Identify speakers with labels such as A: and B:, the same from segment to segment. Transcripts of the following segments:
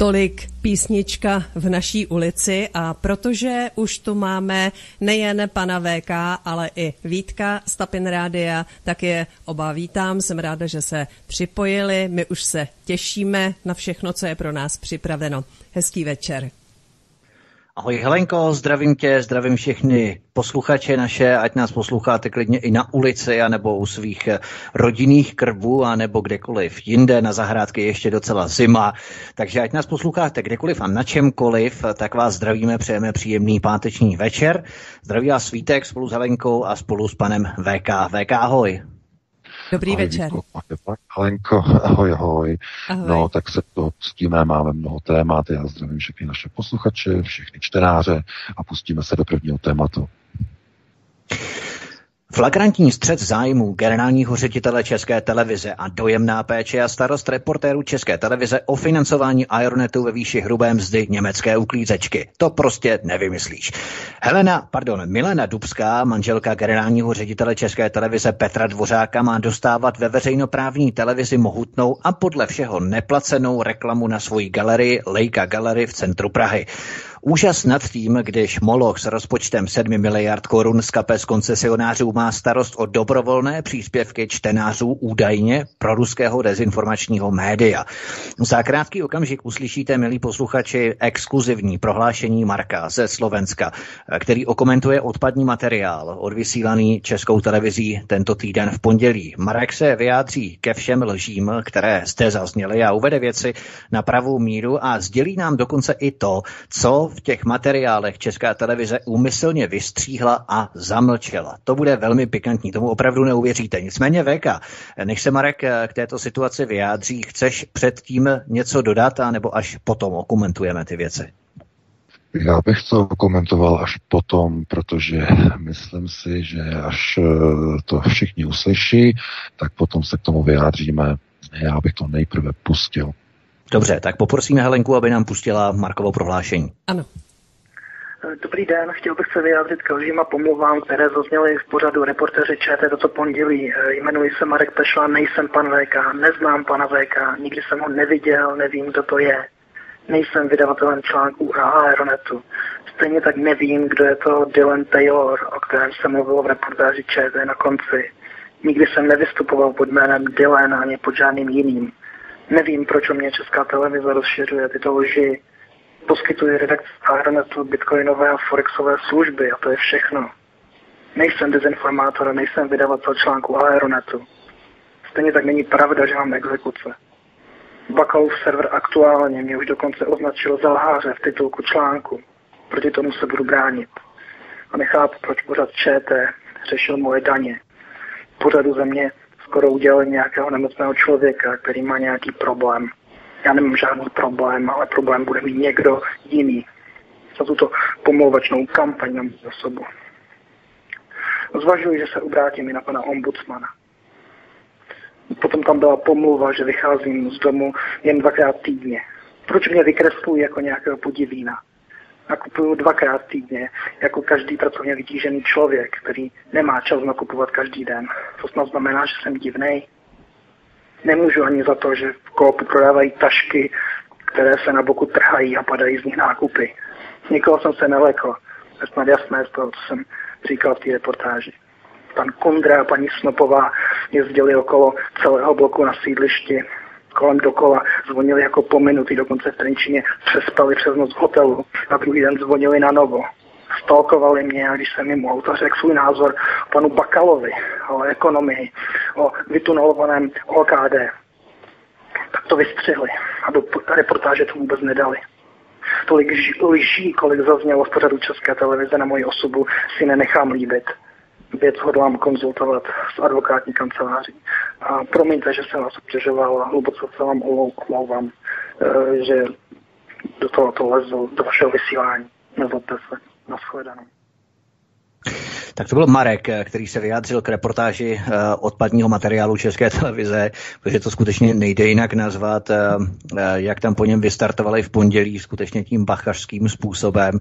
A: Tolik písnička v naší ulici a protože už tu máme nejen pana VK, ale i Vítka z Tapin Rádia, tak je oba vítám. Jsem ráda, že se připojili. My už se těšíme na všechno, co je pro nás připraveno. Hezký večer.
B: Ahoj Helenko, zdravím tě, zdravím všechny posluchače naše, ať nás posloucháte klidně i na ulici, anebo u svých eh, rodinných krbů, anebo kdekoliv jinde, na zahrádky ještě docela zima. Takže ať nás posloucháte kdekoliv a na čemkoliv, tak vás zdravíme, přejeme příjemný páteční večer. Zdraví vás Svítek spolu s Helenkou a spolu s panem VK. VK, ahoj.
A: Dobrý ahoj, večer.
C: Díko, Alenko, ahoj, ahoj. ahoj. No, tak se to pustíme, máme mnoho témat. Já zdravím všechny naše posluchače, všechny čtenáře a pustíme se do prvního tématu.
B: Flagrantní střed zájmů generálního ředitele České televize a dojemná péče a starost reportérů České televize o financování Aeronetu ve výši hrubé mzdy německé uklízečky. To prostě nevymyslíš. Helena, pardon, Milena Dubská, manželka generálního ředitele České televize Petra Dvořáka, má dostávat ve veřejnoprávní televizi mohutnou a podle všeho neplacenou reklamu na svoji galerii Leica Gallery v centru Prahy. Úžas nad tím, když Moloch s rozpočtem 7 miliard korun z kapes koncesionářů má starost o dobrovolné příspěvky čtenářů údajně pro ruského dezinformačního média. Za krátký okamžik uslyšíte, milí posluchači, exkluzivní prohlášení Marka ze Slovenska, který okomentuje odpadní materiál odvysílaný českou televizí tento týden v pondělí. Marek se vyjádří ke všem lžím, které zde zazněly a uvede věci na pravou míru a sdělí nám dokonce i to, co v těch materiálech Česká televize úmyslně vystříhla a zamlčela. To bude velmi pikantní, tomu opravdu neuvěříte. Nicméně VK, než se Marek k této situaci vyjádří, chceš předtím něco dodat, a nebo až potom okomentujeme ty věci?
C: Já bych to komentoval až potom, protože myslím si, že až eh, to všichni uslyší, tak potom se k tomu vyjádříme. Já bych to nejprve pustil.
B: Dobře, tak poprosíme Helenku, aby nám pustila Markovo prohlášení.
A: Ano.
D: Dobrý den, chtěl bych se vyjádřit k lžím a pomluvám, které zazněly v pořadu reportéři ČT toto pondělí. Jmenuji se Marek Pešla, nejsem pan VK, neznám pana VK, nikdy jsem ho neviděl, nevím, kdo to je. Nejsem vydavatelem článků a Aeronetu. Stejně tak nevím, kdo je to Dylan Taylor, o kterém se mluvilo v reportáži ČT na konci. Nikdy jsem nevystupoval pod jménem Dylan ani pod žádným jiným. Nevím, proč o mě Česká televize rozšiřuje tyto lži. Poskytuje redakce Aeronetu bitcoinové a forexové služby a to je všechno. Nejsem dezinformátor, nejsem vydavatel článku Aeronetu. Stejně tak není pravda, že mám exekuce. Bakalův server aktuálně mě už dokonce označil za lháře v titulku článku. Proti tomu se budu bránit. A nechápu, proč pořád ČT řešil moje daně. Pořadu země skoro udělali nějakého nemocného člověka, který má nějaký problém. Já nemám žádný problém, ale problém bude mít někdo jiný. Za tuto pomlouvačnou kampaň na osobu. Zvažuji, že se obrátím i na pana ombudsmana. Potom tam byla pomluva, že vycházím z domu jen dvakrát týdně. Proč mě vykreslují jako nějakého podivína? Nakupuju dvakrát týdně, jako každý pracovně vytížený člověk, který nemá čas nakupovat každý den. To snad znamená, že jsem divnej. Nemůžu ani za to, že v koopu prodávají tašky, které se na boku trhají a padají z nich nákupy. Nikoho jsem se nelekl. Je snad jasné z toho, co jsem říkal v té reportáži. Pan Kundra a paní Snopová jezdili okolo celého bloku na sídlišti kolem dokola, zvonili jako po minuty, dokonce v Trenčině přespali přes noc v hotelu, na druhý den zvonili na novo. Stalkovali mě a když jsem jim auto řekl svůj názor panu Bakalovi, o ekonomii, o vytunelovaném OKD, tak to vystřihli a do reportáže to vůbec nedali. Tolik lží, kolik zaznělo v pořadu České televize na moji osobu, si nenechám líbit věc hodlám konzultovat s advokátní kanceláří. A promiňte, že jsem vás obtěžoval a hluboce se vám omlouvám. že do toho to lezu, do vašeho vysílání. Nezlobte se. Naschledanou.
B: Tak to byl Marek, který se vyjádřil k reportáži uh, odpadního materiálu České televize, protože to skutečně nejde jinak nazvat, jak tam po něm vystartovali v pondělí skutečně tím bachařským způsobem.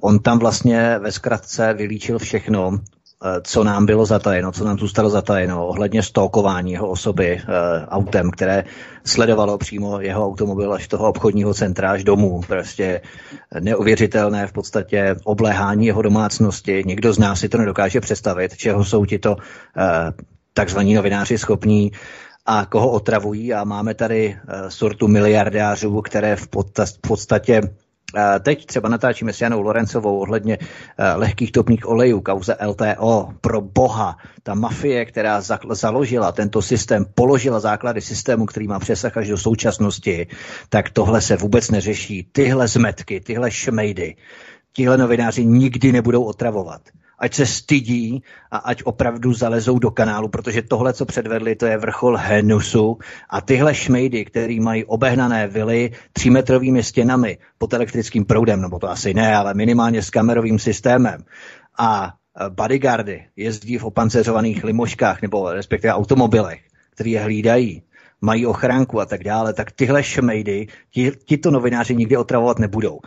B: On tam vlastně ve zkratce vylíčil všechno, Eh, co nám bylo zatajeno, co nám zůstalo zatajeno ohledně stalkování jeho osoby e, autem, které sledovalo přímo jeho automobil až toho obchodního centra až domů. Prostě neuvěřitelné v podstatě obléhání jeho domácnosti. Nikdo z nás si to nedokáže představit, čeho jsou tito e, takzvaní novináři schopní a koho otravují. A máme tady sortu miliardářů, které v podstatě Teď třeba natáčíme s Janou Lorencovou ohledně eh, lehkých topných olejů, kauze LTO. Pro boha, ta mafie, která založila tento systém, položila základy systému, který má přesah až do současnosti, tak tohle se vůbec neřeší. Tyhle zmetky, tyhle šmejdy, tihle novináři nikdy nebudou otravovat ať se stydí a ať opravdu zalezou do kanálu, protože tohle, co předvedli, to je vrchol Henusu a tyhle šmejdy, který mají obehnané vily třímetrovými stěnami pod elektrickým proudem, nebo to asi ne, ale minimálně s kamerovým systémem. A e, bodyguardy jezdí v opanceřovaných limoškách nebo respektive automobilech, který je hlídají, mají ochránku a tak dále, tak tyhle šmejdy, ti, tito novináři nikdy otravovat nebudou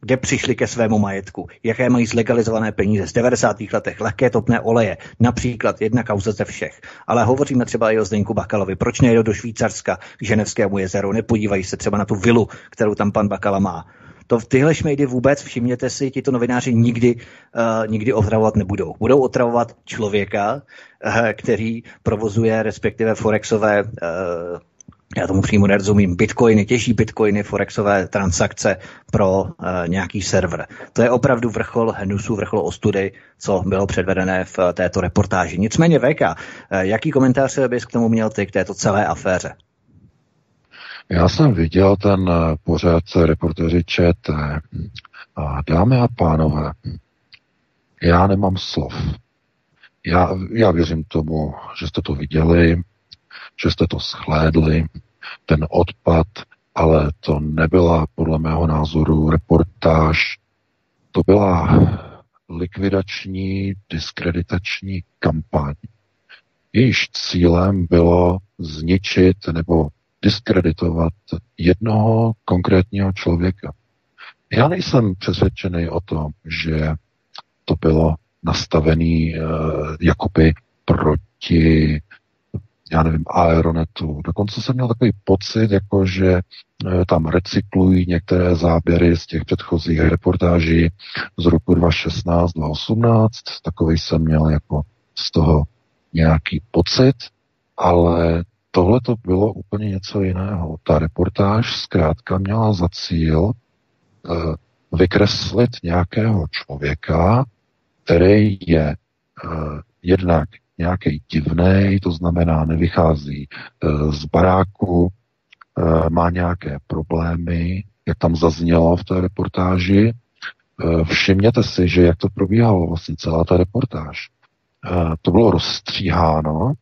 B: kde přišli ke svému majetku, jaké mají zlegalizované peníze z 90. letech, lehké topné oleje, například jedna kauza ze všech. Ale hovoříme třeba i o Zdeňku Bakalovi. Proč nejdou do Švýcarska k Ženevskému jezeru? Nepodívají se třeba na tu vilu, kterou tam pan Bakala má. To v tyhle šmejdy vůbec, všimněte si, tito novináři nikdy, uh, nikdy otravovat nebudou. Budou otravovat člověka, uh, který provozuje respektive forexové uh, já tomu přímo nerozumím, bitcoiny, těží bitcoiny, forexové transakce pro uh, nějaký server. To je opravdu vrchol hnusu, vrchol ostudy, co bylo předvedené v uh, této reportáži. Nicméně VK, uh, jaký komentář bys k tomu měl ty, k této celé aféře?
C: Já jsem viděl ten pořád reportéři ČT a dámy a pánové, já nemám slov. Já, já věřím tomu, že jste to viděli, že jste to schlédli, ten odpad, ale to nebyla podle mého názoru reportáž, to byla likvidační, diskreditační kampaň. Jejíž cílem bylo zničit nebo diskreditovat jednoho konkrétního člověka. Já nejsem přesvědčený o tom, že to bylo nastavený uh, jakoby proti já nevím, Aeronetu. Dokonce jsem měl takový pocit, jako že e, tam recyklují některé záběry z těch předchozích reportáží z roku 2016, 2018. Takový jsem měl jako z toho nějaký pocit, ale tohle to bylo úplně něco jiného. Ta reportáž zkrátka měla za cíl uh, vykreslit nějakého člověka, který je uh, jednak nějaký divný, to znamená nevychází eh, z baráku, eh, má nějaké problémy, jak tam zaznělo v té reportáži. Eh, všimněte si, že jak to probíhalo vlastně celá ta reportáž. To bylo rozstříháno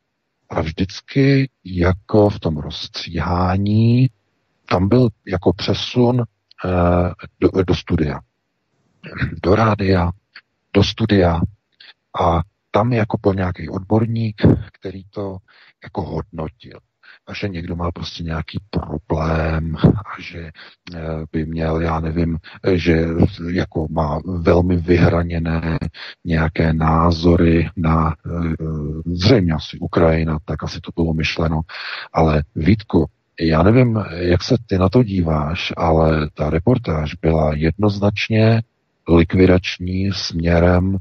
C: a vždycky jako v tom rozstříhání tam byl jako přesun do, do studia. Do rádia, do studia a tam jako byl nějaký odborník, který to jako hodnotil. A že někdo má prostě nějaký problém a že eh, by měl, já nevím, že jako má velmi vyhraněné nějaké názory na eh, zřejmě asi Ukrajina, tak asi to bylo myšleno. Ale Vítku, já nevím, jak se ty na to díváš, ale ta reportáž byla jednoznačně likvidační směrem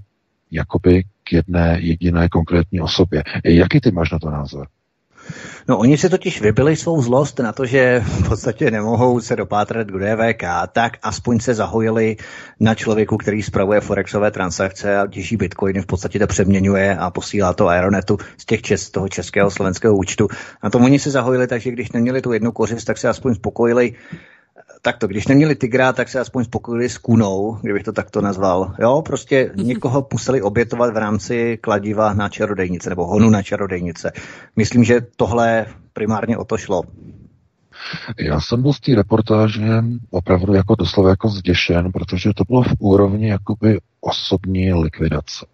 C: jakoby k jedné jediné konkrétní osobě. Jaký ty máš na to názor?
B: No oni si totiž vybili svou zlost na to, že v podstatě nemohou se dopátrat k DVK, tak aspoň se zahojili na člověku, který spravuje forexové transakce a těží bitcoiny, v podstatě to přeměňuje a posílá to Aeronetu z těch čes, toho českého slovenského účtu. Na tom oni se zahojili, takže když neměli tu jednu kořist, tak se aspoň spokojili takto, když neměli tygra, tak se aspoň spokojili s kunou, kdybych to takto nazval. Jo, prostě mhm. někoho museli obětovat v rámci kladiva na čarodejnice nebo honu na čarodejnice. Myslím, že tohle primárně o to šlo.
C: Já jsem byl z té reportáže opravdu jako doslova jako zděšen, protože to bylo v úrovni jakoby osobní likvidace.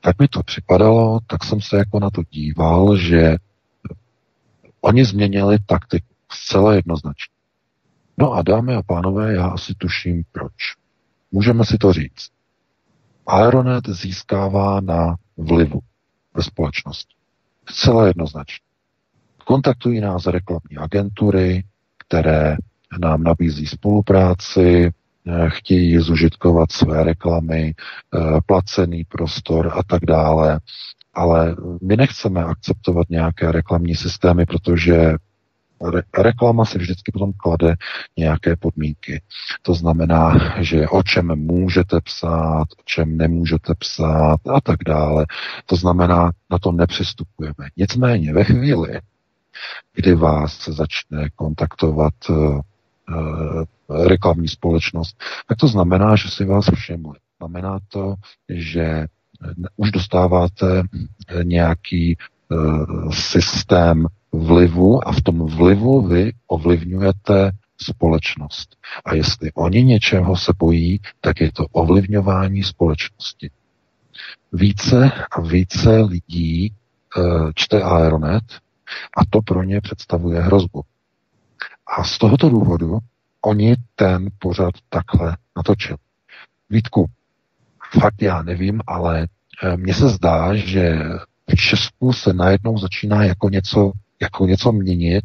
C: Tak mi to připadalo, tak jsem se jako na to díval, že oni změnili taktiku zcela jednoznačně. No a dámy a pánové, já asi tuším proč. Můžeme si to říct. Aeronet získává na vlivu ve společnosti. Zcela jednoznačně. Kontaktují nás reklamní agentury, které nám nabízí spolupráci, eh, chtějí zužitkovat své reklamy, eh, placený prostor a tak dále. Ale my nechceme akceptovat nějaké reklamní systémy, protože reklama si vždycky potom klade nějaké podmínky. To znamená, že o čem můžete psát, o čem nemůžete psát a tak dále. To znamená, na to nepřistupujeme. Nicméně ve chvíli, kdy vás začne kontaktovat uh, reklamní společnost, tak to znamená, že si vás všimli. Znamená to, že už dostáváte nějaký uh, systém vlivu a v tom vlivu vy ovlivňujete společnost. A jestli oni něčeho se bojí, tak je to ovlivňování společnosti. Více a více lidí e, čte Aeronet a to pro ně představuje hrozbu. A z tohoto důvodu oni ten pořad takhle natočili. Vítku, fakt já nevím, ale e, mně se zdá, že v Česku se najednou začíná jako něco jako něco měnit,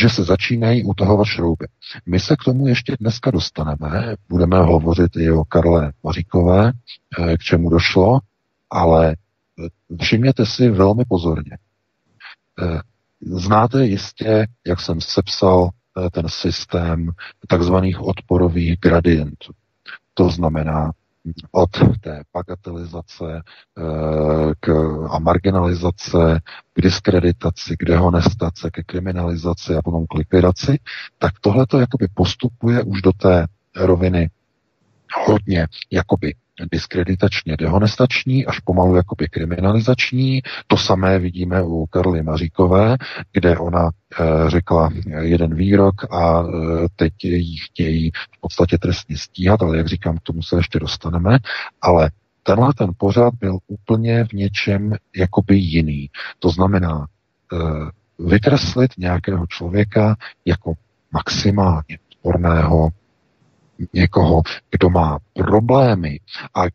C: že se začínají utahovat šrouby. My se k tomu ještě dneska dostaneme, budeme hovořit i o Karle Maříkové, eh, k čemu došlo, ale eh, všimněte si velmi pozorně. Eh, znáte jistě, jak jsem sepsal ten systém takzvaných odporových gradientů. To znamená, od té bagatelizace eh, k, a marginalizace k diskreditaci, k dehonestace, ke kriminalizaci a potom k likvidaci, tak tohle to jakoby postupuje už do té roviny hodně jakoby diskreditačně dehonestační, až pomalu jakoby kriminalizační. To samé vidíme u Karly Maříkové, kde ona e, řekla jeden výrok a e, teď jí chtějí v podstatě trestně stíhat, ale jak říkám, k tomu se ještě dostaneme. Ale tenhle ten pořád byl úplně v něčem jakoby jiný. To znamená e, vykreslit nějakého člověka jako maximálně sporného, někoho, kdo má problémy. A e,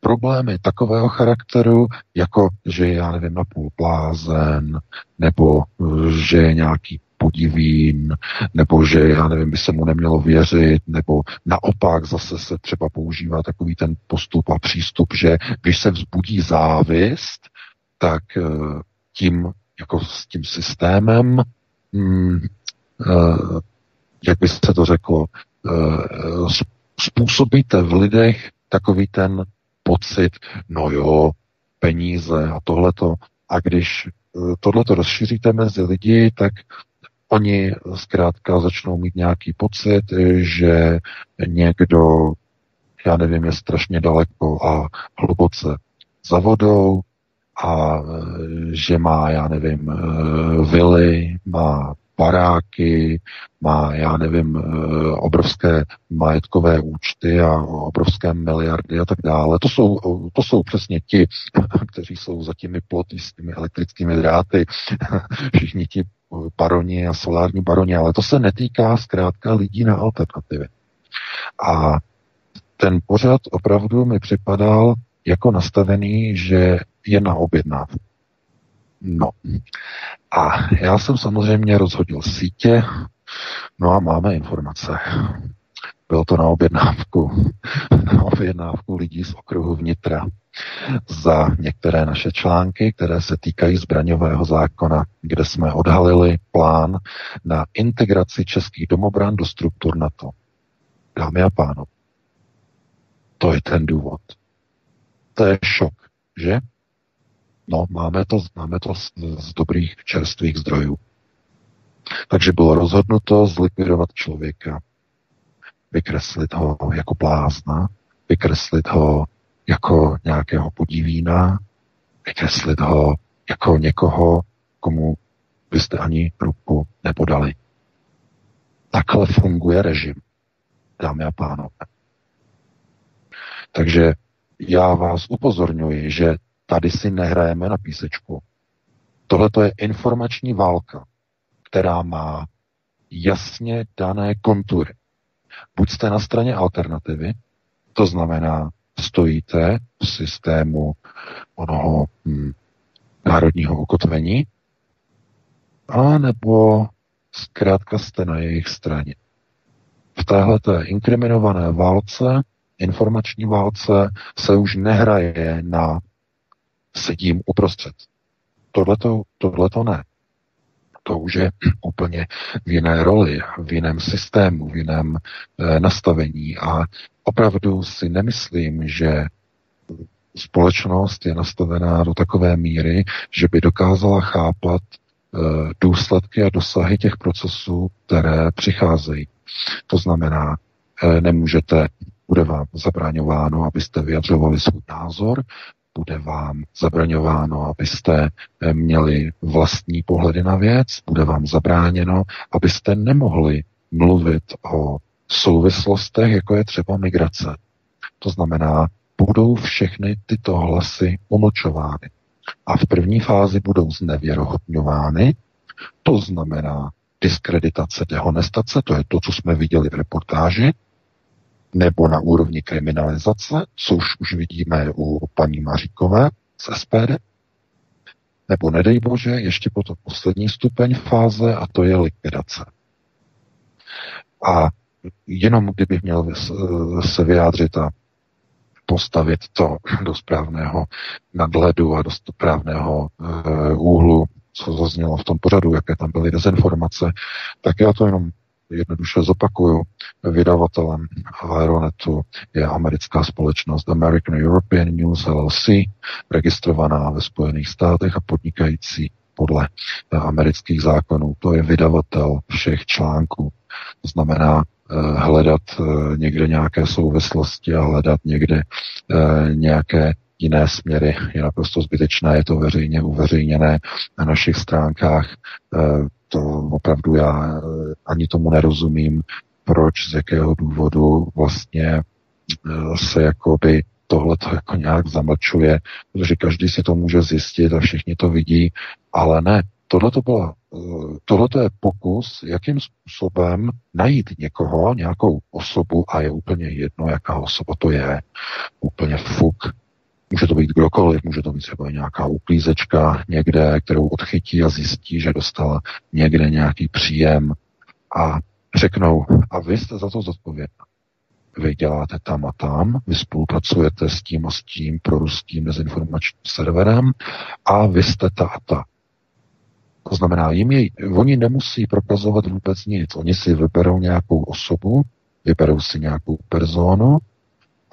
C: problémy takového charakteru, jako že já nevím, napůl blázen, nebo e, že je nějaký podivín, nebo že, já nevím, by se mu nemělo věřit, nebo naopak zase se třeba používá takový ten postup a přístup, že když se vzbudí závist, tak e, tím, jako s tím systémem, mm, jak by se to řeklo, Eh, způsobíte v lidech takový ten pocit, no jo, peníze a tohleto. A když eh, tohleto rozšíříte mezi lidi, tak oni zkrátka začnou mít nějaký pocit, že někdo, já nevím, je strašně daleko a hluboce za vodou a eh, že má, já nevím, vily, má baráky, má, já nevím, eh, obrovské majetkové účty a obrovské miliardy a tak dále. To jsou, to jsou přesně ti, kteří jsou za těmi ploty s těmi elektrickými dráty, všichni ti baroni a solární baroni, ale to se netýká zkrátka lidí na alternativy. A ten pořad opravdu mi připadal jako nastavený, že je na objednávku. No. A já jsem samozřejmě rozhodil sítě, no a máme informace. Bylo to na objednávku, na objednávku lidí z okruhu vnitra za některé naše články, které se týkají zbraňového zákona, kde jsme odhalili plán na integraci českých domobran do struktur NATO. Dámy a pánové, to je ten důvod. To je šok, že? No, máme to, máme to z, z dobrých čerstvých zdrojů. Takže bylo rozhodnuto zlikvidovat člověka, vykreslit ho jako blázna, vykreslit ho jako nějakého podivína, vykreslit ho jako někoho, komu byste ani ruku nepodali. Takhle funguje režim, dámy a pánové. Takže já vás upozorňuji, že tady si nehrajeme na písečku. Tohle je informační válka, která má jasně dané kontury. Buď jste na straně alternativy, to znamená, stojíte v systému onoho hm, národního ukotvení, a nebo zkrátka jste na jejich straně. V téhle inkriminované válce, informační válce, se už nehraje na sedím uprostřed. Tohleto, tohleto ne. To už je úplně v jiné roli, v jiném systému, v jiném e, nastavení. A opravdu si nemyslím, že společnost je nastavená do takové míry, že by dokázala chápat e, důsledky a dosahy těch procesů, které přicházejí. To znamená, e, nemůžete, bude vám zabráňováno, abyste vyjadřovali svůj názor, bude vám zabraňováno, abyste eh, měli vlastní pohledy na věc, bude vám zabráněno, abyste nemohli mluvit o souvislostech, jako je třeba migrace. To znamená, budou všechny tyto hlasy umlčovány. A v první fázi budou znevěrohodňovány, to znamená diskreditace, dehonestace, to je to, co jsme viděli v reportáži, nebo na úrovni kriminalizace, což už vidíme u paní Maříkové z SPD, nebo nedej bože, ještě potom poslední stupeň fáze a to je likvidace. A jenom kdybych měl se vyjádřit a postavit to do správného nadhledu a do správného uh, úhlu, co zaznělo v tom pořadu, jaké tam byly dezinformace, tak já to jenom jednoduše zopakuju, vydavatelem Aeronetu je americká společnost American European News LLC, registrovaná ve Spojených státech a podnikající podle amerických zákonů. To je vydavatel všech článků. To znamená eh, hledat eh, někde nějaké souvislosti a hledat někde eh, nějaké jiné směry je naprosto zbytečné, je to veřejně uveřejněné na našich stránkách to opravdu já eh, ani tomu nerozumím, proč, z jakého důvodu vlastně eh, se jakoby tohle to jako nějak zamlčuje, protože každý si to může zjistit a všichni to vidí, ale ne, tohle to byla eh, tohle je pokus, jakým způsobem najít někoho, nějakou osobu a je úplně jedno, jaká osoba to je. Úplně fuk, Může to být kdokoliv, může to být třeba nějaká uklízečka někde, kterou odchytí a zjistí, že dostala někde nějaký příjem a řeknou, a vy jste za to zodpovědná. Vy děláte tam a tam, vy spolupracujete s tím a s tím proruským dezinformačním serverem a vy jste ta a ta. To znamená, jim je, oni nemusí prokazovat vůbec nic. Oni si vyberou nějakou osobu, vyberou si nějakou personu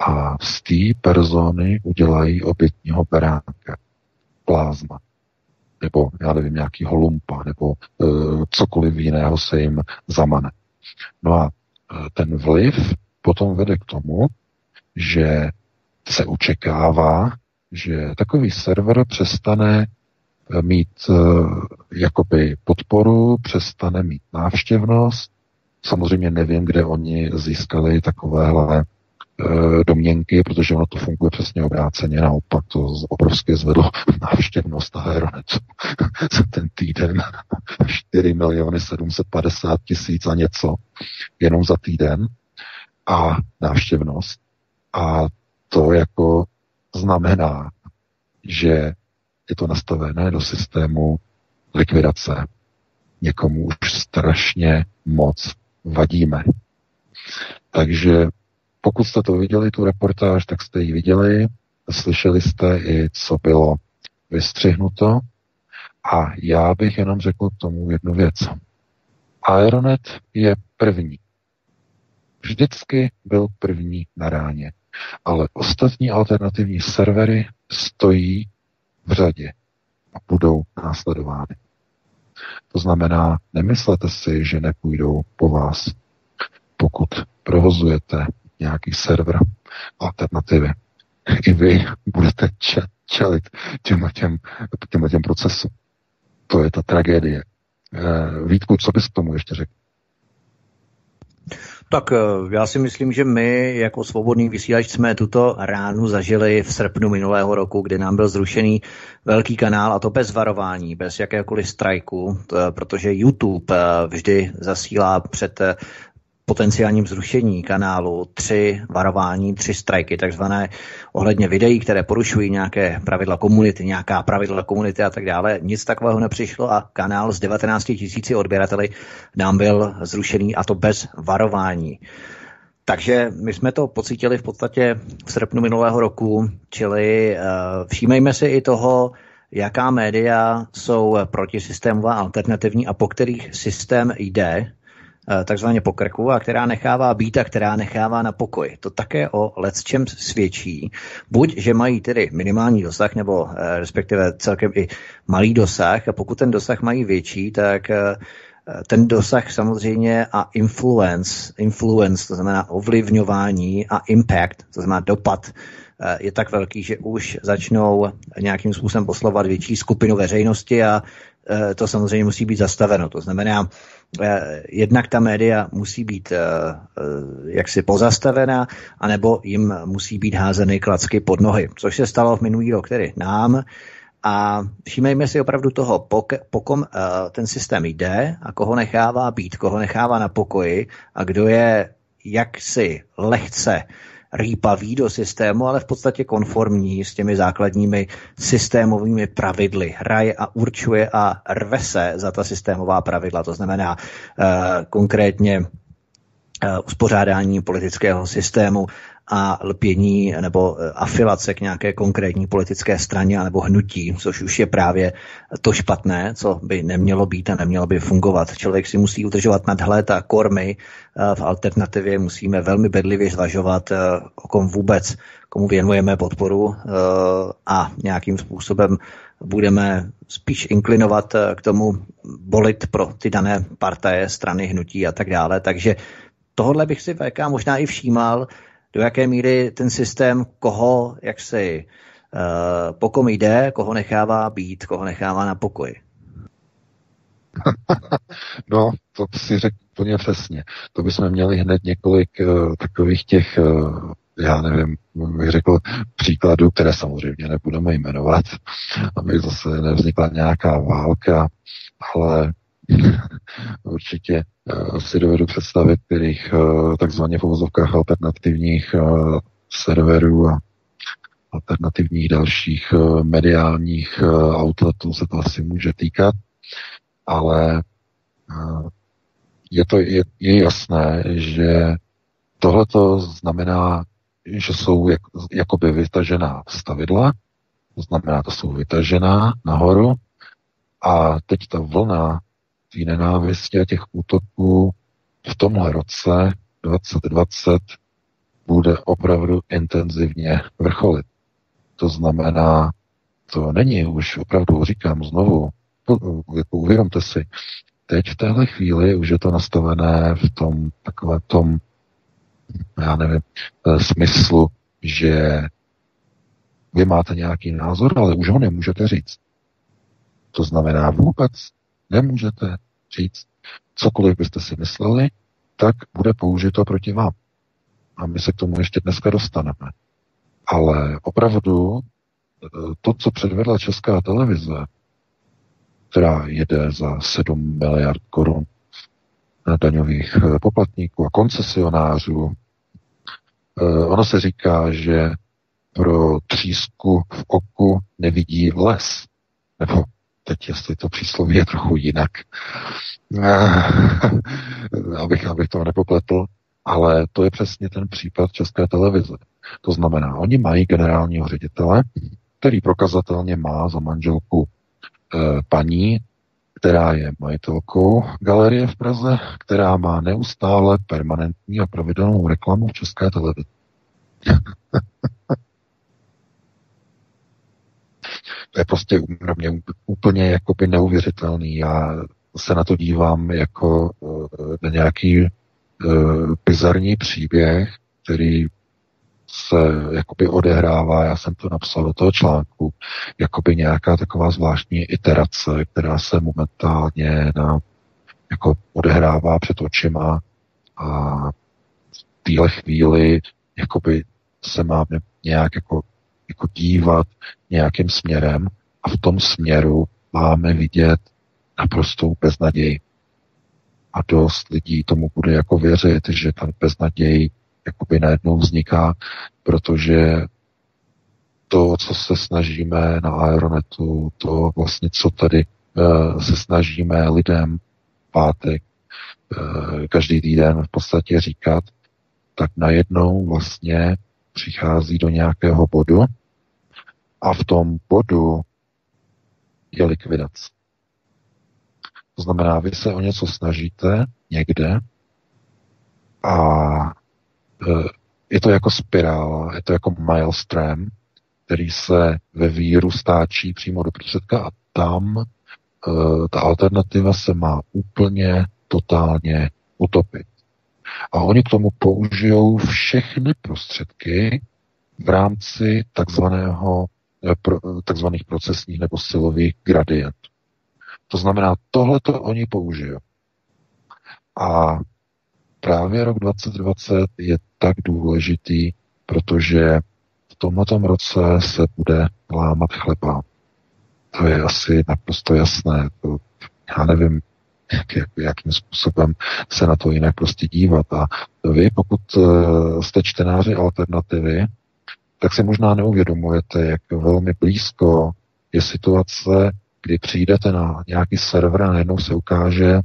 C: a z té persony udělají obětního beránka, plázma, nebo já nevím, nějaký holumpa, nebo uh, cokoliv jiného se jim zamane. No a uh, ten vliv potom vede k tomu, že se očekává, že takový server přestane e, mít uh, jakoby podporu, přestane mít návštěvnost. Samozřejmě nevím, kde oni získali takovéhle domněnky, protože ono to funguje přesně obráceně, naopak to obrovské zvedlo návštěvnost Aeronetu za ten týden 4 miliony 750 tisíc a něco jenom za týden a návštěvnost. A to jako znamená, že je to nastavené do systému likvidace. Někomu už strašně moc vadíme. Takže pokud jste to viděli, tu reportáž, tak jste ji viděli, slyšeli jste i, co bylo vystřihnuto. A já bych jenom řekl k tomu jednu věc. Aeronet je první. Vždycky byl první na ráně. Ale ostatní alternativní servery stojí v řadě a budou následovány. To znamená, nemyslete si, že nepůjdou po vás. Pokud provozujete nějaký server alternativy. I vy budete čelit těm těm, těm, těm procesům. To je ta tragédie. Eh, Vítku, co bys k tomu ještě řekl?
B: Tak eh, já si myslím, že my jako svobodný vysílač jsme tuto ránu zažili v srpnu minulého roku, kdy nám byl zrušený velký kanál a to bez varování, bez jakéhokoliv strajku, protože YouTube eh, vždy zasílá před potenciálním zrušení kanálu tři varování, tři strajky, takzvané ohledně videí, které porušují nějaké pravidla komunity, nějaká pravidla komunity a tak dále. Nic takového nepřišlo a kanál s 19 tisíci odběrateli nám byl zrušený a to bez varování. Takže my jsme to pocítili v podstatě v srpnu minulého roku, čili uh, všímejme si i toho, jaká média jsou protisystémová, alternativní a po kterých systém jde, Eh, takzvaně po krku a která nechává být a která nechává na pokoj. To také o lecčem svědčí. Buď, že mají tedy minimální dosah, nebo eh, respektive celkem i malý dosah a pokud ten dosah mají větší, tak eh, ten dosah samozřejmě a influence, influence, to znamená ovlivňování a impact, to znamená dopad, je tak velký, že už začnou nějakým způsobem poslovat větší skupinu veřejnosti a to samozřejmě musí být zastaveno. To znamená, Eh, jednak ta média musí být eh, eh, jaksi pozastavená, anebo jim musí být házeny klacky pod nohy, což se stalo v minulý rok tedy nám. A všímejme si opravdu toho, pok, pokom ten systém jde a koho nechává být, koho nechává na pokoji a kdo je jaksi lehce rýpavý do systému, ale v podstatě konformní s těmi základními systémovými pravidly. Hraje a určuje a rve se za ta systémová pravidla, to znamená uh, konkrétně uh, uspořádání politického systému, a lpění nebo e, afilace k nějaké konkrétní politické straně nebo hnutí, což už je právě to špatné, co by nemělo být a nemělo by fungovat. Člověk si musí udržovat nadhled a kormy. E, v alternativě musíme velmi bedlivě zvažovat, e, o kom vůbec, komu věnujeme podporu a nějakým způsobem budeme spíš inklinovat k tomu bolit pro ty dané partaje, strany, hnutí a tak dále. Takže tohle bych si VK možná i všímal, do jaké míry ten systém, koho, jak si, uh, po kom jde, koho nechává být, koho nechává na pokoji.
C: no, to si řekl úplně přesně. To bychom měli hned několik uh, takových těch, uh, já nevím, bych řekl příkladů, které samozřejmě nebudeme jmenovat, aby zase nevznikla nějaká válka, ale určitě uh, si dovedu představit, kterých uh, takzvaně v uvozovkách alternativních uh, serverů a alternativních dalších mediálních outletů se to asi může týkat, ale je to je, je jasné, že tohleto znamená, že jsou jak, jakoby vytažená stavidla, to znamená, to jsou vytažená nahoru a teď ta vlna té nenávisti a těch útoků v tomhle roce 2020 bude opravdu intenzivně vrcholit. To znamená, to není už opravdu, říkám znovu, jako uvědomte si, teď v téhle chvíli už je to nastavené v tom takové tom, já nevím, eh, smyslu, že vy máte nějaký názor, ale už ho nemůžete říct. To znamená vůbec Nemůžete říct, cokoliv byste si mysleli, tak bude použito proti vám. A my se k tomu ještě dneska dostaneme. Ale opravdu eh, to, co předvedla Česká televize, která jede za 7 miliard korun na daňových eh, poplatníků a koncesionářů, eh, ono se říká, že pro třísku v oku nevidí les. Nebo teď jestli to přísloví je trochu jinak, abych, abych to nepopletl, ale to je přesně ten případ České televize. To znamená, oni mají generálního ředitele, který prokazatelně má za manželku e, paní, která je majitelkou galerie v Praze, která má neustále permanentní a pravidelnou reklamu v České televizi. To je prostě pro mě úplně jakoby neuvěřitelný. Já se na to dívám jako eh, na nějaký uh, bizarní příběh, který se jakoby odehrává, já jsem to napsal do toho článku, jakoby nějaká taková zvláštní iterace, která se momentálně na, jako odehrává před očima. A téhle chvíli jakoby se máme nějak jako, jako dívat nějakým směrem a v tom směru máme vidět naprostou beznaděj. A dost lidí tomu bude jako věřit, že ta beznaděj jakoby najednou vzniká, protože to, co se snažíme na Aeronetu, to vlastně, co tady uh, se snažíme lidem pátek, uh, každý týden v podstatě říkat, tak najednou vlastně přichází do nějakého bodu a v tom bodu je likvidace. To znamená, vy se o něco snažíte někde a e, je to jako spirála, je to jako maelstrom, který se ve víru stáčí přímo do prostředka a tam e, ta alternativa se má úplně totálně utopit. A oni k tomu použijou všechny prostředky v rámci takzvaného, e, takzvaných procesních nebo silových gradientů. To znamená, tohle to oni použijou. A právě rok 2020 je tak důležitý, protože v tomto roce se bude lámat chleba. To je asi naprosto jasné. To, já nevím, jak, jak, jakým způsobem se na to jinak prostě dívat. A vy, pokud uh, jste čtenáři alternativy, tak si možná neuvědomujete, jak velmi blízko je situace kdy přijdete na nějaký server a najednou se ukáže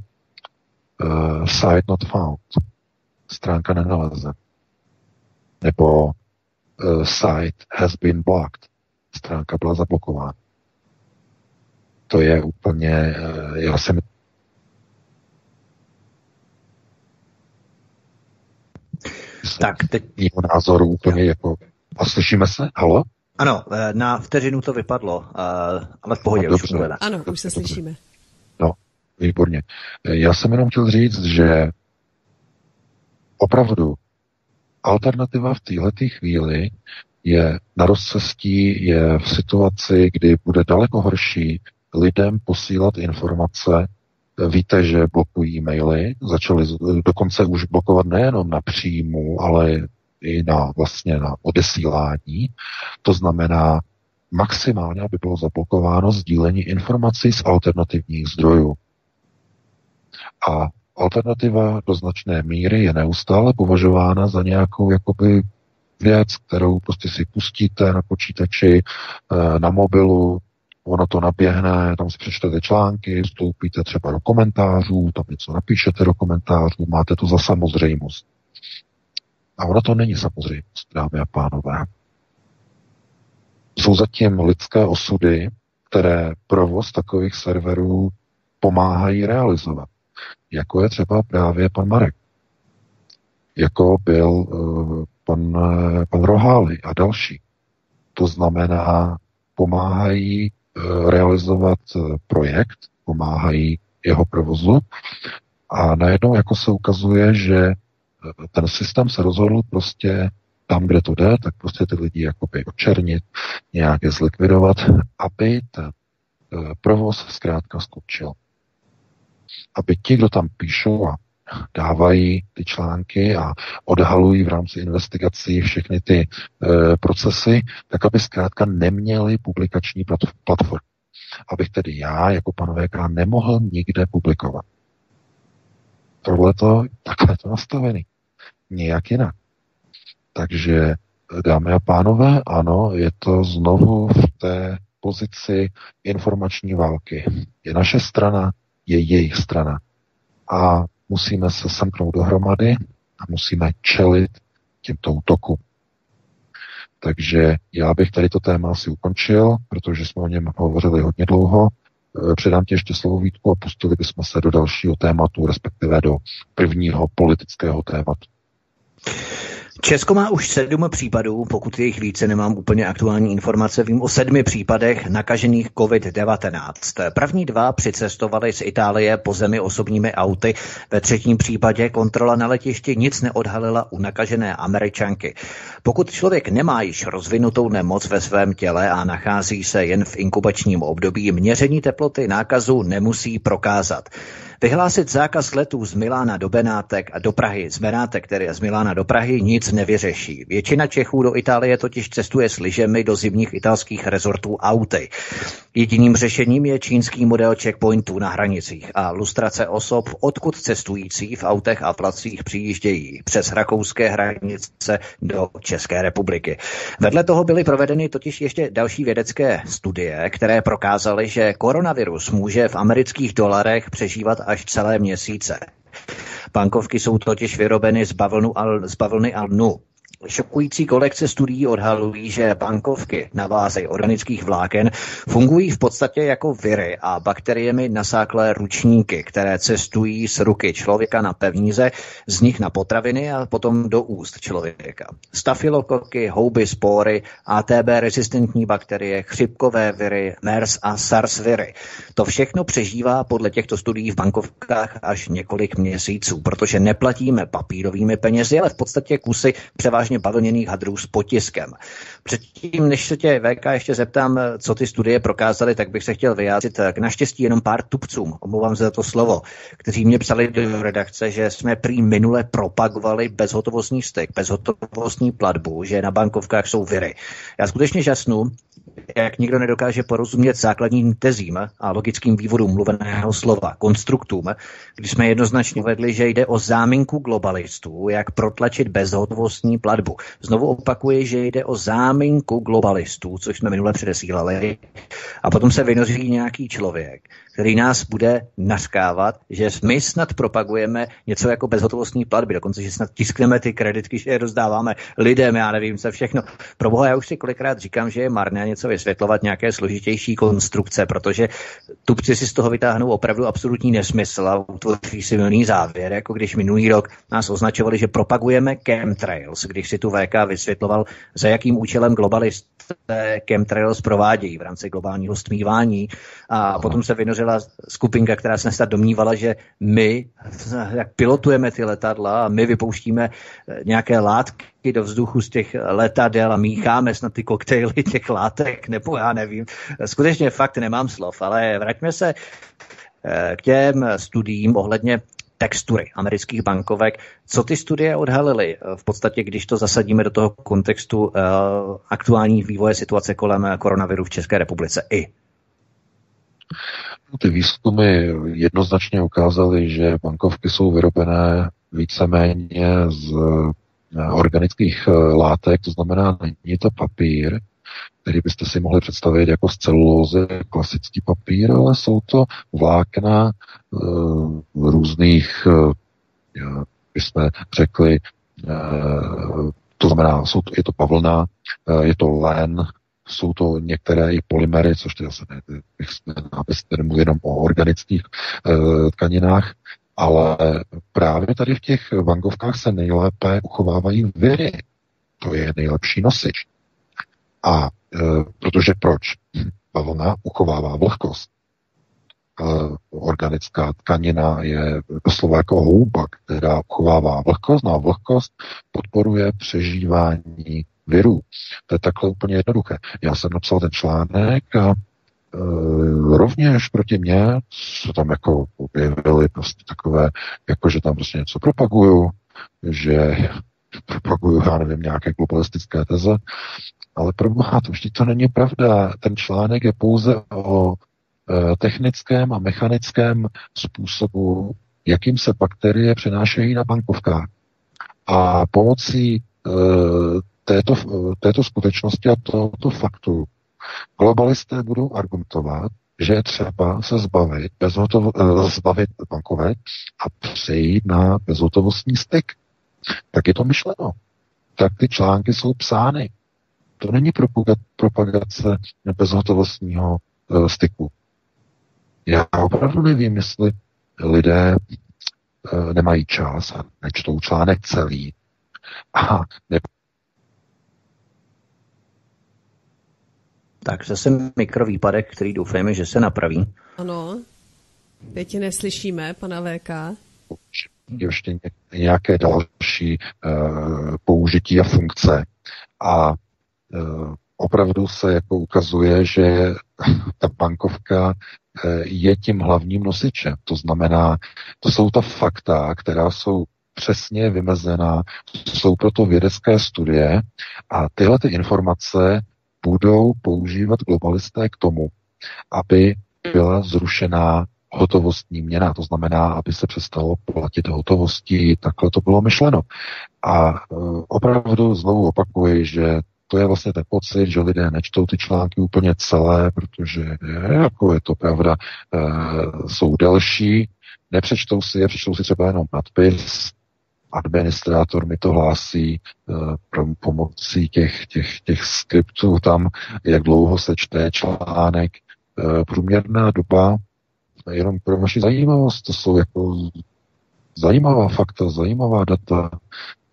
C: uh, site not found. Stránka nenaleze. Nebo uh, site has been blocked. Stránka byla zablokována. To je úplně, uh, já jsem
B: tak teď...
C: Jeho názoru úplně jako... A slyšíme se? Halo?
B: Ano, eh, na vteřinu to vypadlo, eh, ale v pohodě,
A: no,
B: už mluvíme.
A: Ano, už se slyšíme.
C: No, výborně. Eh, já jsem jenom chtěl říct, že opravdu alternativa v této chvíli je na rozcestí, je v situaci, kdy bude daleko horší lidem posílat informace. Víte, že blokují maily, začali dokonce už blokovat nejenom na příjmu, ale i na vlastně na odesílání. To znamená maximálně, aby bylo zablokováno sdílení informací z alternativních zdrojů. A alternativa do značné míry je neustále považována za nějakou jakoby věc, kterou prostě si pustíte na počítači, eh, na mobilu, ono to naběhne, tam si přečtete články, vstoupíte třeba do komentářů, tam něco napíšete do komentářů, máte to za samozřejmost. A ono to není samozřejmost, dámy a pánové. Jsou zatím lidské osudy, které provoz takových serverů pomáhají realizovat. Jako je třeba právě pan Marek. Jako byl uh, pan, uh, pan Rohály a další. To znamená, pomáhají uh, realizovat projekt, pomáhají jeho provozu a najednou jako se ukazuje, že ten systém se rozhodl prostě tam, kde to jde, tak prostě ty lidi jakoby očernit, nějak je zlikvidovat, aby ten eh, provoz zkrátka skočil. Aby ti, kdo tam píšou a dávají ty články a odhalují v rámci investigací všechny ty e, procesy, tak aby zkrátka neměli publikační platformu. Abych tedy já, jako pan VK, nemohl nikde publikovat. Tohle to, takhle to nastavený. Nějak jinak. Takže, dámy a pánové, ano, je to znovu v té pozici informační války. Je naše strana, je jejich strana. A musíme se semknout dohromady a musíme čelit těmto útokům. Takže já bych tady to téma asi ukončil, protože jsme o něm hovořili hodně dlouho. Eh, předám ti ještě slovo Vítku a pustili bychom se do dalšího tématu, respektive do prvního politického tématu.
B: Česko má už sedm případů, pokud je jich více, nemám úplně aktuální informace, vím o sedmi případech nakažených COVID-19. První dva přicestovali z Itálie po zemi osobními auty, ve třetím případě kontrola na letišti nic neodhalila u nakažené američanky. Pokud člověk nemá již rozvinutou nemoc ve svém těle a nachází se jen v inkubačním období, měření teploty nákazu nemusí prokázat. Vyhlásit zákaz letů z Milána do Benátek a do Prahy, z Benátek, tedy z Milána do Prahy, nic nevyřeší. Většina Čechů do Itálie totiž cestuje s lyžemi do zimních italských rezortů auty. Jediným řešením je čínský model checkpointů na hranicích a lustrace osob, odkud cestující v autech a placích přijíždějí přes rakouské hranice do České republiky. Vedle toho byly provedeny totiž ještě další vědecké studie, které prokázaly, že koronavirus může v amerických dolarech přežívat až celé měsíce. Bankovky jsou totiž vyrobeny z, al, z bavlny alnu. Šokující kolekce studií odhalují, že bankovky na bázi organických vláken fungují v podstatě jako viry a bakteriemi nasáklé ručníky, které cestují z ruky člověka na pevníze, z nich na potraviny a potom do úst člověka. Stafilokoky, houby, spory, ATB rezistentní bakterie, chřipkové viry, MERS a SARS viry. To všechno přežívá podle těchto studií v bankovkách až několik měsíců, protože neplatíme papírovými penězi, ale v podstatě kusy převážně převážně bavlněných hadrů s potiskem. Předtím, než se tě VK ještě zeptám, co ty studie prokázaly, tak bych se chtěl vyjádřit k naštěstí jenom pár tupcům, omlouvám se za to slovo, kteří mě psali do redakce, že jsme prý minule propagovali bezhotovostní styk, bezhotovostní platbu, že na bankovkách jsou viry. Já skutečně žasnu, jak nikdo nedokáže porozumět základním tezím a logickým vývodům mluveného slova, konstruktům, když jsme jednoznačně vedli, že jde o záminku globalistů, jak protlačit bezhotovostní platbu. Znovu opakuji, že jde o záminku globalistů, což jsme minule předesílali, a potom se vynoří nějaký člověk, který nás bude naskávat, že my snad propagujeme něco jako bezhotovostní platby, dokonce, že snad tiskneme ty kreditky, že je rozdáváme lidem, já nevím, co všechno. Pro boha, já už si kolikrát říkám, že je marné něco vysvětlovat, nějaké složitější konstrukce, protože tupci si z toho vytáhnou opravdu absolutní nesmysl a utvoří si milný závěr, jako když minulý rok nás označovali, že propagujeme chemtrails, když si tu VK vysvětloval, za jakým účelem globalisté chemtrails provádějí v rámci globálního stmívání a potom se vynořil byla skupinka, která se snad domnívala, že my, jak pilotujeme ty letadla a my vypouštíme eh, nějaké látky do vzduchu z těch letadel a mícháme snad ty koktejly těch látek, nebo já nevím. Skutečně fakt nemám slov, ale vraťme se eh, k těm studiím ohledně textury amerických bankovek. Co ty studie odhalily? V podstatě, když to zasadíme do toho kontextu uh, aktuální vývoje situace kolem koronaviru v České republice i
C: ty výzkumy jednoznačně ukázaly, že bankovky jsou vyrobené víceméně z eh, organických eh, látek, to znamená, není to papír, který byste si mohli představit jako z celulózy, klasický papír, ale jsou to vlákna uh, různých, uh, bychom řekli, uh, to znamená, jsou to, je to pavlna, uh, je to len, jsou to některé i polymery, což ty zase ne, abyste nemluvili jenom o organických e, tkaninách, ale právě tady v těch vangovkách se nejlépe uchovávají viry. To je nejlepší nosič. A e, protože proč? Bavlna uchovává vlhkost. E, organická tkanina je doslova jako houba, která uchovává vlhkost, no a vlhkost podporuje přežívání virů. To je takhle úplně jednoduché. Já jsem napsal ten článek a e, rovněž proti mně se tam jako objevily prostě takové, jako že tam prostě něco propaguju, že propaguju, já nevím, nějaké globalistické teze, ale pro boha, to vždyť to není pravda. Ten článek je pouze o e, technickém a mechanickém způsobu, jakým se bakterie přenášejí na bankovkách. A pomocí e, této, této skutečnosti a tohoto faktu globalisté budou argumentovat, že je třeba se zbavit, bezhotovo, eh, zbavit bankovek a přejít na bezhotovostní styk. Tak je to myšleno. Tak ty články jsou psány. To není propagace bezhotovostního uh, styku. Já opravdu nevím, jestli lidé uh, nemají čas a nečtou článek celý a
B: Tak zase mikrovýpadek, který doufejme, že se napraví.
A: Ano, teď neslyšíme, pana VK.
C: Ještě nějaké další uh, použití a funkce. A uh, opravdu se jako ukazuje, že ta bankovka eh, je tím hlavním nosičem. To znamená, to jsou ta fakta, která jsou přesně vymezená, jsou proto vědecké studie a tyhle ty informace budou používat globalisté k tomu, aby byla zrušená hotovostní měna, to znamená, aby se přestalo platit hotovosti, takhle to bylo myšleno. A e, opravdu znovu opakuji, že to je vlastně ten pocit, že lidé nečtou ty články úplně celé, protože je, jako je to pravda, e, jsou delší, nepřečtou si je, přečtou si třeba jenom nadpis, administrátor mi to hlásí e, pomocí těch, těch, těch skriptů tam, jak dlouho se čte článek, e, průměrná doba jenom pro vaši zajímavost, to jsou jako zajímavá fakta, zajímavá data.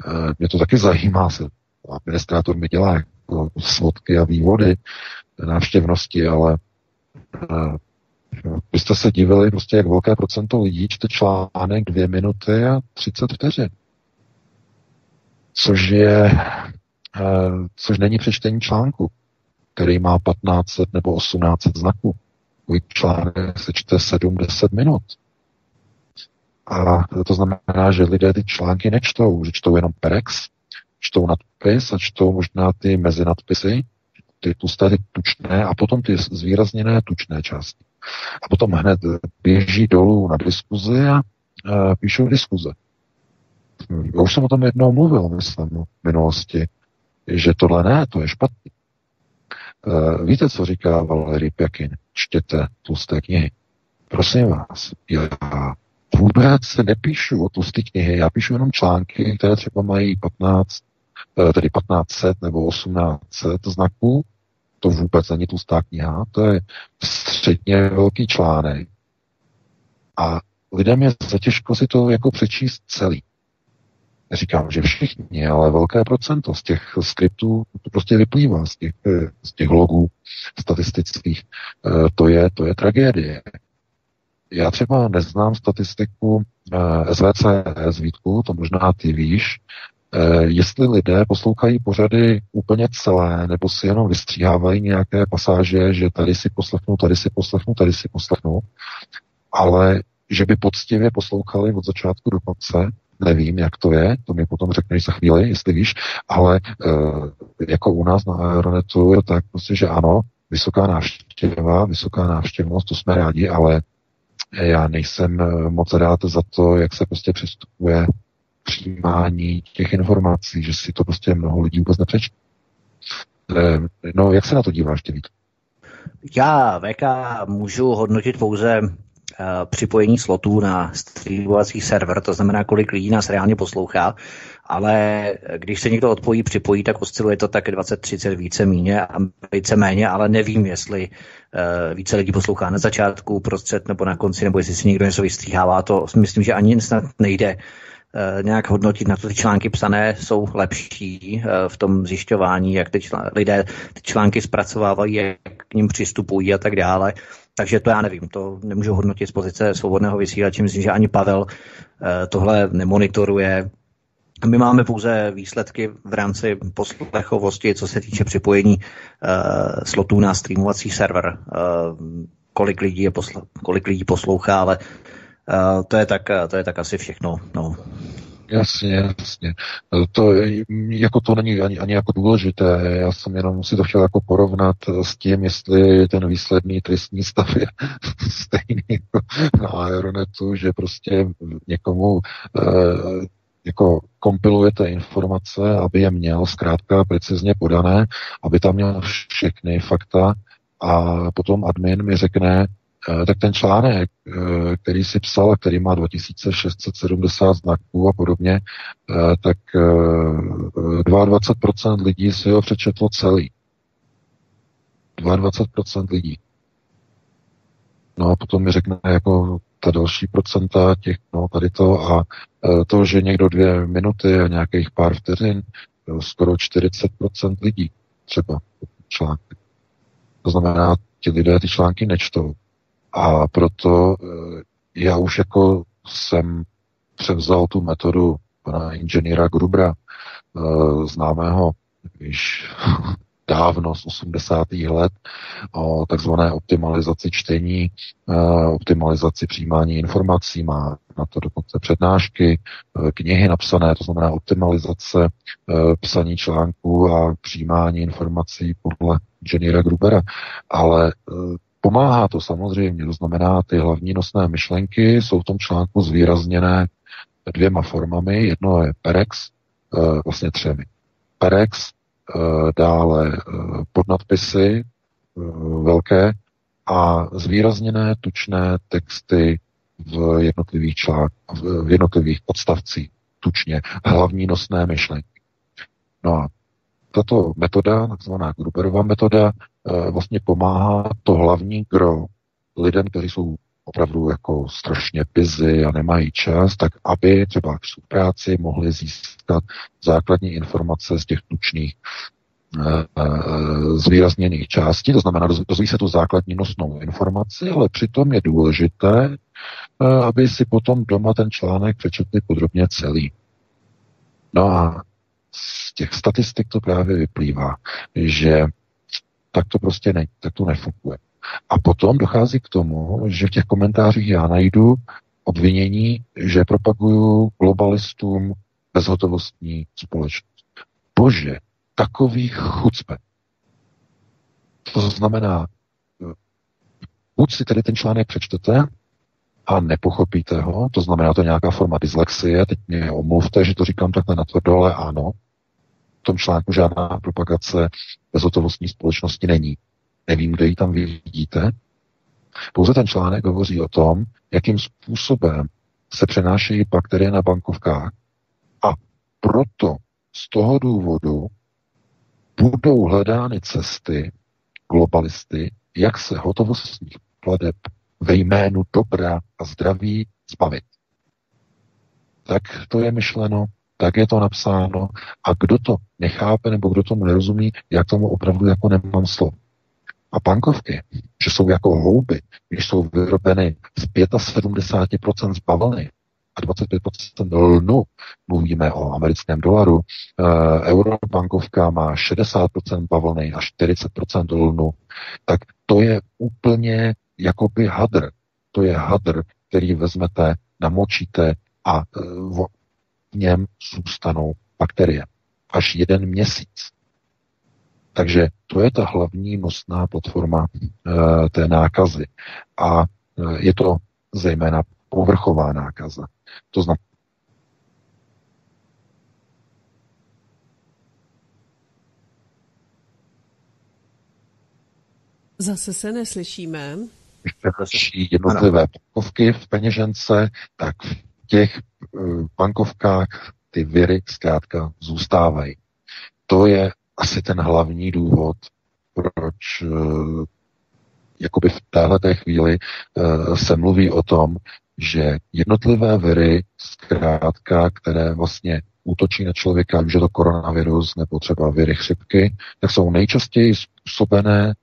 C: Eh, mě to taky zajímá, se administrátor mi dělá jako svodky a vývody návštěvnosti, ale eh, vy jste se divili, prostě jak velké procento lidí čte článek dvě minuty a 30 vteřin. Což je, eh, což není přečtení článku, který má 1500 nebo 1800 znaků. Můj článek se čte 7-10 minut. A to znamená, že lidé ty články nečtou, že čtou jenom perex, čtou nadpis a čtou možná ty mezinadpisy, ty tlusté, ty tučné a potom ty zvýrazněné tučné části. A potom hned běží dolů na diskuzi a, a píšou diskuze. Já už jsem o tom jednou mluvil, myslím, v minulosti, že tohle ne, to je špatný. Uh, víte, co říká Valery Pjakin? Čtěte tlusté knihy. Prosím vás, já vůbec se nepíšu o tlusté knihy, já píšu jenom články, které třeba mají 15, uh, tedy 1500 nebo 1800 znaků. To vůbec není tlustá kniha, to je středně velký článek. A lidem je zatěžko si to jako přečíst celý. Neříkám, že všichni, ale velké procento z těch skriptů to prostě vyplývá z těch, eh, z těch logů statistických. Eh, to je, to je tragédie. Já třeba neznám statistiku eh, SVCS, Vítku, to možná ty víš, jestli lidé poslouchají pořady úplně celé, nebo si jenom vystříhávají nějaké pasáže, že tady si poslechnu, tady si poslechnu, tady si poslechnu, ale že by poctivě poslouchali od začátku do konce, Nevím, jak to je, to mi potom řekneš za chvíli, jestli víš, ale e, jako u nás na Aeronetu, tak prostě, že ano, vysoká návštěva, vysoká návštěvnost, to jsme rádi, ale já nejsem eh, moc rád za to, jak se prostě přistupuje přijímání těch informací, že si to prostě mnoho lidí vůbec nepřečte. E, no, jak se na to díváš, ty
B: Já VK můžu hodnotit pouze Eh, připojení slotů na streamovací server, to znamená, kolik lidí nás reálně poslouchá, ale když se někdo odpojí, připojí, tak osciluje to tak 20-30 více méně a více méně, ale nevím, jestli uh, více lidí poslouchá na začátku, prostřed nebo na konci, nebo jestli si někdo něco vystříhává, to myslím, že ani snad nejde uh, nějak hodnotit na to, ty články psané jsou lepší v tom zjišťování, jak ty čl- lidé ty články zpracovávají, jak k ním přistupují a tak dále. Takže to já nevím, to nemůžu hodnotit z pozice svobodného vysílače. Myslím, že ani Pavel eh, tohle nemonitoruje. My máme pouze výsledky v rámci poslechovosti, co se týče připojení uh, slotů na streamovací server. Uh, kolik lidí, je posl- kolik lidí poslouchá, ale to, je tak, to je tak asi všechno. No.
C: Jasně, jasně. To, jako to není ani, ani jako důležité. Já jsem jenom si to chtěl jako porovnat s tím, jestli ten výsledný tristní stav je stejný jako na Aeronetu, že prostě někomu eh, jako kompilujete informace, aby je měl zkrátka precizně podané, aby tam měl všechny fakta a potom admin mi řekne, tak ten článek, eh, který si psal, který má 2670 znaků a podobně, eh, tak 22% lidí si ho přečetlo celý. 22% lidí. No a potom mi řekne jako ta další procenta těch, no tady to a to, že někdo dvě minuty a nějakých pár vteřin, skoro 40% lidí třeba články. To znamená, ti lidé ty články nečtou. A proto eh, já už jako jsem převzal tu metodu pana inženýra Grubra, eh, známého již dávno z 80. let o takzvané optimalizaci čtení, optimalizaci přijímání informací, má na to dokonce přednášky, knihy napsané, to znamená optimalizace psaní článků a přijímání informací podle Jennera Grubera. Ale pomáhá to samozřejmě, to znamená, ty hlavní nosné myšlenky jsou v tom článku zvýrazněné dvěma formami. Jedno je Perex, vlastně třemi. Perex, Eh, dále eh, podnadpisy eh, velké a zvýrazněné tučné texty v jednotlivých článk, v jednotlivých odstavcích, tučně, hlavní nosné myšlenky. No a tato metoda, takzvaná Gruberova metoda, vlastně pomáhá to hlavní gro lidem, kteří jsou opravdu jako strašně busy a nemají čas, tak aby třeba v práci mohli získat základní informace z těch tučných eh, eh, zvýrazněných částí, to znamená, dozví se tu základní nosnou informaci, ale přitom je důležité, eh, aby si potom doma ten článek přečetli podrobně celý. No a z těch statistik to právě vyplývá, že tak to prostě ne, tak to nefunguje. A potom dochází k tomu, že v těch komentářích já najdu obvinění, že propaguju globalistům bezhotovostní společnost. Bože, takový chucpe. To znamená, buď si tedy ten článek přečtete a nepochopíte ho, to znamená, to je nějaká forma dyslexie, teď mě omluvte, že to říkám takhle na to dole, ano, tom článku žádná propagace bezhotovostní společnosti není. Nevím, kde ji tam vidíte. Pouze ten článek hovoří o tom, jakým způsobem se přenášejí bakterie na bankovkách a proto z toho důvodu budou hledány cesty globalisty, jak se hotovostních pladeb ve jménu dobra a zdraví zbavit. Tak to je myšleno, tak je to napsáno a kdo to nechápe nebo kdo tomu nerozumí, jak tomu opravdu jako nemám slovo. A bankovky, že jsou jako houby, když jsou vyrobeny z 75% z bavlny a 25% lnu, mluvíme o americkém dolaru, e, eurobankovka má 60% bavlny a 40% lnu, tak to je úplně jakoby hadr. To je hadr, který vezmete, namočíte a e, v něm zůstanou bakterie. Až jeden měsíc. Takže to je ta hlavní nosná platforma e, té nákazy. A e, je to zejména povrchová nákaza. To znamená,
A: Zase se neslyšíme.
C: Když jednotlivé bankovky v peněžence, tak v těch uh, bankovkách ty viry zkrátka zůstávají. To je asi ten hlavní důvod, proč uh, jakoby v téhle chvíli uh, se mluví o tom, že jednotlivé viry, zkrátka, které vlastně útočí na člověka, že to koronavirus nebo třeba viry chřipky, tak jsou nejčastěji způsobené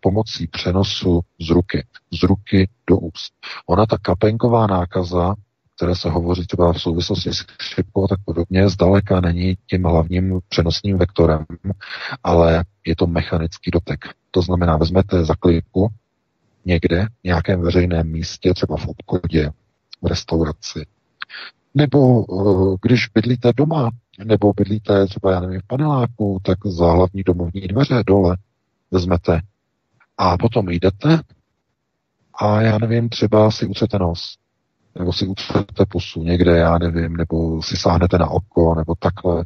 C: pomocí přenosu z ruky, z ruky do úst. Ona ta kapenková nákaza které se hovoří třeba v souvislosti s chřipkou a tak podobně, zdaleka není tím hlavním přenosným vektorem, ale je to mechanický dotek. To znamená, vezmete zaklípku někde, v nějakém veřejném místě, třeba v obchodě, v restauraci, nebo eh, když bydlíte doma, nebo bydlíte třeba, já nevím, v paneláku, tak za hlavní domovní dveře dole vezmete a potom jdete a já nevím, třeba si utřete nos nebo si utřete pusu někde, já nevím, nebo si sáhnete na oko, nebo takhle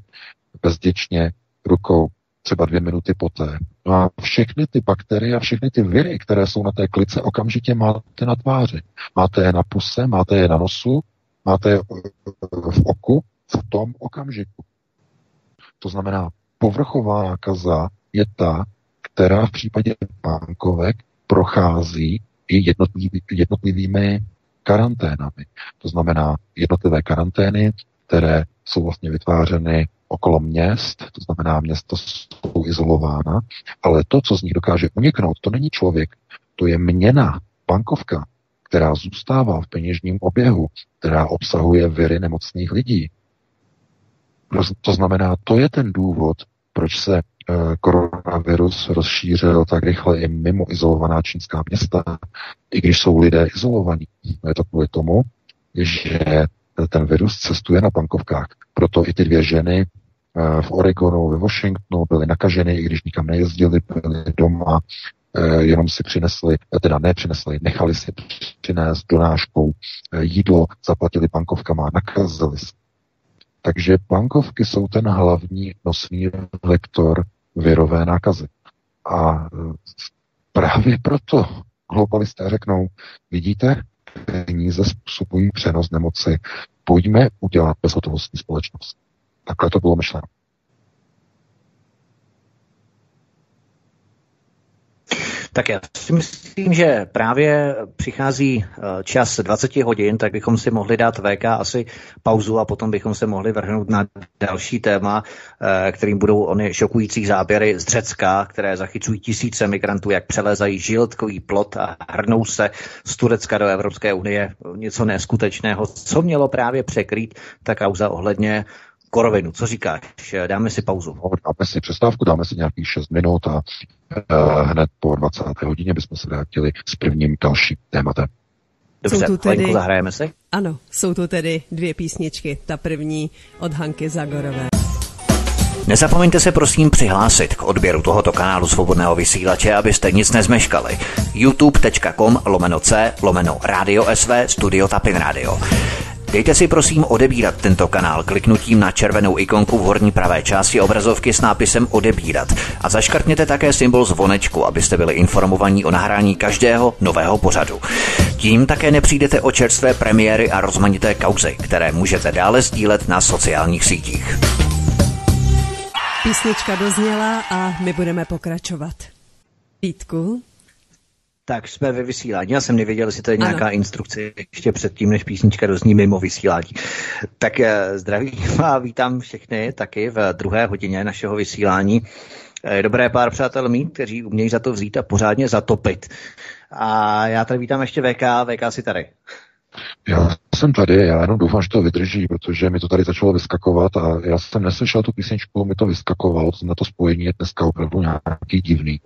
C: bezděčně rukou třeba dvě minuty poté. No a všechny ty bakterie a všechny ty viry, které jsou na té klice, okamžitě máte na tváři. Máte je na puse, máte je na nosu, máte je v oku v tom okamžiku. To znamená, povrchová nákaza je ta, která v případě bankovek prochází i jednotlivý, jednotlivými karanténami. To znamená jednotlivé karantény, které jsou vlastně vytvářeny okolo měst, to znamená města jsou izolována, ale to, co z nich dokáže uniknout, to není člověk, to je měna, bankovka, která zůstává v peněžním oběhu, která obsahuje viry nemocných lidí. To znamená, to je ten důvod, proč se koronavirus rozšířil tak rychle i mimo izolovaná čínská města, i když jsou lidé izolovaní. Je to kvůli tomu, že ten virus cestuje na bankovkách. Proto i ty dvě ženy v Oregonu, ve Washingtonu byly nakaženy, i když nikam nejezdili, byly doma, jenom si přinesli, teda ne přinesli, nechali si přinést donáškou jídlo, zaplatili bankovkama, nakazili se. Takže bankovky jsou ten hlavní nosný vektor virové nákazy. A e, právě proto globalisté řeknou, vidíte, peníze způsobují přenos nemoci, pojďme udělat bezhotovostní společnost. Takhle to bylo myšleno.
B: Tak já si myslím, že právě přichází eh, čas 20 hodin, tak bychom si mohli dát VK asi pauzu a potom bychom se mohli vrhnout na další téma, eh, kterým budou ony šokující záběry z Řecka, které zachycují tisíce migrantů, jak přelezají žiltkový plot a hrnou se z Turecka do Evropské unie. Něco neskutečného, co mělo právě překrýt ta kauza ohledně Korovinu. Co říkáš? Dáme si pauzu.
C: No, dáme si přestávku, dáme si nějakých 6 minut a uh, hned po 20. hodině bychom se vrátili s prvním dalším tématem.
B: Dobře, jsou tu tedy... zahrajeme si?
A: Ano, jsou tu tedy dvě písničky. Ta první od Hanky Zagorové.
B: Nezapomeňte se prosím přihlásit k odběru tohoto kanálu svobodného vysílače, abyste nic nezmeškali. youtube.com lomeno c lomeno radio sv studio tapin radio. Dejte si prosím odebírat tento kanál kliknutím na červenou ikonku v horní pravé části obrazovky s nápisem odebírat a zaškrtněte také symbol zvonečku, abyste byli informovaní o nahrání každého nového pořadu. Tím také nepřijdete o čerstvé premiéry a rozmanité kauzy, které můžete dále sdílet na sociálních sítích.
A: Písnička dozněla a my budeme pokračovat. Vítku,
B: tak jsme ve vysílání. Já jsem nevěděl, jestli to je nějaká ano. instrukce ještě předtím, než písnička dozní mimo vysílání. Tak eh, zdravím a vítám všechny taky v druhé hodině našeho vysílání. Eh, dobré pár přátel mít, kteří umějí za to vzít a pořádně zatopit. A já tady vítám ještě VK, VK si tady.
C: Já jsem tady, já jenom doufám, že to vydrží, protože mi to tady začalo vyskakovat a já jsem neslyšel tu písničku, mi to vyskakovalo, to na to spojení je dneska opravdu nějaký divný.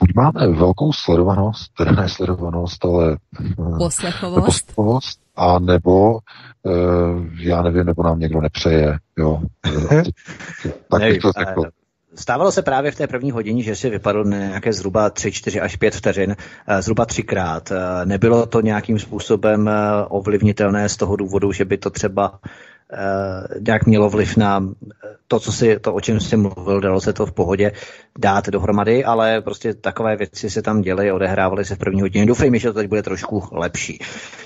C: Buď máme velkou sledovanost, teda ne sledovanost, ale
A: eh, poslechovost, poslechovost
C: a nebo uh, já nevím, nebo nám někdo nepřeje, jo. tak bych to řekl.
B: Stávalo se právě v té první hodině, že si vypadl nějaké zhruba 3, 4 až 5 vteřin, eh, zhruba třikrát. Eh, nebylo to nějakým způsobem eh, ovlivnitelné z toho důvodu, že by to třeba nějak mělo vliv na to, co si, to, o čem jsi mluvil, dalo se to v pohodě dát dohromady, ale prostě takové věci se tam děly, odehrávaly se v první hodině. Doufejme, že to teď bude trošku lepší.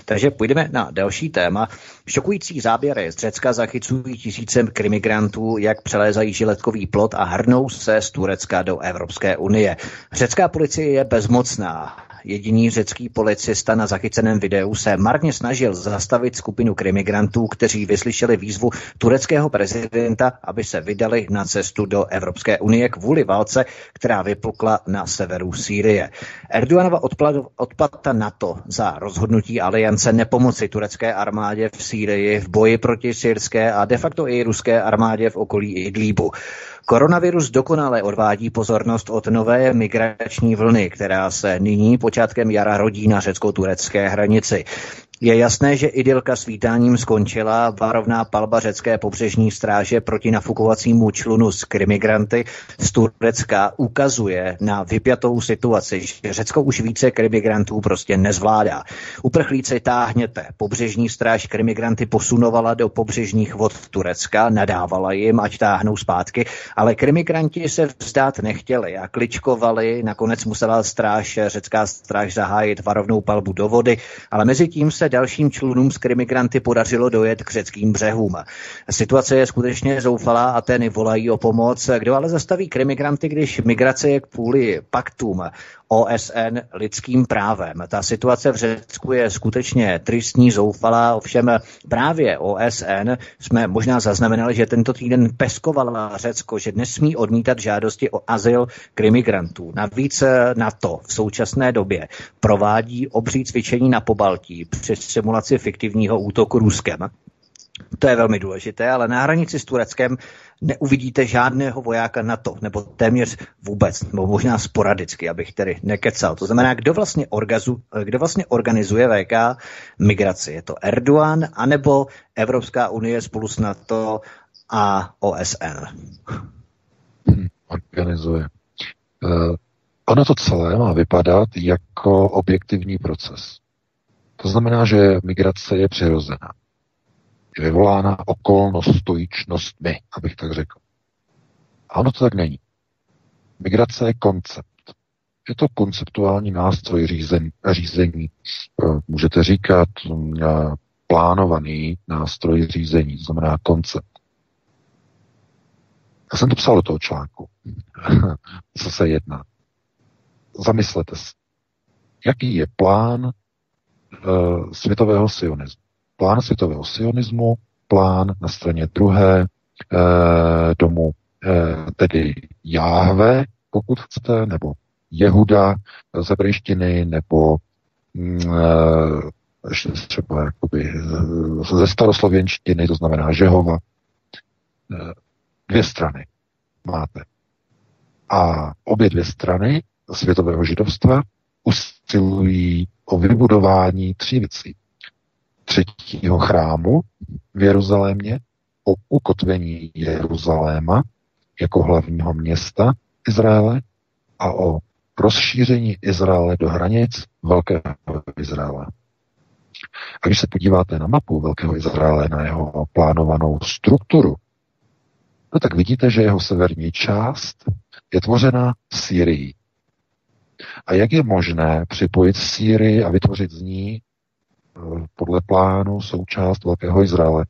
B: Takže půjdeme na další téma. Šokující záběry z Řecka zachycují tisíce krimigrantů, jak přelézají žiletkový plot a hrnou se z Turecka do Evropské unie. Řecká policie je bezmocná. Jediný řecký policista na zachyceném videu se marně snažil zastavit skupinu krimigrantů, kteří vyslyšeli výzvu tureckého prezidenta, aby se vydali na cestu do Evropské unie kvůli válce, která vypukla na severu Sýrie. Erdoganova odplata NATO za rozhodnutí aliance nepomoci turecké armádě v Sýrii v boji proti syrské a de facto i ruské armádě v okolí Idlíbu. Koronavirus dokonale odvádí pozornost od nové migrační vlny, která se nyní počátkem jara rodí na řecko-turecké hranici. Je jasné, že idylka s vítáním skončila. Varovná palba řecké pobřežní stráže proti nafukovacímu člunu s krimigranty z Turecka ukazuje na vypjatou situaci, že Řecko už více krimigrantů prostě nezvládá. Uprchlíci táhněte. Pobřežní stráž krimigranty posunovala do pobřežních vod Turecka, nadávala jim, ať táhnou zpátky, ale krimigranti se vzdát nechtěli a kličkovali. Nakonec musela stráž, řecká stráž zahájit varovnou palbu do vody, ale mezi tím se dalším člunům z krimigranty podařilo dojet k řeckým břehům. Situace je skutečně zoufalá a ten volají o pomoc. Kdo ale zastaví krimigranty, když migrace je kvůli paktům OSN lidským právem. Ta situace v Řecku je skutečně tristní, zoufalá, ovšem právě OSN jsme možná zaznamenali, že tento týden peskovala Řecko, že nesmí odmítat žádosti o azyl krimigrantů. Navíc na to v současné době provádí obří cvičení na Pobaltí při simulaci fiktivního útoku Ruskem To je velmi důležité, ale na hranici s Tureckem neuvidíte žádného vojáka NATO, nebo téměř vůbec, nebo možná sporadicky, abych tedy nekecal. To znamená, kdo vlastně, orgazu, kdo vlastně organizuje VK migraci? Je to Erdogan, anebo Evropská unie spolu s NATO a OSN?
C: Hmm, organizuje. Uh, ono to celé má vypadat jako objektivní proces. To znamená, že migrace je přirozená je vyvolána okolnostojičnostmi, abych tak řekl. A ono to tak není. Migrace je koncept. Je to konceptuální nástroj řízení. řízení. Eh, můžete říkat eh, plánovaný nástroj řízení, to znamená koncept. Já jsem to psal do toho článku. Co se jedná? Zamyslete se. Jaký je plán světového sionismu? plán světového sionismu, plán na straně druhé e, domu, e, tedy Jáhve, pokud chcete, nebo Jehuda z hebrejštiny, nebo mm, ještě třeba jakoby ze staroslověnštiny, to znamená Žehova. Dvě strany máte. A obě dvě strany světového židovstva usilují o vybudování tří věcí třetího chrámu v Jeruzalémě, o ukotvení Jeruzaléma jako hlavního města Izraele a o rozšíření Izraele do hranic Velkého Izraele. A když se podíváte na mapu Velkého Izraele, na jeho plánovanou strukturu, no tak vidíte, že jeho severní část je tvořena Syrií. A jak je možné připojit Sýrii a vytvořit z ní podle plánu součást Velkého Izraele.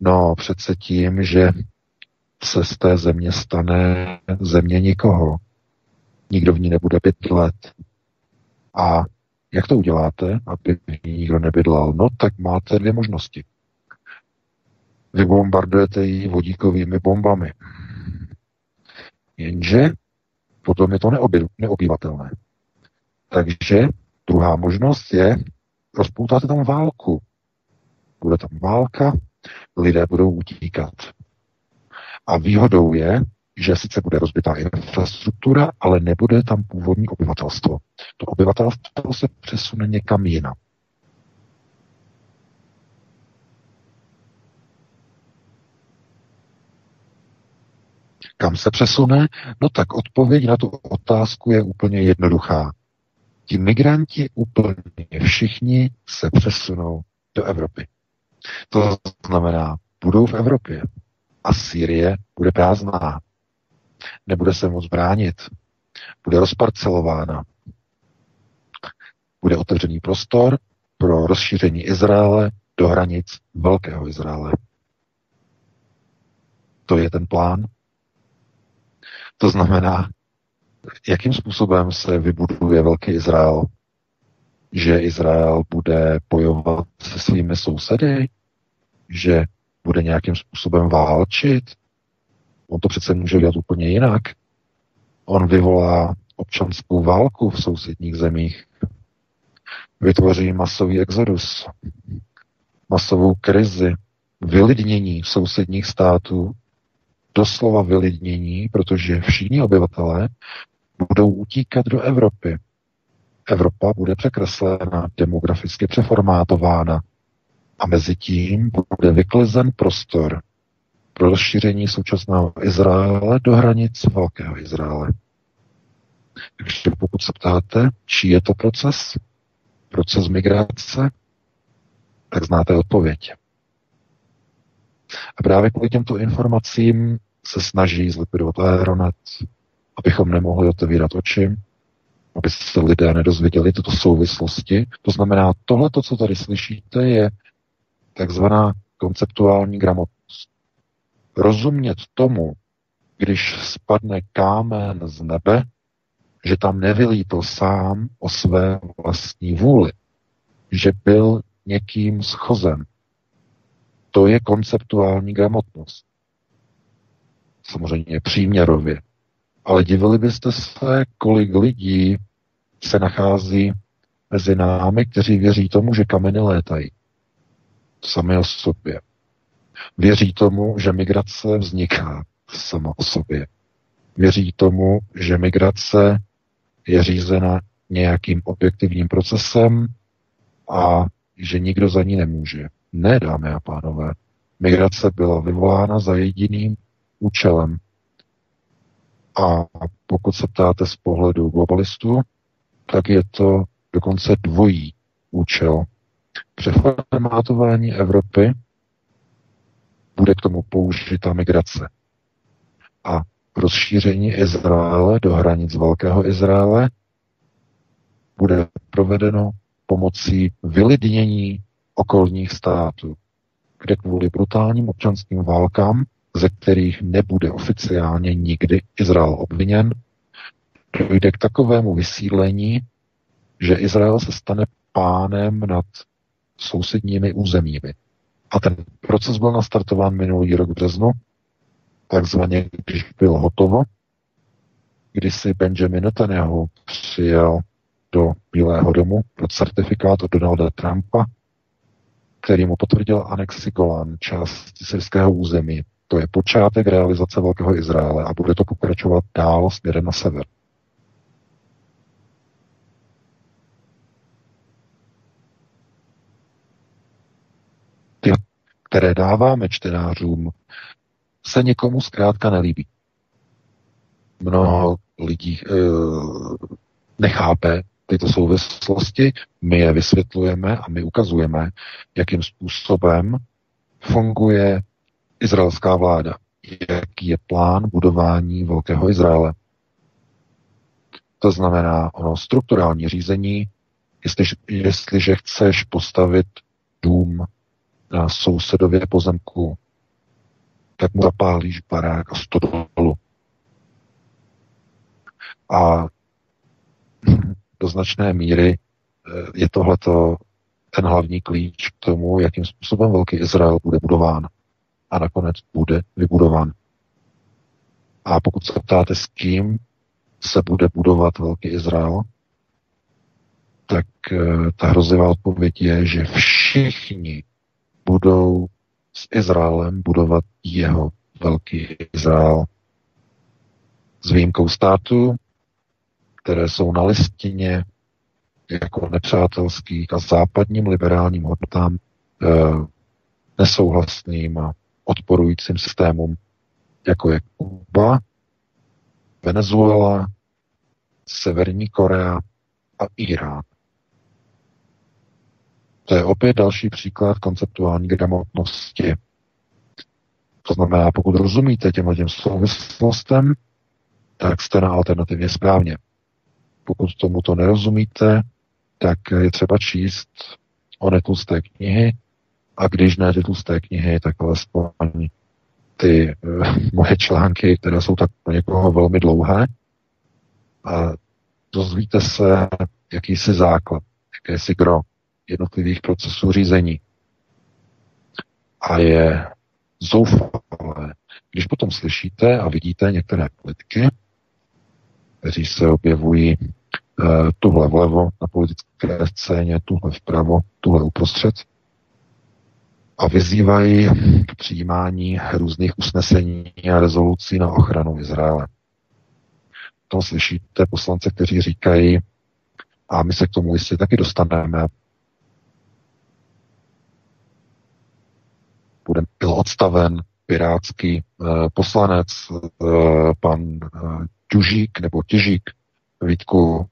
C: No, přece tím, že se z té země stane země nikoho. Nikdo v ní nebude let. A jak to uděláte, aby v ní nikdo nebydlel? No, tak máte dvě možnosti. Vybombardujete ji vodíkovými bombami. Jenže potom je to neoby, neobyvatelné. Takže druhá možnost je rozpoutáte tam válku. Bude tam válka, lidé budou utíkat. A výhodou je, že sice bude rozbitá infrastruktura, ale nebude tam původní obyvatelstvo. To obyvatelstvo se přesune někam jinam. Kam se přesune? No tak odpověď na tu otázku je úplně jednoduchá. Ti migranti úplně všichni se přesunou do Evropy. To znamená, budou v Evropě a Sýrie bude prázdná. Nebude se moc bránit. Bude rozparcelována. Bude otevřený prostor pro rozšíření Izraele do hranic Velkého Izraele. To je ten plán. To znamená, jakým způsobem se vybuduje Velký Izrael? Že Izrael bude bojovat se svými sousedy? Že bude nějakým způsobem válčit? On to přece může dělat úplně jinak. On vyvolá občanskou válku v sousedních zemích. Vytvoří masový exodus, masovou krizi, vylidnění sousedních států, doslova vylidnění, protože všichni obyvatelé budou utíkat do Evropy. Evropa bude překreslena, demograficky přeformátována a mezi tím bude vyklizen prostor pro rozšíření současného Izraele do hranic Velkého Izraele. Takže pokud se ptáte, čí je to proces, proces migrace, tak znáte odpověď. A právě kvůli těmto informacím se snaží zlikvidovat Aeronet, abychom nemohli otevírat oči, aby se lidé nedozvěděli tyto souvislosti. To znamená, tohle, co tady slyšíte, je takzvaná konceptuální gramotnost. Rozumět tomu, když spadne kámen z nebe, že tam nevylítl sám o své vlastní vůli, že byl někým schozen. To je konceptuální gramotnost. Samozřejmě příměrově, ale divili byste se, kolik lidí se nachází mezi námi, kteří věří tomu, že kameny létají. sami o sobě. Věří tomu, že migrace vzniká sama o sobě. Věří tomu, že migrace je řízena nějakým objektivním procesem a že nikdo za ní nemůže. Ne, dámy a pánové. Migrace byla vyvolána za jediným účelem. A pokud se ptáte z pohledu globalistů, tak je to dokonce dvojí účel. Přeformátování Evropy bude k tomu použita migrace. A rozšíření Izraele do hranic Velkého Izraele bude provedeno pomocí vylidnění okolních států, kde kvůli brutálním občanským válkám, ze kterých nebude oficiálně nikdy Izrael obviněn, dojde k takovému vysídlení, že Izrael se stane pánem nad sousedními územími. A ten proces byl nastartován minulý rok v březnu, takzvaně, když byl hotovo, kdy si Benjamin Netanyahu přijel do Bílého domu pro certifikát od Donalda Trumpa, který mu potvrdil anexi Golan, část syrského území. To je počátek realizace Velkého Izraele a bude to pokračovat dál směrem na sever. Ty, které dáváme čtenářům, se někomu zkrátka nelíbí. Mnoho lidí e, nechápe tyto souvislosti, my je vysvětlujeme a my ukazujeme, jakým způsobem funguje izraelská vláda, jaký je plán budování Velkého Izraele. To znamená ono strukturální řízení, jestliže, jestliže chceš postavit dům na sousedově pozemku, tak mu zapálíš barák a stodolu. A do značné míry eh, je tohleto ten hlavní klíč k tomu, jakým způsobem Velký Izrael bude budován. A nakonec bude vybudován. A pokud se ptáte, s kým se bude budovat Velký Izrael, tak eh, ta hrozivá odpověď je, že všichni budou s Izraelem budovat jeho Velký Izrael. S výjimkou států, které jsou na listině jako nepřátelských a západním liberálním hodnotám e, nesouhlasným a odporujícím systémům, jako je Kuba, Venezuela, Severní Korea a Irán. To je opět další příklad konceptuální gramotnosti. To znamená, pokud rozumíte těm těm souvislostem, tak jste na alternativě správně. Pokud tomu to nerozumíte, tak je třeba číst ony tlusté knihy a když ne tlusté knihy, tak alespoň ty uh, moje články, které jsou tak pro někoho velmi dlouhé a dozvíte se jakýsi základ, jakési gro jednotlivých procesů řízení. A je zoufalé, když potom slyšíte a vidíte některé politiky, kteří se objevují uh, tuhle vlevo na politické scéně, tuhle vpravo, tuhle uprostřed a vyzývají k přijímání různých usnesení a rezolucí na ochranu Izraele. To slyšíte poslance, kteří říkají, a my se k tomu jistě taky dostaneme, bude, byl odstaven pirátský uh, poslanec, uh, pan Tužík nebo Těžík, Vítku.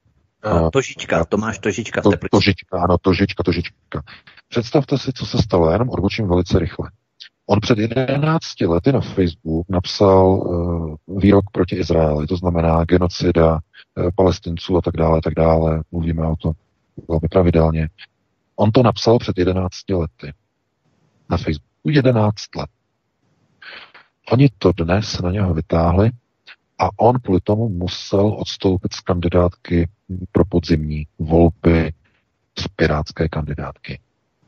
B: Tožička, Tomáš Tožička.
C: To, tožička, ano, Tožička, Tožička. Představte si, co se stalo, jenom odbočím velice rychle. On před 11 lety na Facebook napsal uh, výrok proti Izraeli, to znamená genocida uh, palestinců a tak dále, tak dále. Mluvíme o tom velmi pravidelně. On to napsal před 11 lety na Facebooku. 11 let. Oni to dnes na něho vytáhli a on kvůli tomu musel odstoupit z kandidátky pro podzimní volby z pirátské kandidátky.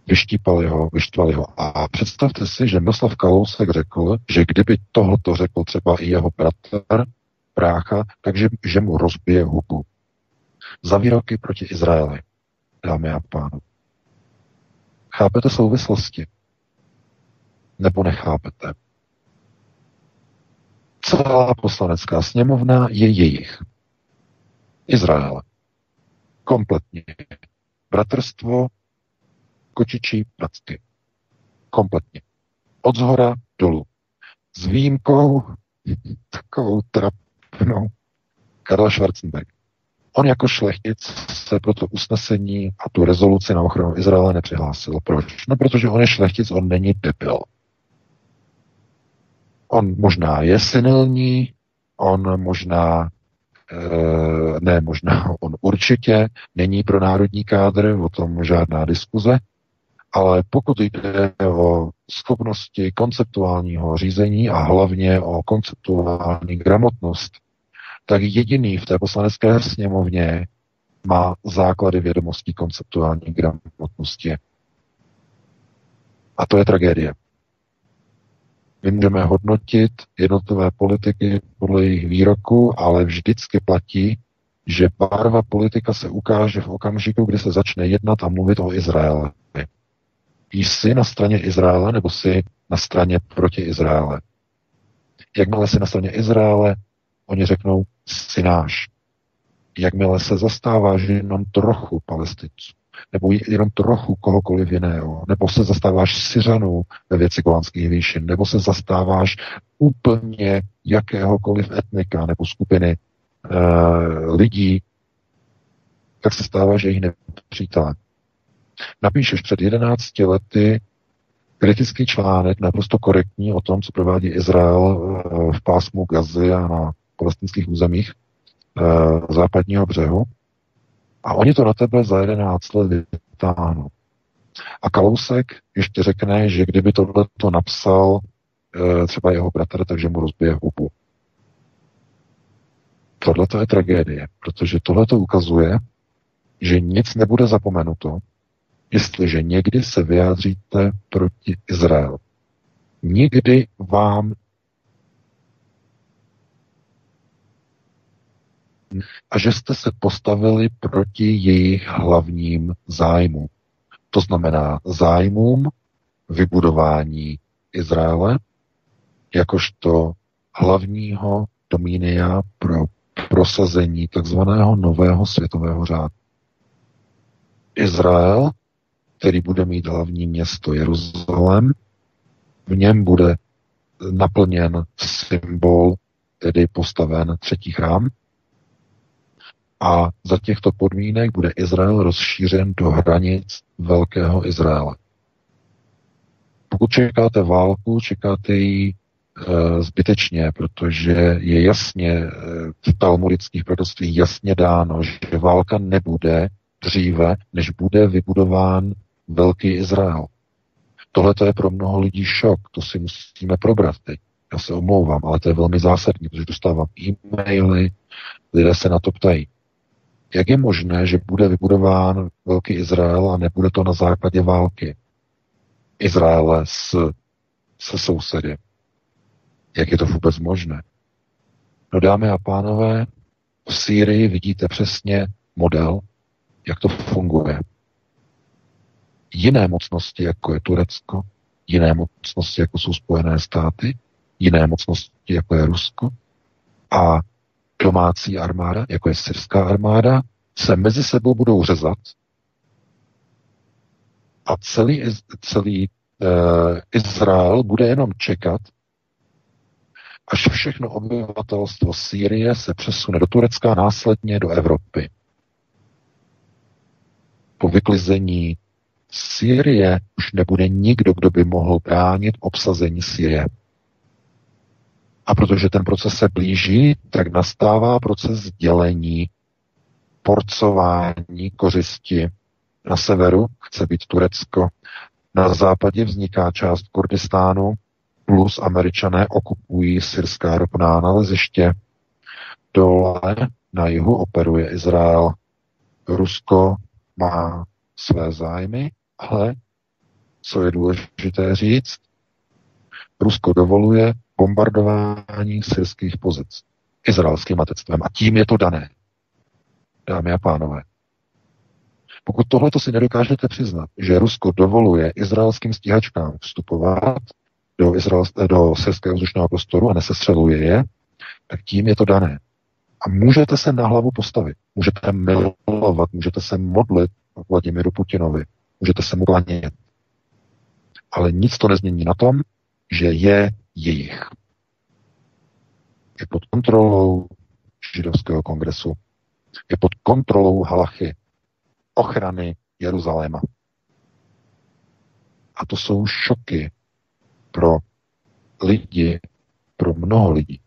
C: Vyštípali ho, vyštvali ho. A představte si, že Miroslav Kalousek řekl, že kdyby tohoto řekl třeba i jeho bratr, prácha, takže že mu rozbije hubu. Za výroky proti Izraeli, dámy a pánové. Chápete souvislosti? Nebo nechápete? Celá poslanecká sněmovna je jejich. Izrael. Kompletně. Bratrstvo, kočičí pracky. Kompletně. Od zhora dolů. S výjimkou takovou trapnou Karla Schwarzenberg. On jako šlechtic se pro to usnesení a tu rezoluci na ochranu Izraele nepřihlásil. Proč? No, protože on je šlechtic, on není debil. On možná je senilní, on možná, e, ne možná, on určitě není pro národní kádr, o tom žádná diskuze, ale pokud jde o schopnosti konceptuálního řízení a hlavně o konceptuální gramotnost, tak jediný v té poslanecké sněmovně má základy vědomostí konceptuální gramotnosti. A to je tragédie. My můžeme hodnotit jednotlivé politiky podle jejich výroku, ale vždycky platí, že barva politika se ukáže v okamžiku, kdy se začne jednat a mluvit o Izraeli. Jsi na straně Izraele nebo jsi na straně proti Izraele? Jakmile jsi na straně Izraele, oni řeknou, jsi náš. Jakmile se zastáváš jenom trochu palestinců, nebo jenom trochu kohokoliv jiného, nebo se zastáváš Syřanů ve věci Golanských výšin, nebo se zastáváš úplně jakéhokoliv etnika nebo skupiny e, lidí, tak se stáváš jejich nepřítelem. Napíšeš před 11 lety kritický článek, naprosto korektní o tom, co provádí Izrael eh, v pásmu Gazy a na palestinských územích e, západního břehu. A oni to na tebe za 11 let vytáhnou. A Kalousek ještě řekne, že kdyby tohle to napsal e, třeba jeho bratr, takže mu rozbije hubu. Tohle to je tragédie, protože tohle to ukazuje, že nic nebude zapomenuto, jestliže někdy se vyjádříte proti Izraelu. Nikdy vám a že jste se postavili proti jejich hlavním zájmu. To znamená zájmům vybudování Izraele jakožto hlavního domínia pro prosazení takzvaného nového světového řádu. Izrael, který bude mít hlavní město Jeruzalém, v něm bude naplněn symbol, tedy postaven třetí chrám, a za těchto podmínek bude Izrael rozšířen do hranic Velkého Izraele. Pokud čekáte válku, čekáte ji e, zbytečně, protože je jasně e, v talmudických proroctvích jasně dáno, že válka nebude dříve, než bude vybudován Velký Izrael. Tohle je pro mnoho lidí šok, to si musíme probrat teď. Já se omlouvám, ale to je velmi zásadní, protože dostávám e-maily, lidé se na to ptají. Jak je možné, že bude vybudován velký Izrael a nebude to na základě války Izraele s, se sousedy? Jak je to vůbec možné? No dámy a pánové, v Sýrii vidíte přesně model, jak to funguje. Jiné mocnosti, jako je Turecko, jiné mocnosti, jako jsou Spojené státy, jiné mocnosti, jako je Rusko a domácí armáda, jako je syrská armáda, se mezi sebou budou řezat a celý, celý uh, Izrael bude jenom čekat, až všechno obyvatelstvo Sýrie se přesune do Turecka a následně do Evropy. Po vyklizení Sýrie už nebude nikdo, kdo by mohl bránit obsazení Sýrie. A protože ten proces se blíží, tak nastává proces dělení, porcování kořisti. Na severu chce být Turecko, na západě vzniká část Kurdistánu, plus američané okupují syrská ropná naleziště. Dole na jihu operuje Izrael. Rusko má své zájmy, ale co je důležité říct, Rusko dovoluje bombardování syrských pozic izraelským letectvem. A tím je to dané. Dámy a pánové. Pokud tohle si nedokážete přiznat, že Rusko dovoluje izraelským stíhačkám vstupovat, do, Izrael, do syrského vzdušného prostoru a nesestřeluje je, tak tím je to dané. A můžete se na hlavu postavit, můžete milovat, můžete se modlit Vladimíru Putinovi, můžete se mu klanět. Ale nic to nezmění na tom, že je jejich. Je pod kontrolou židovského kongresu, je pod kontrolou halachy, ochrany Jeruzaléma. A to jsou šoky pro lidi, pro mnoho lidí.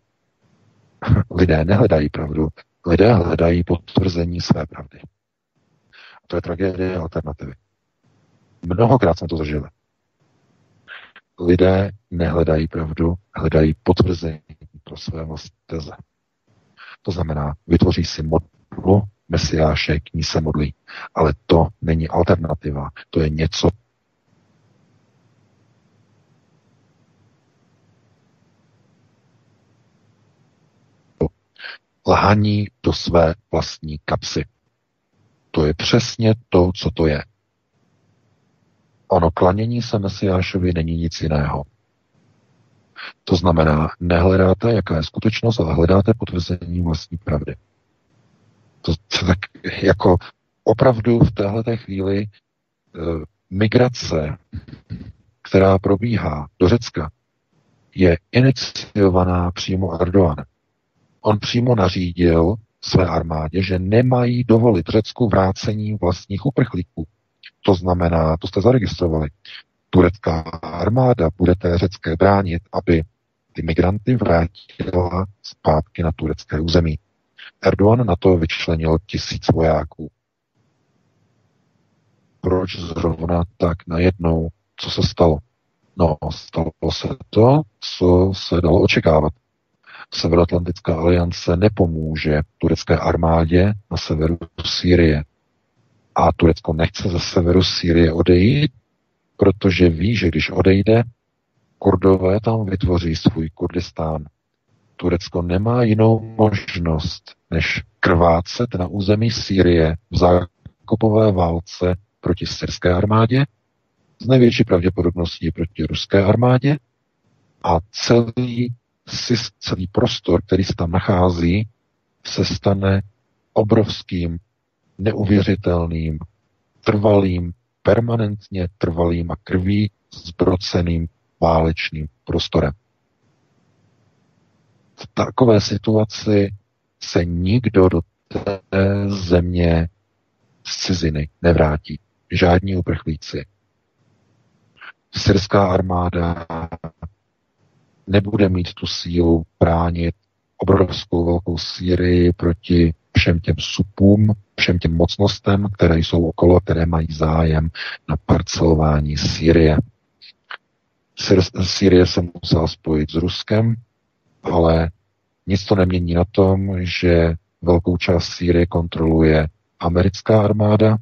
C: Lidé nehledají pravdu, lidé hledají potvrzení své pravdy. A to je tragédie alternativy. Mnohokrát jsme to zažili. Lidé nehledají pravdu, hledají potvrzení pro své vlastní teze. To znamená, vytvoří si modlu mesiáše, k ní se modlí. Ale to není alternativa. To je něco, lhaní do své vlastní kapsy. To je přesně to, co to je. Ono klanění se Mesiášovi není nic jiného. To znamená, nehledáte, jaká je skutečnost, ale hledáte potvrzení vlastní pravdy. To, to tak jako opravdu v téhle chvíli e, migrace, která probíhá do Řecka, je iniciovaná přímo Erdoganem. On přímo nařídil své armádě, že nemají dovolit Řecku vrácení vlastních uprchlíků. To znamená, to jste zaregistrovali, turecká armáda bude té řecké bránit, aby ty migranty vrátila zpátky na turecké území. Erdogan na to vyčlenil tisíc vojáků. Proč zrovna tak najednou? Co se stalo? No, stalo se to, co se dalo očekávat. Severoatlantická aliance nepomůže turecké armádě na severu Sýrie. A Turecko nechce ze severu Sýrie odejít, protože ví, že když odejde, Kurdové tam vytvoří svůj Kurdistán. Turecko nemá jinou možnost, než krvácet na území Sýrie v zákopové válce proti syrské armádě, z největší pravděpodobností proti ruské armádě a celý celý prostor, který se tam nachází, se stane obrovským, neuvěřitelným, trvalým, permanentně trvalým a krví zbroceným válečným prostorem. V takové situaci se nikdo do té země z ciziny nevrátí. Žádní uprchlíci. Syrská armáda nebude mít tu sílu bránit obrovskou velkou Sýrii proti všem těm supům, všem těm mocnostem, které jsou okolo, které mají zájem na parcelování Sýrie. Sýrie se musela spojit s Ruskem, ale nic to nemění na tom, že velkou část Sýrie kontroluje americká armáda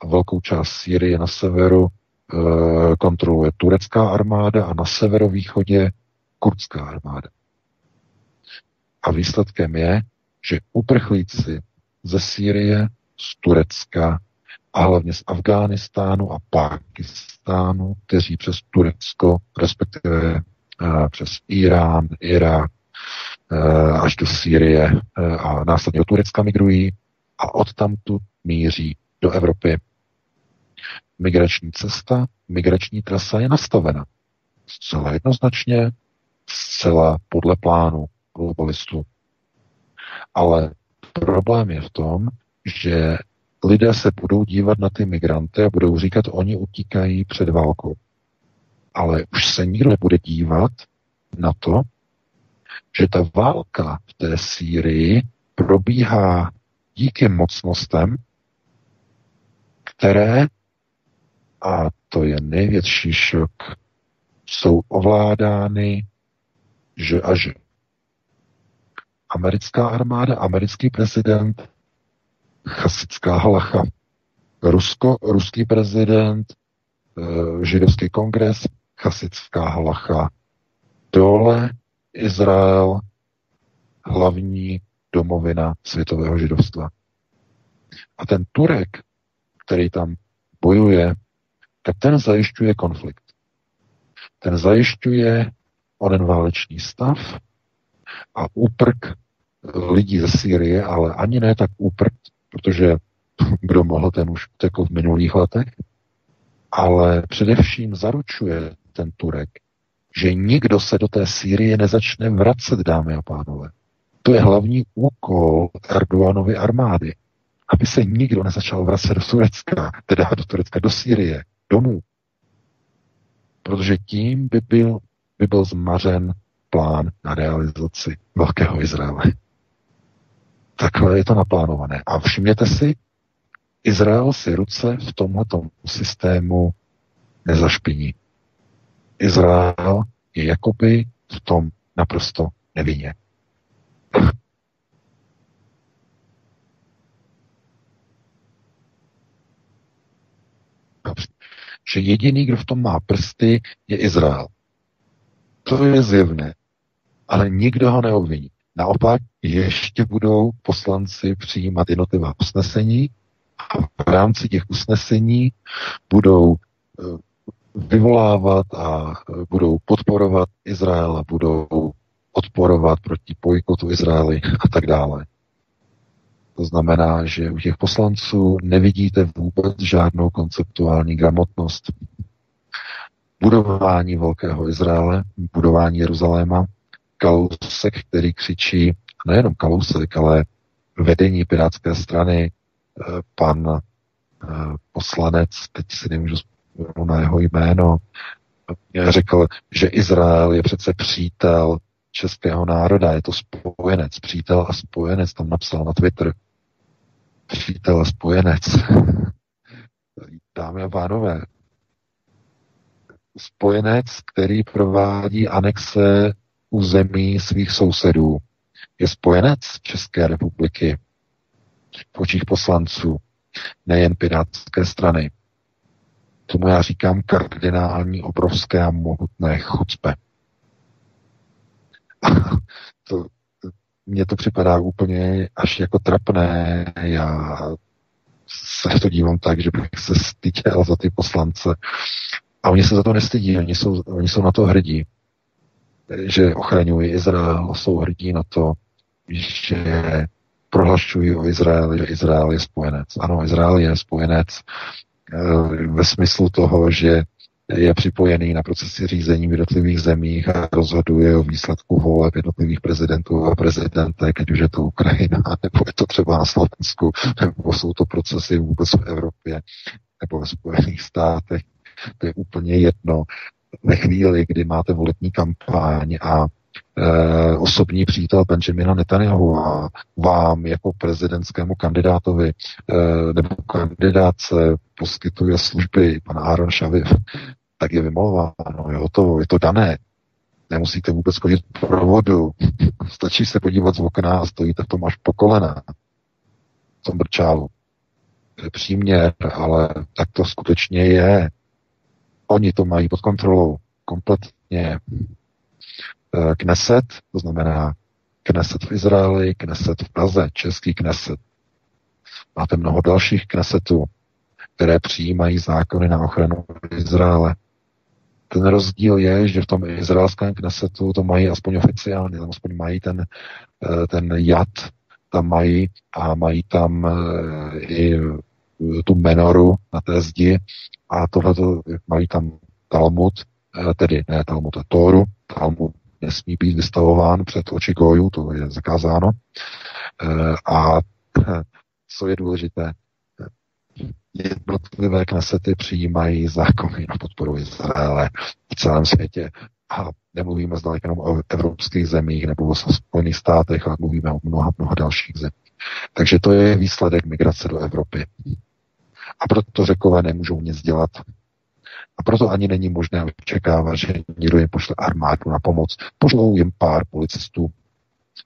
C: a velkou část Sýrie na severu e, kontroluje turecká armáda a na severovýchodě kurdská armáda. A výsledkem je, že uprchlíci ze Sýrie, z Turecka a hlavně z Afghánistánu a Pákistánu, kteří přes Turecko, respektive uh, přes Irán, Irák, uh, až do Sýrie uh, a následně do Turecka migrují a odtamtu míří do Evropy. Migrační cesta, migrační trasa je nastavena zcela jednoznačně zcela podle plánu globalistů. Ale problém je v tom, že lidé se budou dívat na ty migranty a budou říkat, oni utíkají před válkou. Ale už se nikdo nebude dívat na to, že ta válka v té Sýrii probíhá díky mocnostem, které, a to je největší šok, jsou ovládány že a že. Americká armáda, americký prezident, chasická halacha, Rusko, ruský prezident, e, židovský kongres, chasická halacha, dole Izrael, hlavní domovina světového židovstva. A ten Turek, který tam bojuje, tak ten zajišťuje konflikt. ten zajišťuje onen válečný stav a úprk lidí ze Sýrie, ale ani ne tak úprk, protože kdo mohl, ten už utekl v minulých letech, ale především zaručuje ten Turek, že nikdo se do té Sýrie nezačne vracet, dámy a pánové. To je hlavní úkol Erdoganovy armády. Aby se nikdo nezačal vracet do Turecka, teda do Turecka, do Sýrie, domů. Protože tím by byl, by byl zmařen plán na realizaci Velkého Izraele. Takhle je to naplánované. A všimněte si, Izrael si ruce v tomto systému nezašpiní. Izrael je jakoby v tom naprosto nevinně. Že jediný, kdo v tom má prsty, je Izrael. To je zjevné. Ale nikdo ho neobviní. Naopak ještě budou poslanci přijímat jednotlivá usnesení a v rámci těch usnesení budou eh, vyvolávat a eh, budou podporovat Izrael a budou odporovat proti bojkotu Izraeli a tak dále. To znamená, že u těch poslanců nevidíte vůbec žádnou konceptuální gramotnost. Budování Velkého Izraele, budování Jeruzaléma, Kalousek, který křičí, nejenom Kalousek, ale vedení Pirátské strany, eh, pan eh, poslanec, teď si nemůžu vzpomenout na jeho jméno, řekl, že Izrael je přece přítel českého národa, je to spojenec, přítel a spojenec, tam napsal na Twitter. Přítel a spojenec. Dámy a pánové, spojenec, který provádí anexe území svých sousedů, je spojenec České republiky v očích poslanců, nejen pirátské strany. Tomu já říkám kardinální, obrovské a mohutné chucpe. to, mně to připadá úplně až jako trapné. Já se to dívám tak, že bych se styděl za ty poslance. A oni se za to nestydí, oni jsou, oni jsou na to hrdí, že ochraňují Izrael, jsou hrdí na to, že prohlašují o Izraeli, že Izrael je spojenec. Ano, Izrael je spojenec eh, ve smyslu toho, že je připojený na procesy řízení v jednotlivých zemích a rozhoduje o výsledku voleb jednotlivých prezidentů a prezidentek, ať už je to Ukrajina, nebo je to třeba na Slovensku, nebo jsou to procesy vůbec v Evropě, nebo ve Spojených státech. To je úplně jedno. Ve chvíli, kdy máte volební kampaň a e, osobní přítel Benjamina Netanyahu a vám jako prezidentskému kandidátovi e, nebo kandidátce poskytuje služby pan Aaron Šaviv, tak je vymalováno, je hotovo, je to dané. Nemusíte vůbec chodit pro vodu. Stačí se podívat z okna a stojíte v tom až po kolena. V tom brčálu. To je příměr, ale tak to skutečně je. Oni to mají pod kontrolou kompletně. Eh, Kneset, to znamená Kneset v Izraeli, Kneset v Praze, český Kneset. Máte mnoho dalších Knesetů, které přijímají zákony na ochranu Izraele. Ten rozdíl je, že v tom izraelském knesetu to mají aspoň oficiálně, tam aspoň mají ten, eh, ten jad, tam mají a mají tam eh, i tu menoru na té zdi a tohle mají tam Talmud, eh, tedy ne Talmud, a Tóru, Talmud nesmí být vystavován před oči gojů, to je zakázáno. A co je důležité, jednotlivé knesety přijímají zákony na podporu Izraele v celém světě. A nemluvíme zdaleka jenom o evropských zemích nebo o Spojených státech, ale mluvíme o mnoha, mnoha dalších zemích. Takže to je výsledek migrace do Evropy. A proto řekové nemůžou nic dělat. A proto ani není možné očekávat, že někdo jim pošle armádu na pomoc. Pošlou jim pár policistů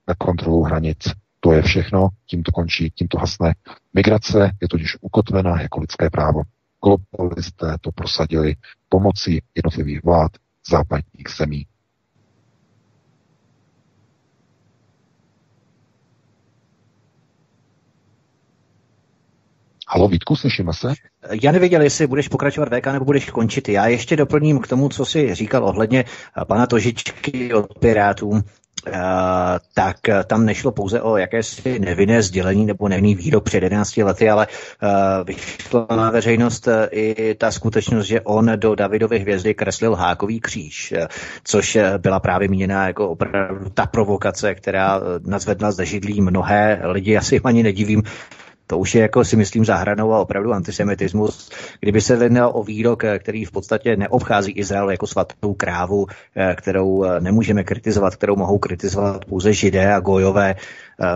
C: na kontrolu hranic to je všechno, tím to končí, tím to hasne. Migrace je totiž ukotvená jako lidské právo. Globalisté to prosadili pomocí jednotlivých vlád západních zemí. Halo Vítku, slyšíme se?
B: Já nevěděl, jestli budeš pokračovat VK nebo budeš končit. Já ještě doplním k tomu, co jsi říkal ohledně pana Tožičky od Pirátů. Eh, tak eh, tam nešlo pouze o jakési nevinné sdělení nebo nevinný výrok před 11 lety, ale uh, vyšla na veřejnost i ta skutečnost, že on do Davidovy hvězdy kreslil hákový kříž, což byla právě míněna jako opravdu ta provokace, která nazvedla zde židlí mnohé lidi. Já si ani nedivím, to už je jako si myslím zahranou a opravdu antisemitismus. Kdyby se jednalo o výrok, eh, který v podstatě neobchází Izrael jako svatou krávu, eh, kterou eh, nemůžeme kritizovat, kterou mohou kritizovat pouze židé a gojové,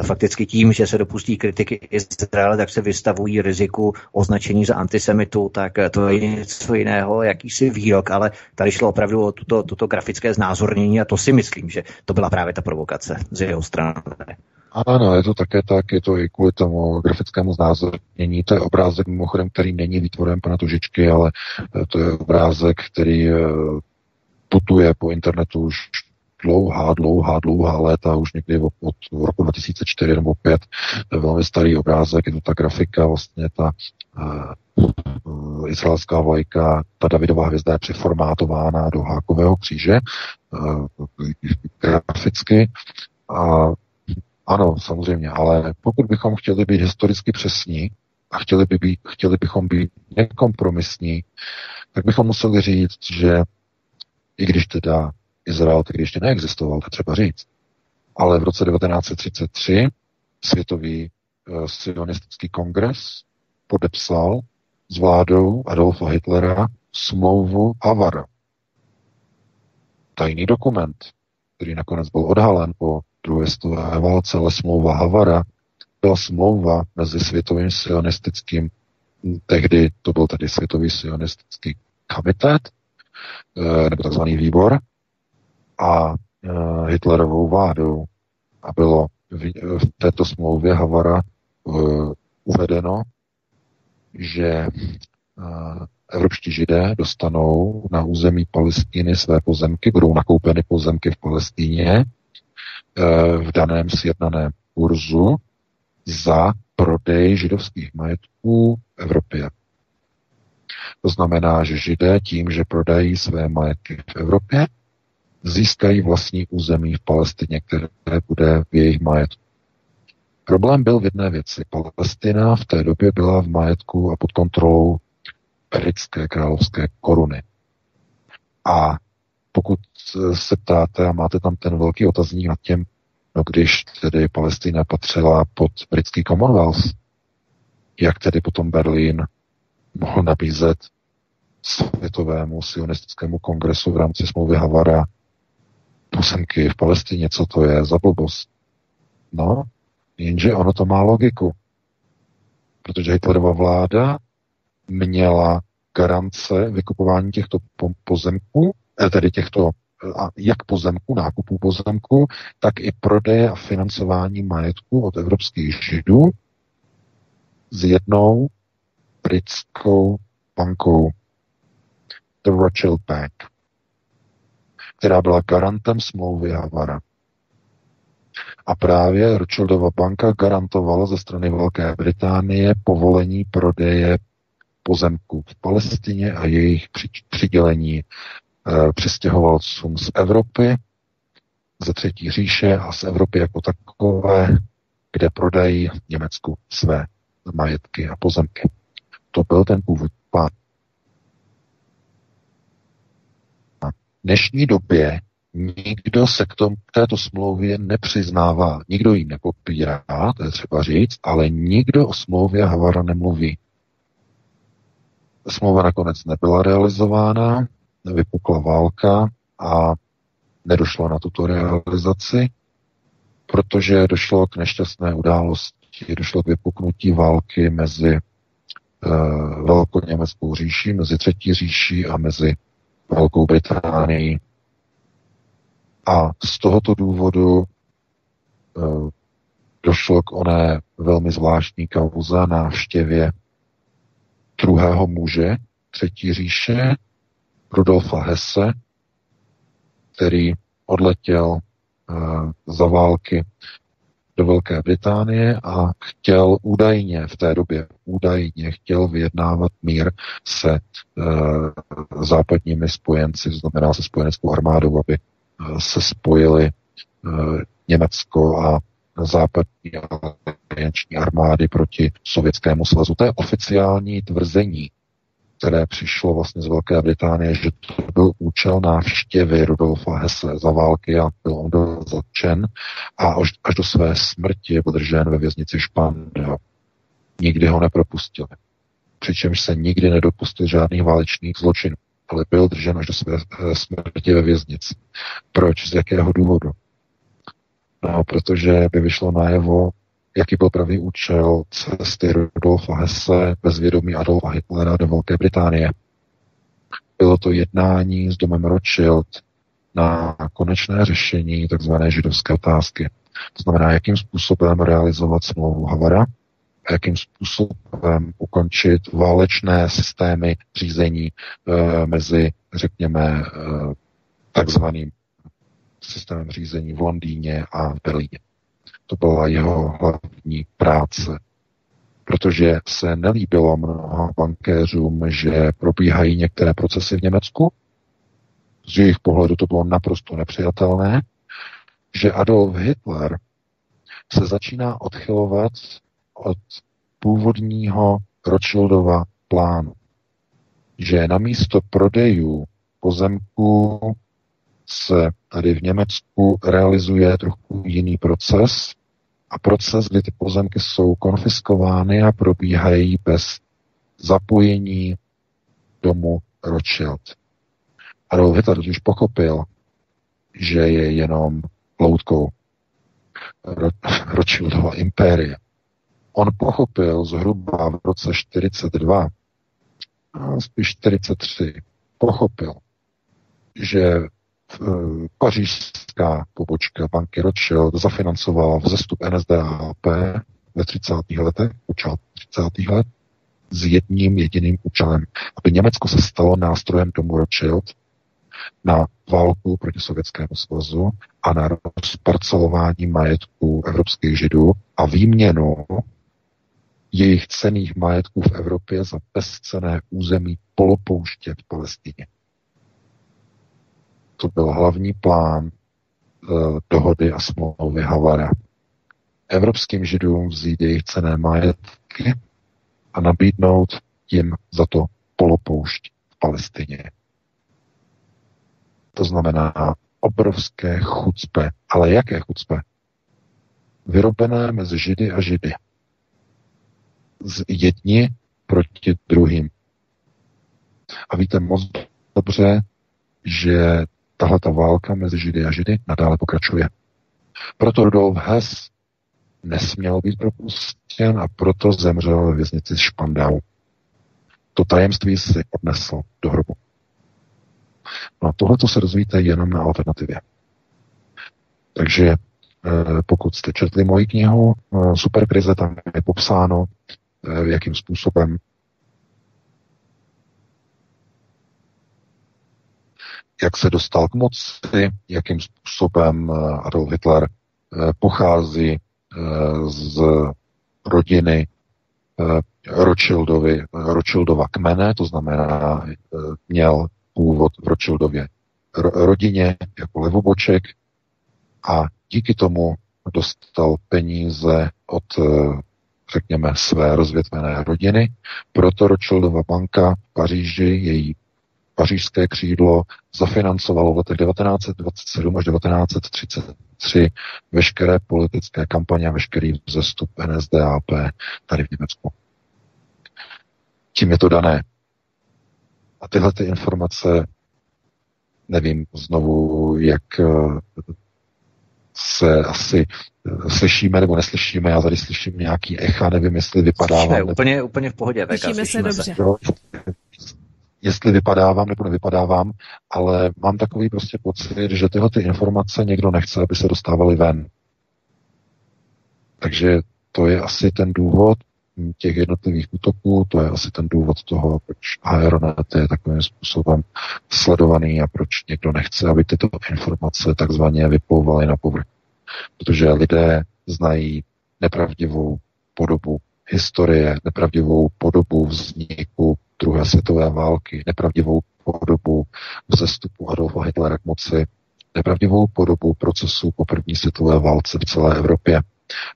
B: fakticky tím, že se dopustí kritiky Izraele, tak se vystavují riziku označení za antisemitu, tak to je něco jiného, jakýsi výrok, ale tady šlo opravdu o tuto, tuto grafické znázornění a to si myslím, že to byla právě ta provokace z jeho strany.
C: Ano, je to také tak, je to i kvůli tomu grafickému znázornění. To je obrázek mimochodem, který není výtvorem pana Tužičky, ale eh, to je obrázek, který eh, putuje po internetu už dlouhá, dlouhá, dlouhá léta, už někdy od, roku 2004 nebo 5. To je velmi starý obrázek, je to ta grafika, vlastně ta uh, izraelská vlajka, ta Davidová hvězda je přeformátována do hákového kříže uh, graficky a ano, samozřejmě, ale pokud bychom chtěli být historicky přesní a chtěli, by být, chtěli bychom být nekompromisní, tak bychom museli říct, že i když teda Izrael tehdy ještě neexistoval, to třeba říct, ale v roce 1933 Světový uh, sionistický kongres podepsal s vládou Adolfa Hitlera smlouvu Havara. Tajný dokument, který nakonec byl odhalen po druhé světové válce, ale smlouva Havara byla smlouva mezi světovým sionistickým, tehdy to byl tedy světový sionistický komitet, eh, nebo takzvaný výbor, a eh, Hitlerovou vládou. A bylo v této smlouvě Havara eh, uvedeno, že evropští židé dostanou na území Palestiny své pozemky, budou nakoupeny pozemky v Palestíně v daném sjednaném kurzu za prodej židovských majetků v Evropě. To znamená, že židé tím, že prodají své majetky v Evropě, získají vlastní území v Palestině, které bude v jejich majetku. Problém byl v jedné věci. Palestina v té době byla v majetku a pod kontrolou britské královské koruny. A pokud se ptáte a máte tam ten velký otazník nad těm, no když tedy Palestina patřila pod britský Commonwealth, jak tedy potom Berlín mohl nabízet světovému sionistickému kongresu v rámci smlouvy Havara pozemky v Palestině, co to je za blbost. No, jenže ono to má logiku. Protože Hitlerova vláda měla garance vykupování těchto pozemků Eh, tedy těchto eh, jak pozemku, nákupu pozemku, tak i prodeje a financování majetku od evropských židů s jednou britskou bankou, The Rothschild Bank, která byla garantem smlouvy Havara. A právě Rothschildova banka garantovala ze strany Velké Británie povolení prodeje pozemků v Palestině a jejich přidělení Eh, přistěhovalcům z Evropy, ze třetí říše a z Evropy jako takové, kde prodají Německu své majetky a pozemky. To byl ten původ plán. V dnešní době nikdo se k, tom, k této smlouvě nepřiznává. Nikdo ji nepopírá, to je třeba říct, ale nikdo o smlouvě Havara nemluví. Smlouva nakonec nebyla realizována, vypukla válka a nedošlo na tuto realizaci, protože došlo k nešťastné události, došlo k vypuknutí války mezi uh, Velkou německou říší, mezi Třetí říší a mezi Velkou Británií. A z tohoto důvodu uh, došlo k oné velmi zvláštní kauze návštěvě druhého muže Třetí říše, Rudolfa Hesse, který odletěl uh, za války do Velké Británie a chtěl údajně v té době, údajně chtěl vyjednávat mír se e, západními spojenci, znamená se spojeneckou armádou, aby e, se spojili Německo a západní alianční armády proti Sovětskému svazu. To je oficiální tvrzení které přišlo vlastně z Velké Británie, že to byl účel návštěvy Rudolfa Hesse za války a byl on byl zatčen a až, až do své smrti byl držen ve věznici Špandau. Nikdy ho nepropustili. Přičemž se nikdy nedopustil žádných válečných zločinů, ale byl držen až do své eh, smrti ve věznici. Proč? Z jakého důvodu? No, protože by vyšlo najevo, jaký byl pravý účel cesty Rudolfa Hesse bez vědomí Adolfa Hitlera do Velké Británie. Bylo to jednání s domem Rothschild na konečné řešení tzv. židovské otázky. To znamená, jakým způsobem realizovat smlouvu Havara a jakým způsobem ukončit válečné systémy řízení e, mezi, řekněme, e, takzvaným systémem řízení v Londýně a v Berlíně. To byla jeho hlavní práce. Protože se nelíbilo mnoha bankéřům, že probíhají některé procesy v Německu. Z jejich pohledu to bylo naprosto nepřijatelné, že Adolf Hitler se začíná odchylovat od původního Rothschildova plánu. Že na místo prodejů pozemků se tady v Německu realizuje trochu jiný proces, a proces, kdy ty pozemky jsou konfiskovány a probíhají bez zapojení domu Rothschild. Adolf Hitler už pochopil, že je jenom loutkou Rothschildova impérie. On pochopil zhruba v roce 42, a spíš 43, pochopil, že pařížská pobočka banky Rothschild zafinancovala vzestup NSDAP ve 30. letech, počátku 30. let, s jedním jediným účelem, aby Německo se stalo nástrojem domu Rothschild na válku proti Sovětskému svazu a na rozparcelování majetků evropských židů a výměnu jejich cených majetků v Evropě za bezcené území polopouště v Palestině to byl hlavní plán uh, dohody a smlouvy Havara. Evropským židům vzít jejich cené majetky a nabídnout jim za to polopoušť v Palestině. To znamená obrovské chucpe. Ale jaké chucpe? Vyrobené mezi židy a židy. Z jedni proti druhým. A víte moc dobře, že tahle ta válka mezi Židy a Židy nadále pokračuje. Proto Rudolf Hess nesměl být propustěn a proto zemřel ve věznici Špandau. To tajemství si odnesl do hrobu. No a tohle se dozvíte jenom na alternativě. Takže eh, pokud jste četli moji knihu eh, Superkrize, tam je popsáno, eh, jakým způsobem jak se dostal k moci, jakým způsobem eh, Adolf Hitler eh, pochází eh, z rodiny Rothschildovi, Rothschildova kmene, to znamená, měl původ v Rothschildově rodině jako levoboček a díky tomu dostal peníze od, řekněme, své rozvětvené rodiny. Proto Rothschildova banka v Paříži, její pařížské křídlo zafinancovalo v letech 1927 až 1933 veškeré politické kampaně a veškerý vzestup NSDAP tady v Německu. Tím je to dané. A tyhle ty informace, nevím znovu, jak eh, se asi eh, slyšíme nebo neslyšíme, já tady slyším nějaký echa, nevím, jestli vypadá.
B: Slyšíme, úplně, úplně v pohodě.
A: Slyšíme se dobře. Se
C: jestli vypadávám nebo nevypadávám, ale mám takový prostě pocit, že tyhle ty informace někdo nechce, aby se dostávaly ven. Takže to je asi ten důvod těch jednotlivých útoků, to je asi ten důvod toho, proč Aeronet je takovým způsobem sledovaný a proč někdo nechce, aby tyto informace takzvaně vyplouvaly na povrch. Protože lidé znají nepravdivou podobu historie, nepravdivou podobu vzniku druhé světové války, nepravdivou podobu vzestupu Adolfa Hitlera k moci, nepravdivou podobu procesu po první světové válce v celé Evropě.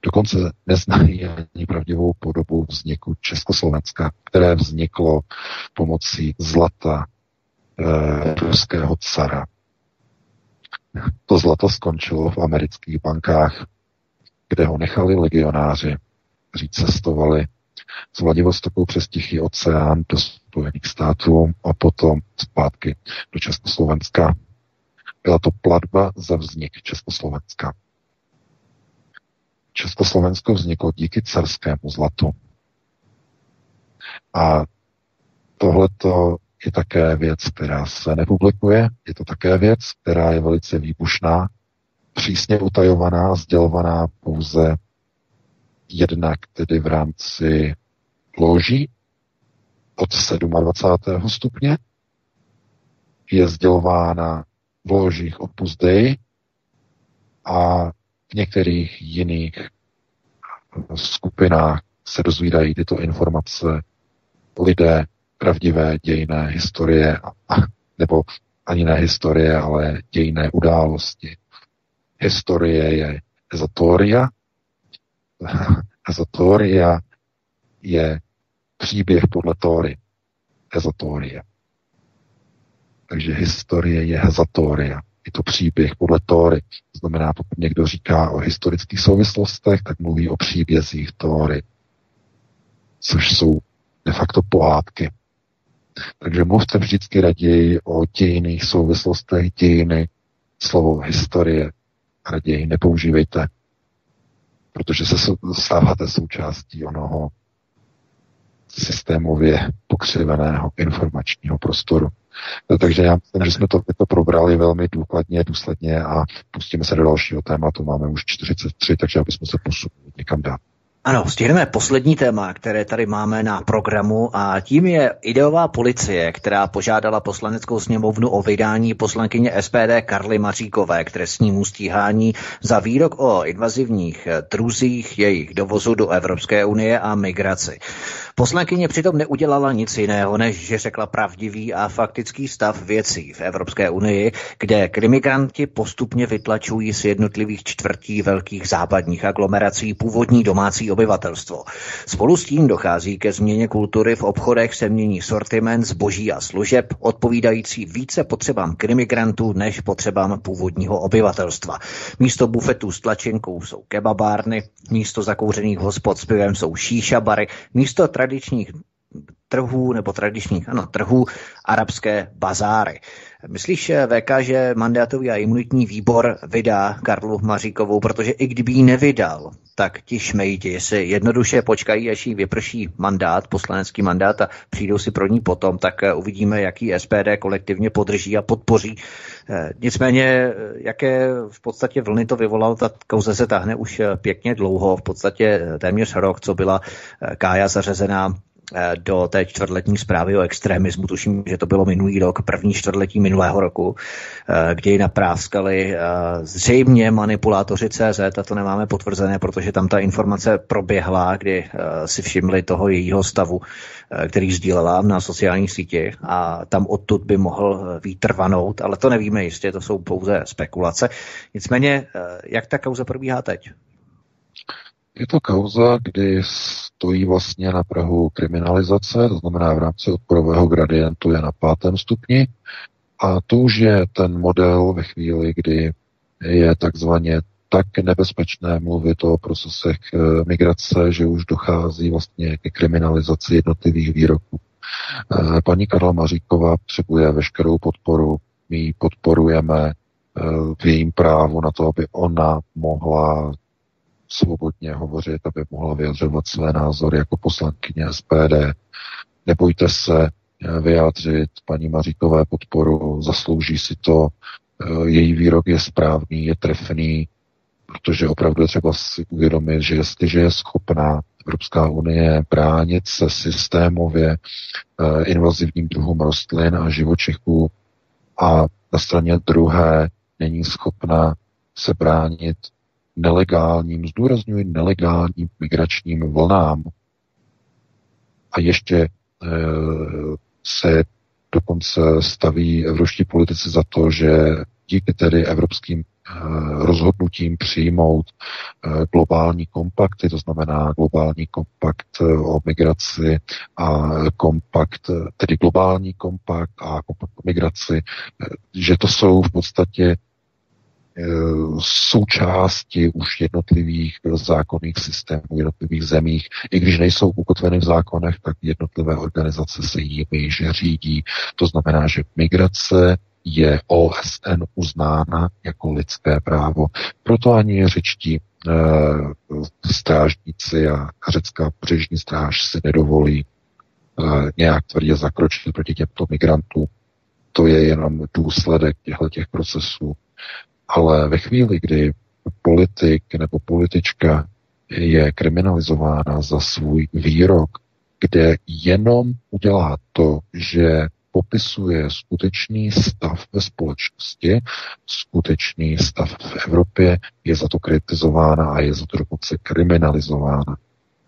C: Dokonce neznají ani pravdivou podobu vzniku Československa, které vzniklo pomocí zlata e, ruského cara. To zlato skončilo v amerických bankách, kde ho nechali legionáři, kteří cestovali z Vladivostoku přes Tichý oceán do Spojených států a potom zpátky do Československa. Byla to platba za vznik Československa. Československo vzniklo díky carskému zlatu. A tohleto je také věc, která se nepublikuje, je to také věc, která je velice výbušná, přísně utajovaná, sdělovaná pouze jednak tedy v rámci loží od 27. stupně, je sdělována v ložích Opus Dei a v některých jiných skupinách se dozvídají tyto informace lidé pravdivé dějné historie, nebo ani ne historie, ale dějné události. Historie je ezotoria, ezotoria je příběh podle Tóry. Ezotorie. Takže historie je hezatoria. Je to příběh podle Tóry. To znamená, pokud někdo říká o historických souvislostech, tak mluví o příbězích Tóry. Což jsou de facto pohádky. Takže mluvte vždycky raději o dějných souvislostech, dějiny, slovo historie raději nepoužívejte, protože se stáváte součástí onoho systémově pokřiveného informačního prostoru. No, takže já myslím, že jsme to, to probrali velmi důkladně, důsledně a pustíme se do dalšího tématu. Máme už 43, takže abychom se posunuli někam dál.
B: Ano, stihneme poslední téma, které tady máme na programu a tím je ideová policie, která požádala poslaneckou sněmovnu o vydání poslankyně SPD Karly Maříkové k trestnímu stíhání za výrok o invazivních druzích jejich dovozu do Evropské unie a migraci. Poslankyně přitom neudělala nic jiného, než že řekla pravdivý a faktický stav věcí v Evropské unii, kde krimigranti postupně vytlačují z jednotlivých čtvrtí velkých západních aglomerací původní domácí obyvatelstvo. Spolu s tím dochází ke změně kultury v obchodech, se mění sortiment zboží a služeb, odpovídající více potřebám krimigrantů než potřebám původního obyvatelstva. Místo bufetů s tlačenkou jsou kebabárny, místo zakouřených hospod s pivem jsou šíša bary, místo tradičních trhů nebo tradičních ano, trhů arabské bazáry. Myslíš, eh, VK, že mandátový a imunitní výbor vydá Karlu Maříkovou, protože i kdyby ji nevydal, tak ti šmejdi si jednoduše počkají, až jí vyprší mandát, poslanecký mandát a přijdou si pro ní potom, tak eh, uvidíme, jaký SPD kolektivně podrží a podpoří. Eh, nicméně, jaké v podstatě vlny to vyvolalo, ta kauze se tahne už pěkně dlouho, v podstatě téměř rok, co byla Kája zařazená do té čtvrtletní zprávy o extremismu, tuším, že to bylo minulý rok, první čtvrtletí minulého roku, eh, kdy ji napráskali eh, zřejmě manipulátoři CZ, a to nemáme potvrzené, protože tam ta informace proběhla, kdy si všimli toho jejího stavu, který sdílela na sociální síti a tam odtud by mohl výtrvanout, ale to nevíme jistě, to jsou pouze spekulace. Nicméně, jak ta kauza probíhá teď?
C: Je to kauza, kdy stojí vlastně na Prahu kriminalizace, to znamená v rámci odporového gradientu je na pátém stupni. A to už je ten model ve chvíli, kdy je takzvaně tak nebezpečné mluvit o procesech eh, migrace, že už dochází vlastně ke kriminalizaci jednotlivých výroků. Eh, paní Karla Maříková potřebuje veškerou podporu, my ji podporujeme eh, v jejím právu na to, aby ona mohla svobodně hovořit, aby mohla vyjadřovat své názory jako poslankyně SPD. Nebojte se eh, vyjádřit paní Maříkové podporu, zaslouží si to, eh, její výrok je správný, je trefný, protože opravdu je třeba si uvědomit, že jestliže je schopná Evropská unie bránit se systémově eh, invazivním druhům rostlin a živočichů a na straně druhé není schopna se bránit nelegálním, zdůrazňuji nelegálním migračním vlnám. A ještě e, se dokonce staví evropští politici za to, že díky tedy evropským eh, rozhodnutím přijmout eh, globální kompakty, to znamená globální kompakt o migraci a kompakt, tedy globální kompakt a kompakt o migraci, že to jsou v podstatě součásti už jednotlivých zákonných systémů, jednotlivých zemích. I když nejsou ukotveny v zákonech, tak jednotlivé organizace se jimi že řídí. To znamená, že migrace je OSN uznána jako lidské právo. Proto ani řečtí e, strážníci a řecká pobřežní stráž si nedovolí e, nějak tvrdě zakročit proti těmto migrantům. To je jenom důsledek těchto těch procesů. Ale ve chvíli, kdy politik nebo politička je kriminalizována za svůj výrok, kde jenom udělá to, že popisuje skutečný stav ve společnosti, skutečný stav v Evropě, je za to kritizována a je za to dokonce kriminalizována.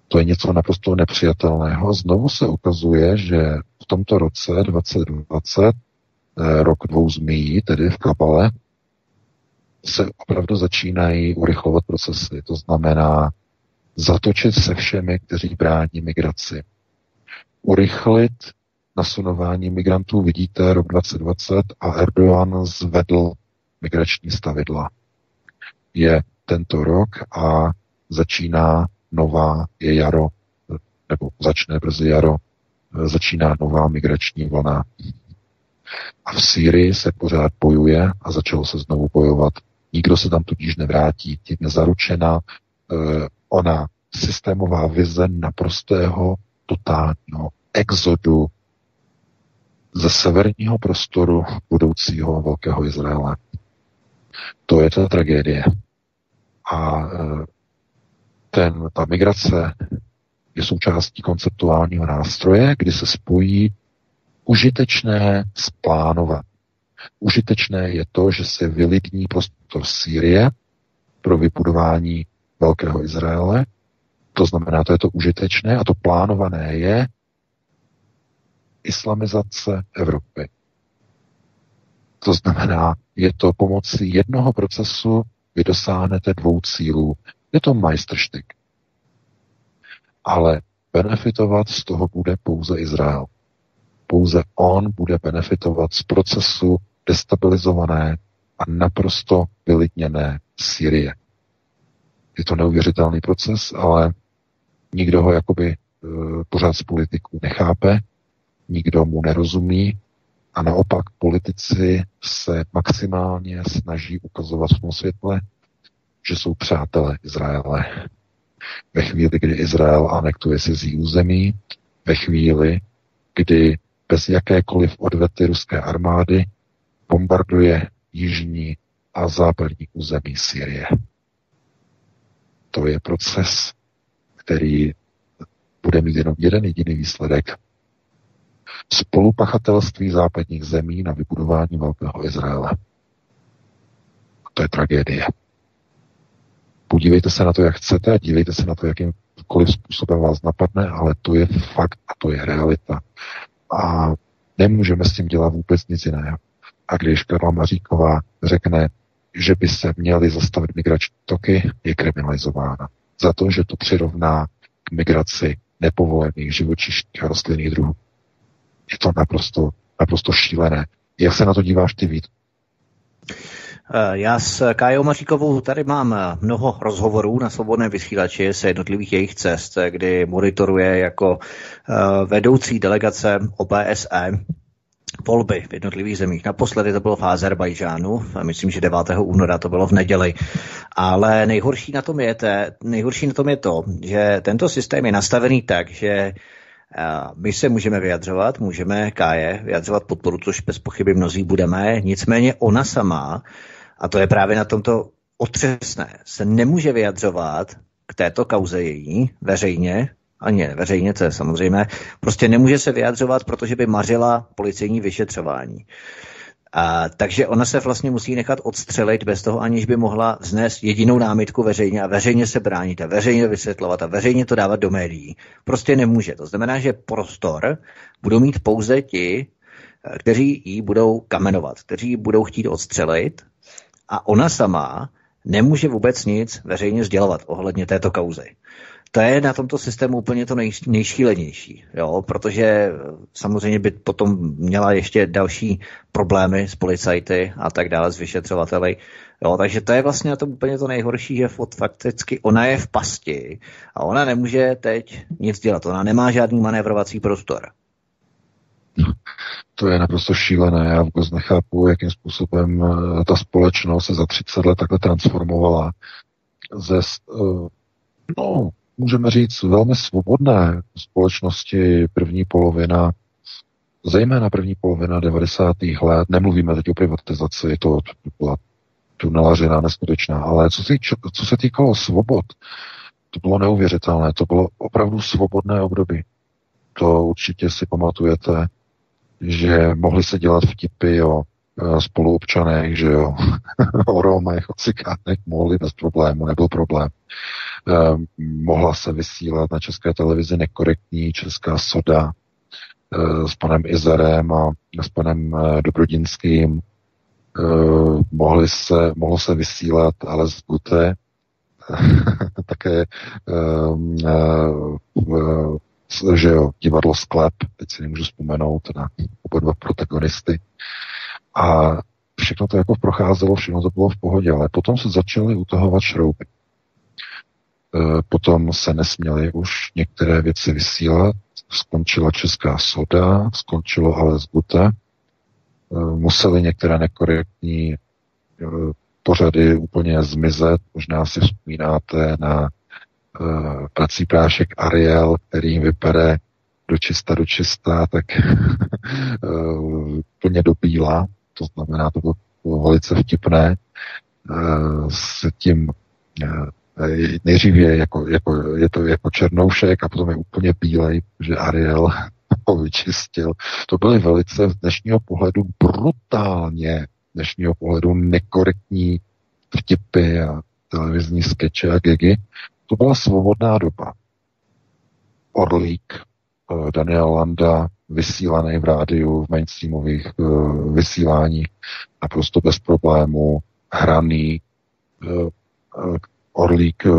C: To je něco naprosto nepřijatelného. Znovu se ukazuje, že v tomto roce 2020, eh, rok dvou zmí, tedy v Kabale, se opravdu začínají urychlovat procesy. To znamená zatočit se všemi, kteří brání migraci. Urychlit nasunování migrantů. Vidíte rok 2020 a Erdogan zvedl migrační stavidla. Je tento rok a začíná nová, je jaro, nebo začne brzy jaro, začíná nová migrační vlna. A v Sýrii se pořád bojuje a začalo se znovu bojovat. Nikdo se tam tudíž nevrátí, tím je zaručena eh, ona systémová vize naprostého totálního exodu ze severního prostoru budoucího velkého Izraele. To je ta tragédie. A e, ten, ta migrace je součástí konceptuálního nástroje, kdy se spojí užitečné s plánovat. Užitečné je to, že se vylidní prostor Sýrie pro vybudování Velkého Izraele. To znamená, to je to užitečné a to plánované je, islamizace Evropy. To znamená, je to pomocí jednoho procesu, vy dosáhnete dvou cílů. Je to majstrštyk. Ale benefitovat z toho bude pouze Izrael. Pouze on bude benefitovat z procesu destabilizované a naprosto vylidněné Syrie. Je to neuvěřitelný proces, ale nikdo ho jakoby e, pořád z politiků nechápe, nikdo mu nerozumí a naopak politici se maximálně snaží ukazovat v tom světle, že jsou přátelé Izraele. Ve chvíli, kdy Izrael anektuje z území, ve chvíli, kdy bez jakékoliv odvety ruské armády bombarduje jižní a západní území Syrie. To je proces, který bude mít jenom jeden jediný výsledek spolupachatelství západních zemí na vybudování Velkého Izraele. To je tragédie. Podívejte se na to, jak chcete a dívejte se na to, jakýmkoliv způsobem vás napadne, ale to je fakt a to je realita. A nemůžeme s tím dělat vůbec nic jiného. A když Karla Maříková řekne, že by se měly zastavit migrační toky, je kriminalizována. Za to, že to přirovná k migraci nepovolených živočišných a rostlinných druhů. Je to naprosto, naprosto šílené. Jak se na to díváš ty, Vít?
B: Eh, já s Kájou Maříkovou tady mám eh, mnoho rozhovorů na svobodné vysílači se jednotlivých jejich cest, eh, kdy monitoruje jako vedoucí delegace OBSE volby v jednotlivých zemích. Naposledy to bylo v Azerbajžánu, myslím, že 9. února to bylo v neděli. Ale nejhorší na tom je, te, nejhorší na tom je to, že tento systém je nastavený tak, že my se můžeme vyjadřovat, můžeme Káje vyjadřovat podporu, což bez pochyby mnozí budeme, nicméně ona sama, a to je právě na tomto otřesné, se nemůže vyjadřovat k této kauze její veřejně, ani veřejně, to je samozřejmě, prostě nemůže se vyjadřovat, protože by mařila policejní vyšetřování. A, takže ona se vlastně musí nechat odstřelit bez toho, aniž by mohla vznést jedinou námitku veřejně a veřejně se bránit a veřejně vysvětlovat a veřejně to dávat do médií. Prostě nemůže. To znamená, že prostor budou mít pouze ti, kteří ji budou kamenovat, kteří ji budou chtít odstřelit a ona sama nemůže vůbec nic veřejně sdělovat ohledně této kauzy. To je na tomto systému úplně to nej, nejšílenější, jo? protože samozřejmě by potom měla ještě další problémy s policajty a tak dále, s vyšetřovateli. Jo, takže to je vlastně na tom úplně to nejhorší, že fakticky ona je v pasti a ona nemůže teď nic dělat. Ona nemá žádný manévrovací prostor.
C: To je naprosto šílené. Já vůbec nechápu, jakým způsobem eh, ta společnost se za 30 let takhle transformovala ze, eh, no, můžeme říct, velmi svobodné společnosti první polovina, zejména první polovina 90. let, nemluvíme teď o privatizaci, to byla tunelařina neskutečná, ale co se, co se týkalo svobod, to bylo neuvěřitelné, to bylo opravdu svobodné období. To určitě si pamatujete, že mohli se dělat vtipy o spoluobčanech, že jo, o Romech, o cikánech mohli bez problému, nebyl problém. Eh, mohla se vysílat na české televizi nekorektní česká soda eh, s panem Izerem a s panem Dobrodinským. Mohli se, mohlo se vysílat ale z Gute, také že jo, divadlo Sklep, teď si nemůžu vzpomenout na oba dva protagonisty. A všechno to jako procházelo, všechno to bylo v pohodě, ale potom se začaly utahovat šrouby. E, potom se nesměly už některé věci vysílat, skončila Česká soda, skončilo ale z Gute, e, museli některé nekorektní e, pořady úplně zmizet. Možná si vzpomínáte na prací prášek Ariel, který vypere do čista do čista, tak plně do bíla, to znamená, to bylo velice vtipné, s tím nejdřív je, jako, jako, je to jako černoušek a potom je úplně bílej, že Ariel ho vyčistil. To byly velice z dnešního pohledu brutálně dnešního pohledu nekorektní vtipy a televizní skeče a gegy. To byla svobodná doba. Orlík, eh, Daniel Landa, vysílaný v rádiu, v mainstreamových uh, vysíláních, naprosto bez problémů, hraný, uh, Orlík, eh,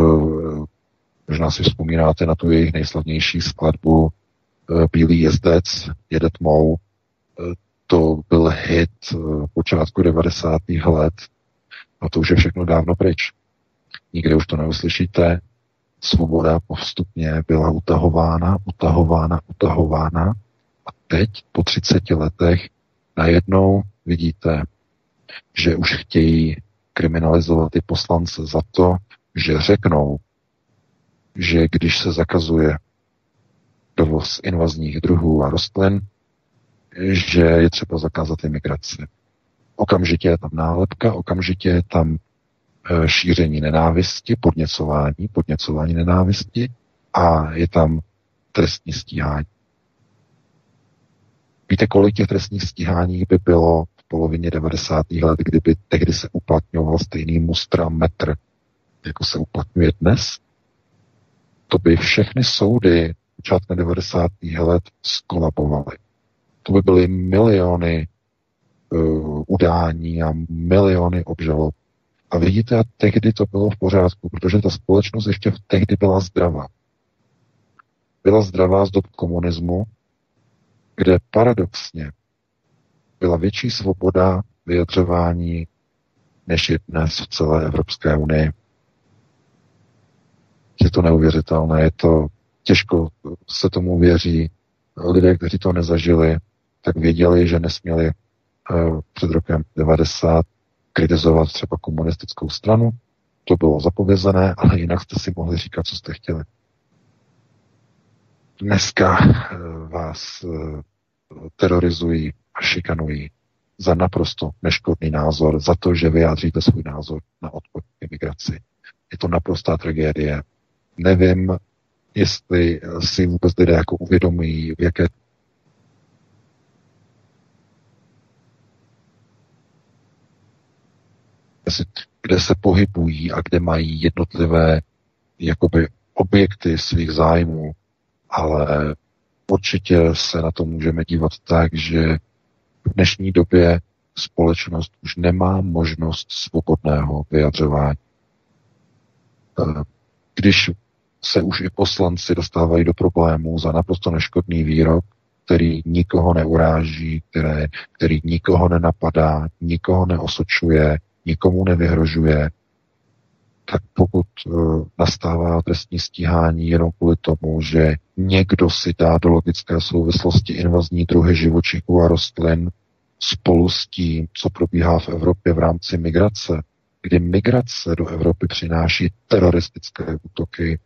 C: možná si vzpomínáte na tu jejich nejslavnější skladbu eh, Bílý jezdec, jede tmou. To byl hit počátku 90. let a to už je všechno dávno pryč. Nikde už to neuslyšíte. Svoboda postupně byla utahována, utahována, utahována teď po 30 letech najednou vidíte, že už chtějí kriminalizovat ty poslance za to, že řeknou, že když se zakazuje dovoz invazních druhů a rostlin, že je třeba zakázat imigraci. Okamžitě je tam nálepka, okamžitě je tam e, šíření nenávisti, podněcování, podněcování nenávisti a je tam trestní stíhání. Víte, kolik těch trestních stíhání by bylo v polovině 90. let, kdyby tehdy se uplatňoval stejný mustra metr jako se uplatňuje dnes, to by všechny soudy počátkem 90. let skolabovaly. To by byly miliony uh, udání a miliony obžalob. A vidíte, a tehdy to bylo v pořádku, protože ta společnost ještě v tehdy byla zdravá. Byla zdravá z dob komunismu, kde paradoxně byla větší svoboda vyjadřování, než je dnes v celé Evropské unii je to neuvěřitelné, je to těžko se tomu věří. Lidé, kteří to nezažili, tak věděli, že nesměli uh, před rokem 90 kritizovat třeba komunistickou stranu. To bylo zapovězené, ale jinak jste si mohli říkat, co jste chtěli. Dneska uh, vás uh, terorizují a šikanují za naprosto neškodný názor, za to, že vyjádříte svůj názor na odpor imigraci. Je to naprostá tragédie nevím, jestli si vůbec lidé jako uvědomují, v jaké kde se pohybují a kde mají jednotlivé jakoby objekty svých zájmů, ale určitě se na to můžeme dívat tak, že v dnešní době společnost už nemá možnost svobodného vyjadřování. Eh, když se už i poslanci dostávají do problémů za naprosto neškodný výrok, který nikoho neuráží, které, který nikoho nenapadá, nikoho neosočuje, nikomu nevyhrožuje, tak pokud uh, nastává trestní stíhání jenom kvůli tomu, že někdo si dá do logické souvislosti invazní druhy živočichů a rostlin spolu s tím, co probíhá v Evropě v rámci migrace, kdy migrace do Evropy přináší teroristické útoky,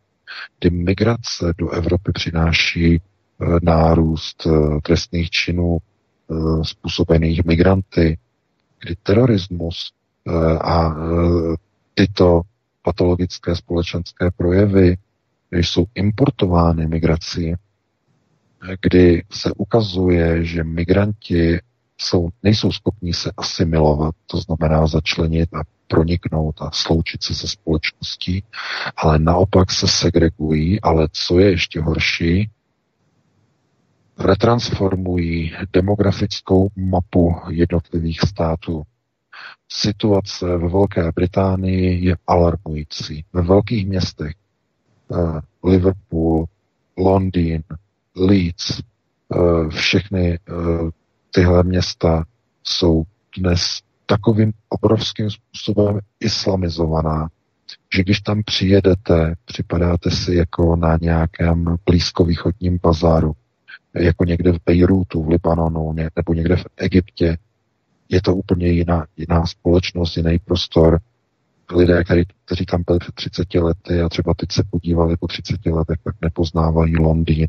C: kdy migrace do Evropy přináší uh, nárůst uh, trestných činů způsobených migranty, kdy terorismus a tyto patologické společenské projevy jsou importovány migrací, kdy se ukazuje, že migranti jsou, nejsou schopni se asimilovat, to znamená začlenit a proniknout a sloučit se se společností, ale naopak se segregují, ale co je ještě horší, retransformují demografickou mapu jednotlivých států. Situace ve Velké Británii je alarmující. Ve velkých městech uh, Liverpool, Londýn, Leeds, uh, všechny uh, tyhle města jsou dnes takovým obrovským způsobem islamizovaná, že když tam přijedete, připadáte si jako na nějakém blízkovýchodním bazáru, jako někde v Bejrútu, v Libanonu, nebo někde v Egyptě, je to úplně jiná, jiná společnost, jiný prostor. Lidé, který, kteří tam byli před 30 lety a třeba teď se podívali po 30 letech, tak nepoznávají Londýn.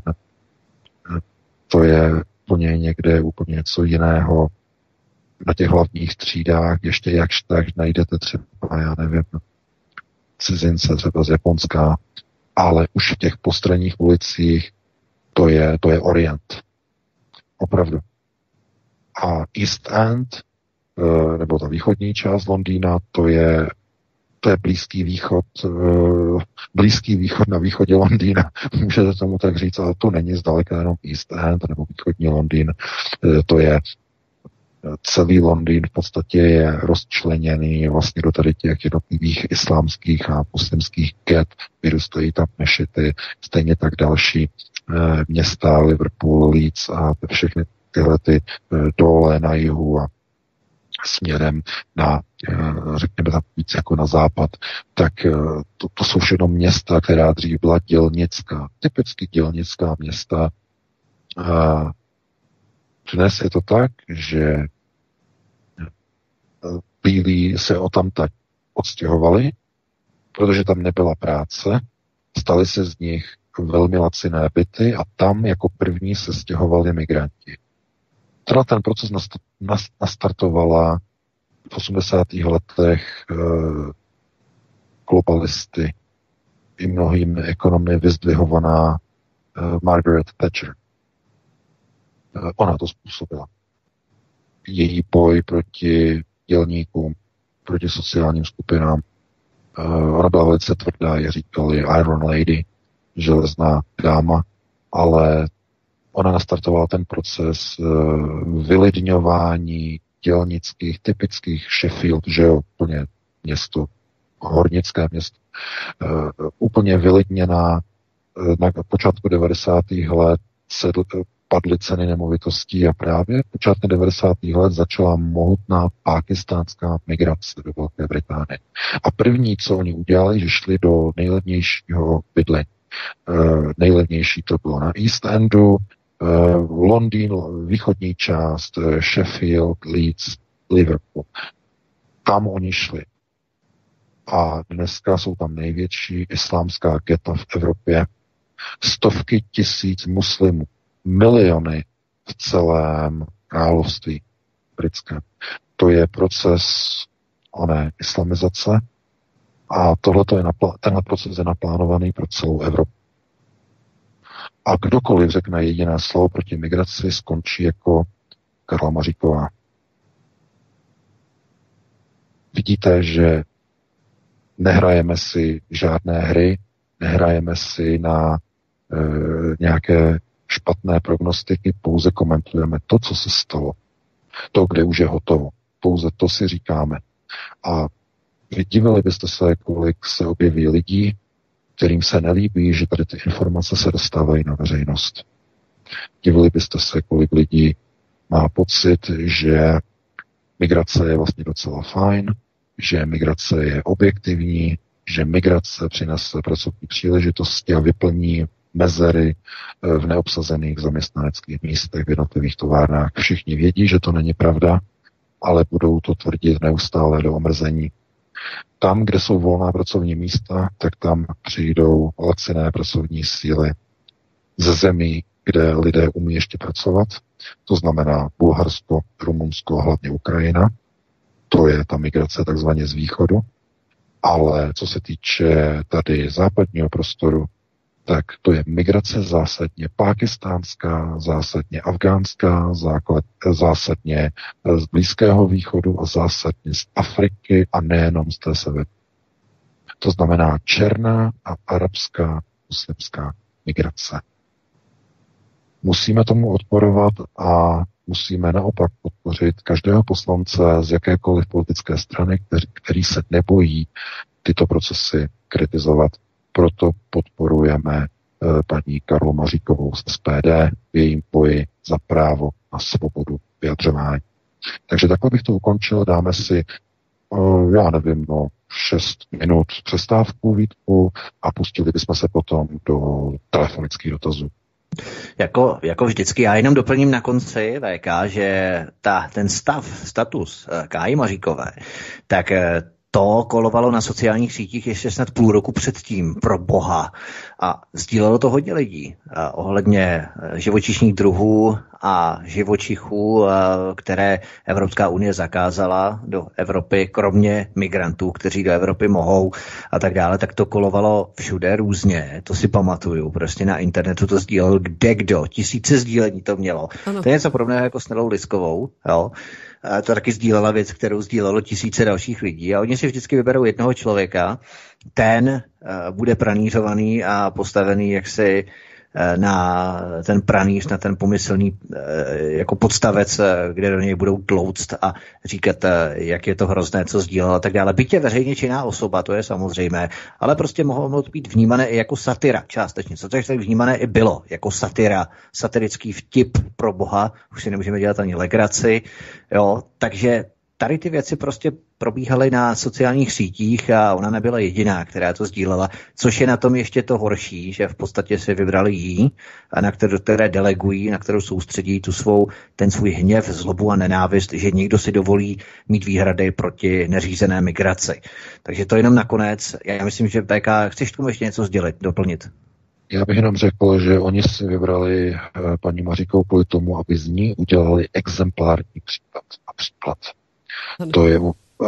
C: To je úplně někde úplně něco jiného. Na těch hlavních třídách ještě jakž tak najdete třeba, já nevím, cizince třeba z Japonska, ale už v těch postranních ulicích to je, to je Orient. Opravdu. A East End Eh, nebo ta východní část Londýna, to je to je Blízký východ, eh, Blízký východ na východě Londýna, můžete tomu tak říct, ale to není zdaleka jenom East End nebo východní Londýn, eh, to je celý Londýn v podstatě je rozčleněný vlastně do tady těch jednotlivých islámských a muslimských get, vyrůstají tam mešity, stejně tak další města, Liverpool, Leeds a všechny tyhle ty dole na jihu a směrem na, eh, řekněme tam víc jako na západ, tak eh, to, to jsou všechno města, která dřív byla dělnická, typicky dělnická města. A dnes je to tak, že eh, bílí se o tam tak odstěhovali, protože tam nebyla práce, stali se z nich velmi laciné byty a tam jako první se stěhovali migranti. Teda ten proces nastartovala v 80. letech eh, globalisty i mnohými ekonomy vyzdvihovaná eh, Margaret Thatcher. Eh, ona to způsobila. Její boj proti dělníkům, proti sociálním skupinám. Ona byla velice tvrdá, je říkali Iron Lady, železná dáma, ale ona nastartovala ten proces eh, vylidňování dělnických, typických Sheffield, že jo, úplně město, hornické město, uh, úplně vylidněná. Uh, na počátku 90. let se padly ceny nemovitostí a právě počátkem 90. let začala mohutná pakistánská migrace do Velké Británie. A první, co oni udělali, že šli do nejlevnějšího bydlení. Uh, nejlevnější to bylo na East Endu, Eh, Londýn, východní část, eh, Sheffield, Leeds, Liverpool. Tam oni šli. A dneska jsou tam největší islámská geta v Evropě. Stovky tisíc muslimů, miliony v celém království britském. To je proces oné islamizace a tohle je napl- tenhle proces je naplánovaný pro celou Evropu. A kdokoliv řekne jediné slovo proti migraci, skončí jako Karla Maříková. vidíte, že nehrajeme si žádné hry, nehrajeme si na e, nějaké špatné prognostiky, pouze komentujeme to, co se stalo. To, kde už je hotovo. Pouze to si říkáme. A divili byste se, kolik se objeví lidí, kterým se nelíbí, že tady ty informace se dostávají na veřejnost. Divili byste se, kolik lidí má pocit, že migrace je vlastně docela fajn, že migrace je objektivní, že migrace přinese pracovní příležitosti a vyplní mezery eh, v neobsazených zaměstnaneckých místech v jednotlivých továrnách. Všichni vědí, že to není pravda, ale budou to tvrdit neustále do omrzení. Tam, kde jsou volná pracovní místa, tak tam přijdou laciné pracovní síly ze zemí, kde lidé umí ještě pracovat, to znamená Bulharsko, Rumunsko hlavně Ukrajina. To je ta migrace takzvaně z východu. Ale co se týče tady západního prostoru, tak to je migrace zásadně pakistánská, zásadně afgánská, základ, zásadně z Blízkého východu a zásadně z Afriky a nejenom z té severu. To znamená černá a arabská muslimská migrace. Musíme tomu odporovat a musíme naopak podpořit každého poslance z jakékoliv politické strany, který, který se nebojí tyto procesy kritizovat. Proto podporujeme e, paní Karlu Maříkovou z SPD v jejím boji za právo na svobodu vyjadřování. Takže takhle bych to ukončil, dáme si, uh, já nevím, no, 6 minut přestávku, výtku a pustili bychom se potom do telefonických dotazů.
B: Jako, jako vždycky, já jenom doplním na konci VK, že ta, ten stav, status eh, Káji Maříkové, tak eh, to kolovalo na sociálních sítích ještě snad půl roku předtím, pro boha. A sdílelo to hodně lidí a ohledně eh, živočišních druhů a živočichů, které Evropská unie zakázala do Evropy, kromě migrantů, kteří do Evropy mohou a tak dále, tak to kolovalo všude různě. To si pamatuju. Prostě na internetu to sdílel kde kdo. Tisíce sdílení to mělo. Ano. To je něco podobného jako s Nelou Liskovou. Jo? To taky sdílela věc, kterou sdílelo tisíce dalších lidí. A oni si vždycky vyberou jednoho člověka, ten uh, bude pranířovaný a postavený jaksi Eh, na ten pranýř, na ten pomyslný eh, jako podstavec, eh, kde do něj budou tlouct a říkat, jak je to hrozné, co sdílel a tak dále. Byť je veřejně činná osoba, to je samozřejmé, ale prostě mohlo být vnímané i jako satira částečně. Co tak vnímané i bylo, jako satira, satirický vtip pro boha, už si nemůžeme dělat ani legraci, jo, takže tady ty věci prostě probíhaly na sociálních sítích a ona nebyla jediná, která to sdílela, což je na tom ještě to horší, že v podstatě si vybrali jí, a na kterou, které delegují, na kterou soustředí tu svou, ten svůj hněv, zlobu a nenávist, že někdo si dovolí mít výhrady proti neřízené migraci. Takže to jenom nakonec. Já myslím, že PK, chceš tomu ještě něco sdělit, doplnit?
C: Já bych jenom řekl, že oni si vybrali eh, paní Maříkou kvůli tomu, aby z ní udělali exemplární případ a příklad. To je,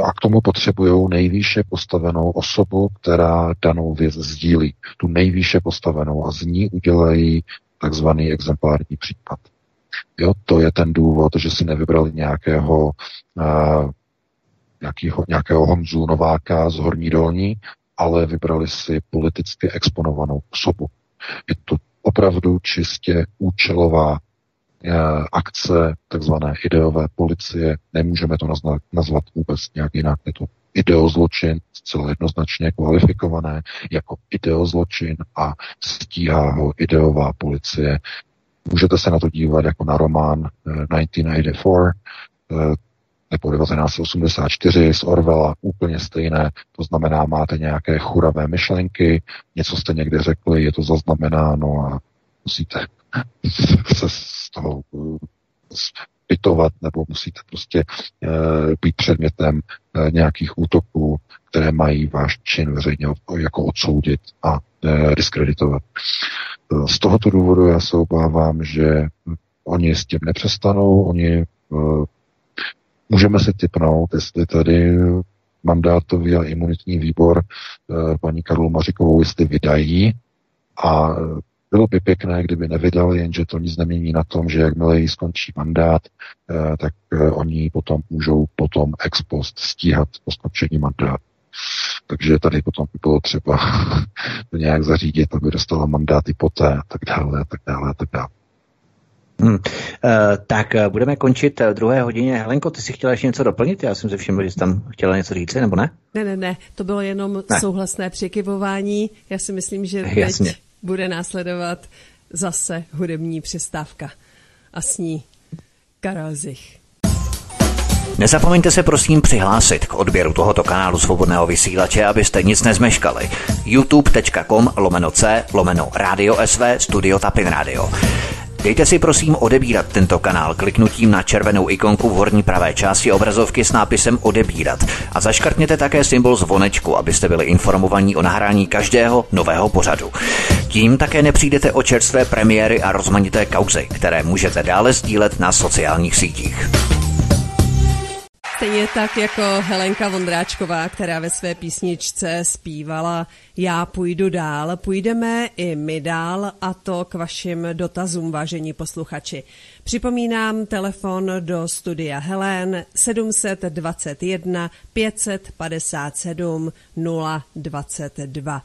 C: a k tomu potřebují nejvýše postavenou osobu, která danou věc sdílí. Tu nejvýše postavenou a z ní udělají takzvaný exemplární případ. Jo, to je ten důvod, že si nevybrali nějakého, uh, nějakýho, nějakého Honzu Nováka z Horní Dolní, ale vybrali si politicky exponovanou osobu. Je to opravdu čistě účelová akce takzvané ideové policie, nemůžeme to nazvat, nazvat vůbec nějak jinak, je to ideozločin, zcela jednoznačně kvalifikované jako ideozločin a stíhá ho ideová policie. Můžete se na to dívat jako na román 1984, eh, eh, nebo 1984 z Orwella, úplně stejné, to znamená, máte nějaké churavé myšlenky, něco jste někde řekli, je to zaznamenáno a musíte se z toho zpytovat nebo musíte prostě e, být předmětem e, nějakých útoků, které mají váš čin veřejně jako odsoudit a diskreditovat. Z tohoto důvodu já se obávám, že oni s tím nepřestanou, oni můžeme si typnout, jestli tady mandátový a imunitní výbor paní Karlu Mařikovou, jestli vydají a Bylo by pěkné, kdyby nevydali, jenže to nic nemění na tom, že jakmile jí skončí mandát, eh, tak eh, oni potom můžou potom ex post stíhat po skončení mandátu. Takže tady potom by bylo třeba to nějak zařídit, aby dostala mandáty poté a tak dále a tak dále a tak dále.
B: Hmm. Uh, tak uh, budeme končit v druhé hodině. Helenko, ty si chtěla ještě něco doplnit? Já jsem se všiml, že jsi tam chtěla něco říct, nebo ne?
A: Ne, ne, ne, to bylo jenom ne. souhlasné překyvování. Já si myslím, že teď Jasně. Bude následovat zase hudební přestávka a s ní Karel Zich.
B: Nezapomeňte se prosím přihlásit k odběru tohoto kanálu svobodného vysílače, abyste nic nezmeškali. youtube.com lomeno c lomeno radio sv studio tapin radio. Dejte si prosím odebírat tento kanál kliknutím na červenou ikonku v horní pravé části obrazovky s nápisem odebírat a zaškrtněte také symbol zvonečku, abyste byli informovaní o nahrání každého nového pořadu. Tím také nepřijdete o čerstvé premiéry a rozmanité kauzy, které můžete dále sdílet na sociálních sítích.
A: Stejně tak jako Helenka Vondráčková, která ve své písničce zpívala Já půjdu dál, půjdeme i my dál a to k vašim dotazům, vážení posluchači. Připomínám telefon do studia Helen 721 557 022.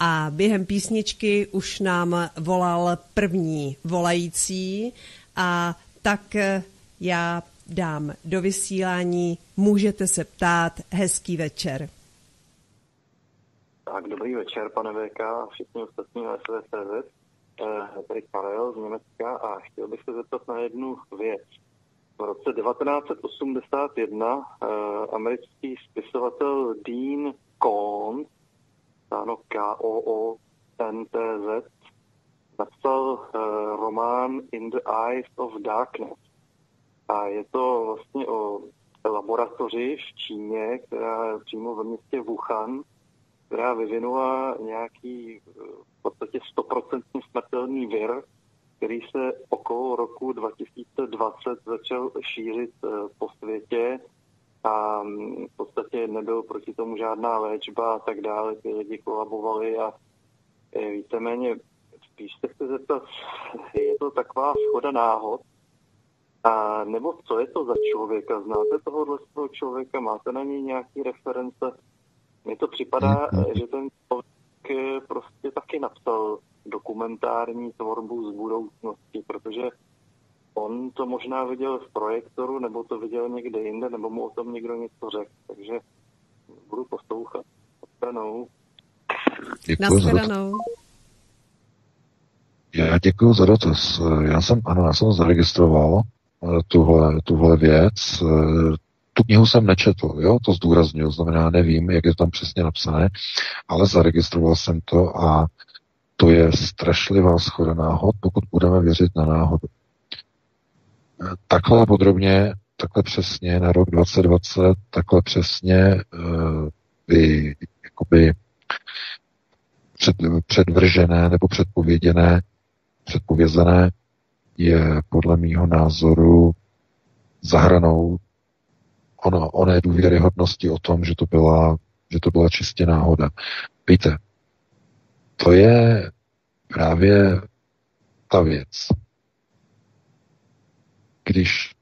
A: A během písničky už nám volal první volající a tak já dám do vysílání. Můžete se ptát. Hezký večer.
E: Tak, dobrý večer, pane VK všichni ostatní na SVCZ. Eh, tady Karel z Německa a chtěl bych se zeptat na jednu věc. V roce 1981 eh, americký spisovatel Dean Cohn, stáno K-O-O-N-T-Z, napsal eh, román In the Eyes of Darkness. A je to vlastně o laboratoři v Číně, která je přímo ve městě Wuhan, která vyvinula nějaký v podstatě stoprocentně smrtelný vir, který se okolo roku 2020 začal šířit eh, po světě a mm, v podstatě nebyl proti tomu žádná léčba a tak dále. Ty lidi kolabovali a eh, víceméně spíš se chci zeptat, je to taková schoda náhod, a nebo co je to za člověka? Znáte tohohle toho člověka? Máte na něj nějaký reference? Mně to připadá, mm-hmm. že ten člověk prostě taky napsal dokumentární tvorbu z budoucnosti, protože on to možná viděl v projektoru, nebo to viděl někde jinde, nebo mu o tom někdo něco řekl. Takže budu poslouchat. Naschledanou.
A: Naschledanou.
C: Já děkuji za dotaz. Já jsem, ano, já jsem zaregistroval tuhle, tuhle věc. Tu knihu jsem nečetl, jo, to zdůraznuju, znamená, nevím, jak je tam přesně napsané, ale zaregistroval jsem to a to je strašlivá schoda náhod, pokud budeme věřit na náhodu. Takhle podrobně, takhle přesně na rok 2020, takhle přesně by jakoby před, předvržené nebo předpověděné, předpovězené je podle mýho názoru zahranou ono, oné důvěryhodnosti o tom, že to byla, že to byla čistě náhoda. Víte, to je právě ta věc. Když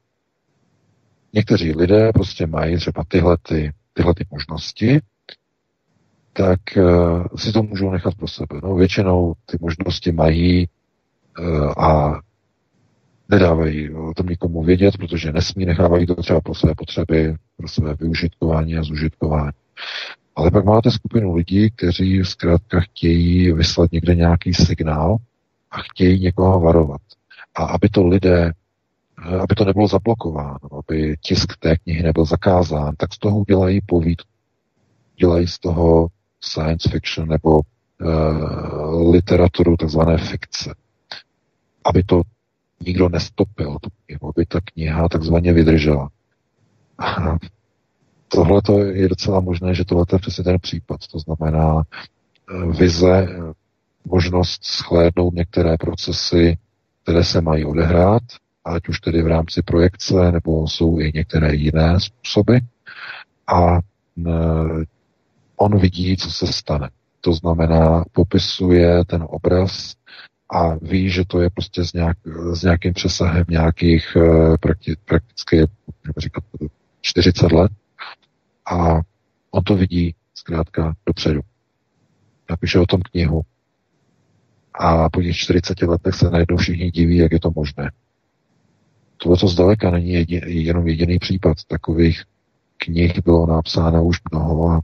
C: někteří lidé prostě mají třeba tyhle, ty, tyhle ty možnosti, tak uh, si to můžou nechat pro sebe. No, většinou ty možnosti mají uh, a nedávají o tom nikomu vědět, protože nesmí, nechávají to třeba pro své potřeby, pro své využitkování a zužitkování. Ale pak máte skupinu lidí, kteří zkrátka chtějí vyslat někde nějaký signál a chtějí někoho varovat. A aby to lidé, aby to nebylo zablokováno, aby tisk té knihy nebyl zakázán, tak z toho udělají povídku. Dělají z toho science fiction nebo uh, literaturu takzvané fikce. Aby to nikdo nestopil tu knihu, aby ta kniha takzvaně vydržela. Tohle je docela možné, že tohle je přesně ten případ. To znamená eh, vize, eh, možnost schlédnout některé procesy, které se mají odehrát, ať už tedy v rámci projekce, nebo jsou i některé jiné způsoby. A eh, on vidí, co se stane. To znamená, popisuje ten obraz a ví, že to je prostě s, nějak, s nějakým přesahem nějakých uh, prakti, prakticky, říkat, 40 let a on to vidí zkrátka dopředu. Napíše o tom knihu a po těch 40 letech se najednou všichni diví, jak je to možné. Tohle to zdaleka není jedin, jenom jediný případ. Takových knih bylo napsáno už mnoho a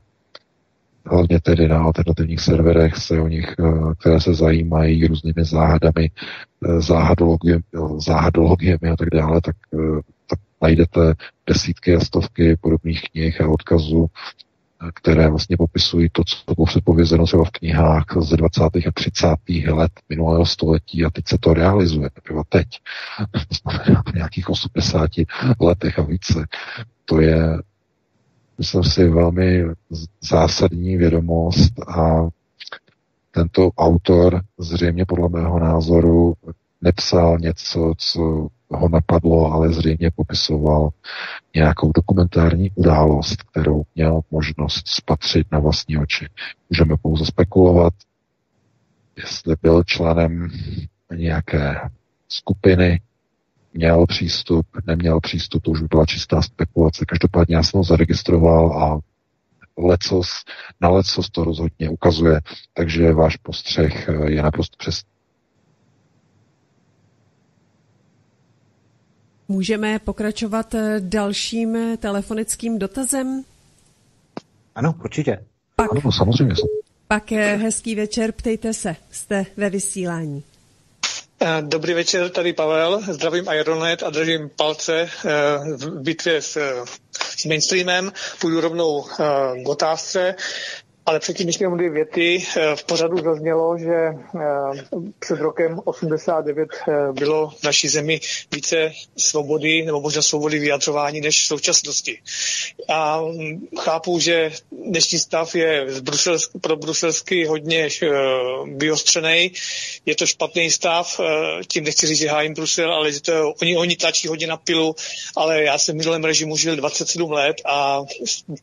C: hlavně tedy na alternativních serverech se o nich, eh, které se zajímají různými záhadami, eh, záhadologiemi, a tak dále, tak, eh, tak najdete desítky a stovky podobných knih a odkazů, které vlastně popisují to, co bylo předpovězeno třeba v knihách ze 20. a 30. let minulého století a teď se to realizuje, teprve teď. V nějakých 80 letech a více. To je myslím si, velmi zásadní vědomost a tento autor zřejmě podle mého názoru nepsal něco, co ho napadlo, ale zřejmě popisoval nějakou dokumentární událost, kterou měl možnost spatřit na vlastní oči. Můžeme pouze spekulovat, jestli byl členem nějaké skupiny, měl přístup, neměl přístup, to už by byla čistá spekulace. Každopádně já jsem ho zaregistroval a lecos, na lecos to rozhodně ukazuje, takže váš postřeh eh, je naprosto přesný.
A: Můžeme pokračovat eh, dalším eh, telefonickým dotazem?
B: Ano, určitě.
A: Pak,
C: ano, samozřejmě.
A: Pak hezký večer, ptejte se, jste ve vysílání.
F: Eh, dobrý večer, tady Pavel, zdravím Ironet a držím palce eh, v bitvě s, s mainstreamem. Půjdu rovnou eh, k otázce. Ale předtím ještě dvě věty. Eh, v pořadu zaznělo, že eh, před rokem 89 eh, bylo v naší zemi více svobody nebo možná svobody vyjadřování než v současnosti. A mm, chápu, že dnešní stav je z Bruselsk, pro bruselsky hodně vyostřený. Je to špatný stav, tím nechci říct, že hájím Brusel, ale že to, oni, oni tlačí hodně na pilu, ale já jsem v minulém režimu žil 27 let a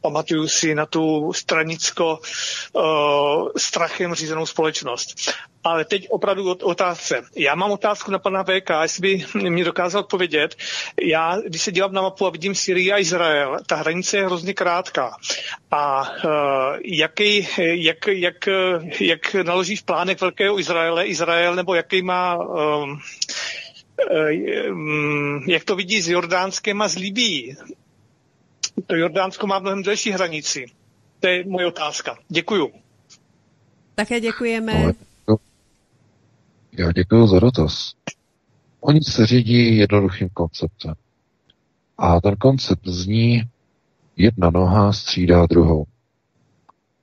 F: pamatuju si na tu stranicko uh, strachem řízenou společnost. Ale teď opravdu otázce. Já mám otázku na pana VK, jestli by mi dokázal odpovědět. Já, když se dívám na mapu a vidím Syrii a Izrael, ta hranice je hrozně krátká. A uh, jaký, jak, jak, jak naloží v plánech Velkého Izraele, Izrael, nebo jaký má um, jak to vidí s Jordánskem a s Libí. To Jordánsko má mnohem delší hranici. To je moje otázka. Děkuju.
A: Také děkujeme.
C: Já děkuji za dotaz. Oni se řídí jednoduchým konceptem. A ten koncept zní, jedna noha střídá druhou.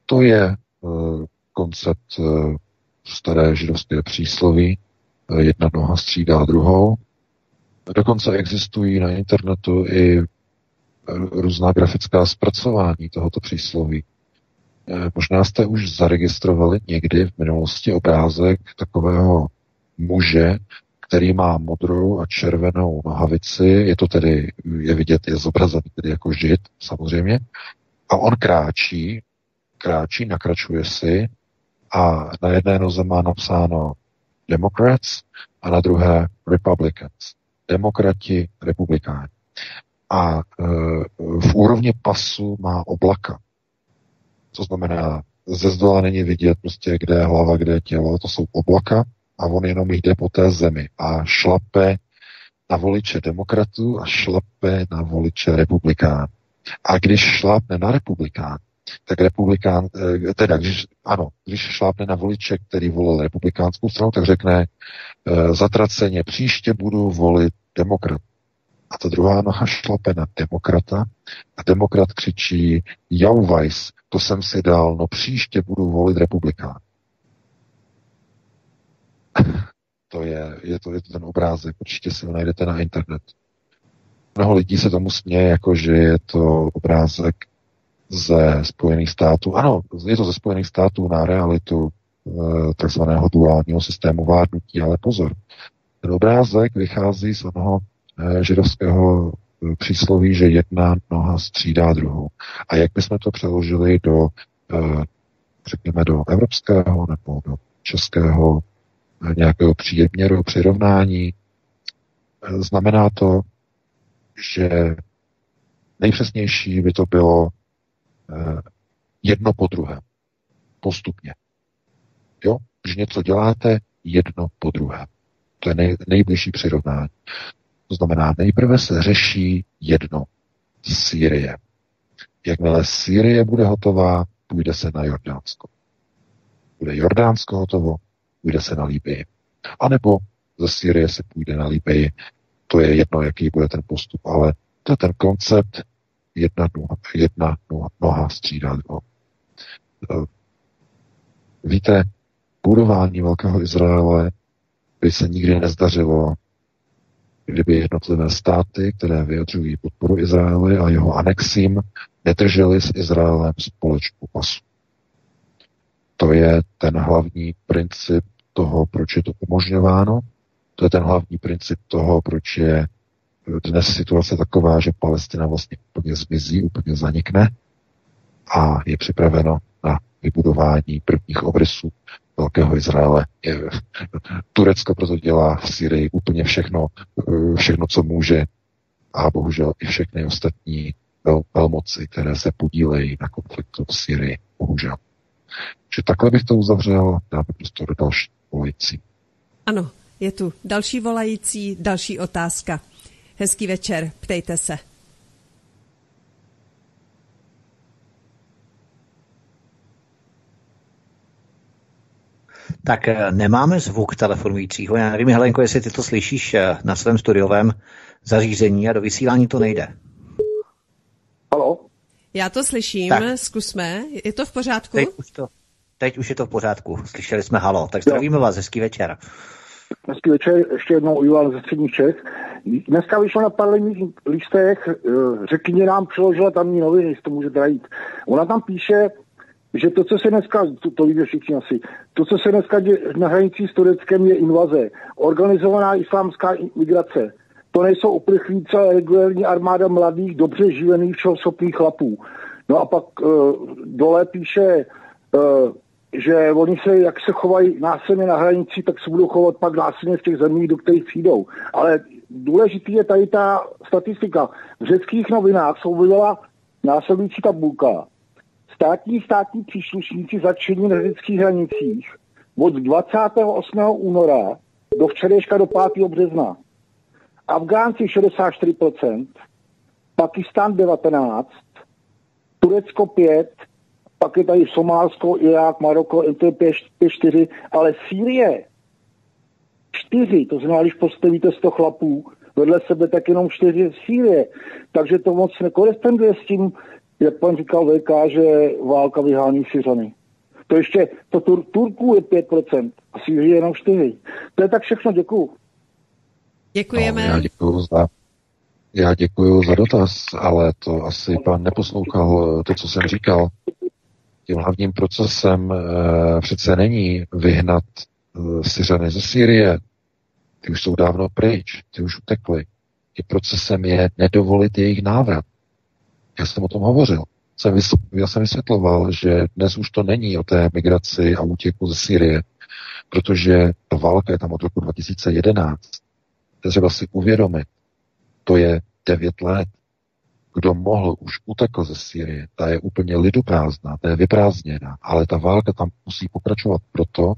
C: To je uh, koncept uh, staré židovské přísloví. Uh, jedna noha střídá druhou. Dokonce existují na internetu i různá grafická zpracování tohoto přísloví. Eh, možná jste už zaregistrovali někdy v minulosti obrázek takového muže, který má modrou a červenou nohavici, je to tedy, je vidět, je zobrazený tedy jako žid, samozřejmě, a on kráčí, kráčí, nakračuje si a na jedné noze má napsáno Democrats a na druhé Republicans. Demokrati, republikáni a e, v úrovni pasu má oblaka. To znamená, ze zdola není vidět prostě, kde je hlava, kde je tělo, to jsou oblaka a on jenom jde po té zemi a šlape na voliče demokratů a šlape na voliče republikán. A když šlápne na republikán, tak republikán, e, teda když, ano, když šlápne na voliče, který volil republikánskou stranu, tak řekne e, zatraceně, příště budu volit demokrat a ta druhá noha šlape na demokrata a demokrat křičí Weiss, to jsem si dal, no příště budu volit republikán. to je, je, to, je to ten obrázek, určitě si ho najdete na internet. Mnoho lidí se tomu směje, jako že je to obrázek ze Spojených států. Ano, je to ze Spojených států na realitu e, takzvaného duálního systému vládnutí, ale pozor, ten obrázek vychází z onoho Eh, židovského eh, přísloví, že jedna noha střídá druhou. A jak bychom to přeložili do, eh, řekněme, do evropského nebo do českého nějakého příměru, přirovnání. Znamená to, že nejpřesnější by to bylo jedno po druhém. Postupně. Jo? Když něco děláte jedno po druhém. To je nej, nejbližší přirovnání. To znamená, nejprve se řeší jedno. Sýrie. Jakmile Sýrie bude hotová, půjde se na Jordánsko. Bude Jordánsko hotovo, půjde se na Libii. A nebo ze Sýrie se půjde na Libii. To je jedno, jaký bude ten postup, ale to je ten koncept jedna, noha, jedna noha, noha střídá. Eh, víte, budování Velkého Izraele by se nikdy nezdařilo, kdyby jednotlivé státy, které vyjadřují podporu Izraeli a jeho anexím, nedrželi s Izraelem společnou pasu. To je ten hlavní princip toho, proč je to umožňováno. To je ten hlavní princip toho, proč je dnes situace taková, že Palestina vlastně úplně zmizí, úplně zanikne a je připraveno na vybudování prvních obrysů Velkého Izraele. Turecko proto dělá v Syrii úplně všechno, všechno, co může a bohužel i všechny ostatní vel, velmoci, které se podílejí na konfliktu v Syrii. Bohužel. Že takhle bych to uzavřel, dáme prostor do další volající.
A: Ano, je tu další volající, další otázka. Hezký večer, ptejte se.
B: Tak eh, nemáme zvuk telefonujícího. Já nevím, Helenko, jestli ty to slyšíš eh, na svém studiovém zařízení a do vysílání to nejde.
G: Halo?
A: Já to slyším, tak. zkusme. Je to v pořádku?
B: Teď už, to, teď už je to v pořádku. Slyšeli jsme halo. Tak zdravíme jo. vás, hezký večer.
G: Hezký večer, ještě jednou Ivan ze středních Čech. Dneska vyšlo na parlamentních listech, eh, řekni nám přeložila tamní noviny, jestli to může jít. Ona tam píše, že to, co se dneska, to, to víte všichni asi, to, co se dneska děje na hranici s Tureckem, je invaze. Organizovaná islámská migrace. To nejsou uprchlíci, ale regulární armáda mladých, dobře živených, všehoschopných chlapů. No a pak uh, dole píše, uh, že oni se, jak se chovají násilně na hranici, tak se budou chovat pak násilně v těch zemích, do kterých přijdou. Ale důležitý je tady ta statistika. V řeckých novinách jsou vydala následující tabulka. Státní státní příslušníci začení na řeckých hranicích od 28. února do včerejška do 5. března. Afgánci 64%, Pakistán 19%, Turecko 5%, pak je tady Somálsko, Irák, Maroko, je 4, ale Sýrie 4, to znamená, když postavíte 100 chlapů vedle sebe, tak jenom 4 Sýrie. Takže to moc nekoresponduje s tím, jak pan říkal VK, že válka vyhání Syřany. To ještě, to Tur- Turků je 5% a Sýrie jenom 4. To je tak všechno, děkuju.
A: Děkujeme.
C: No, já děkuju za já děkuji za dotaz, ale to asi pan neposlouchal to, co jsem říkal. Tím hlavním procesem e, přece není vyhnat e, Syřany ze Sýrie. Ty už jsou dávno pryč, ty už utekli. Tím procesem je nedovolit jejich návrat. Já jsem o tom hovořil. Jsem já jsem vysvětloval, že dnes už to není o té migraci a útěku ze Syrie, protože ta válka je tam od roku 2011. To třeba si uvědomit. To je 9 let. Kdo mohl, už utekl ze Syrie. Ta je úplně liduprázdná, ta je vyprázdněná, ale ta válka tam musí pokračovat proto,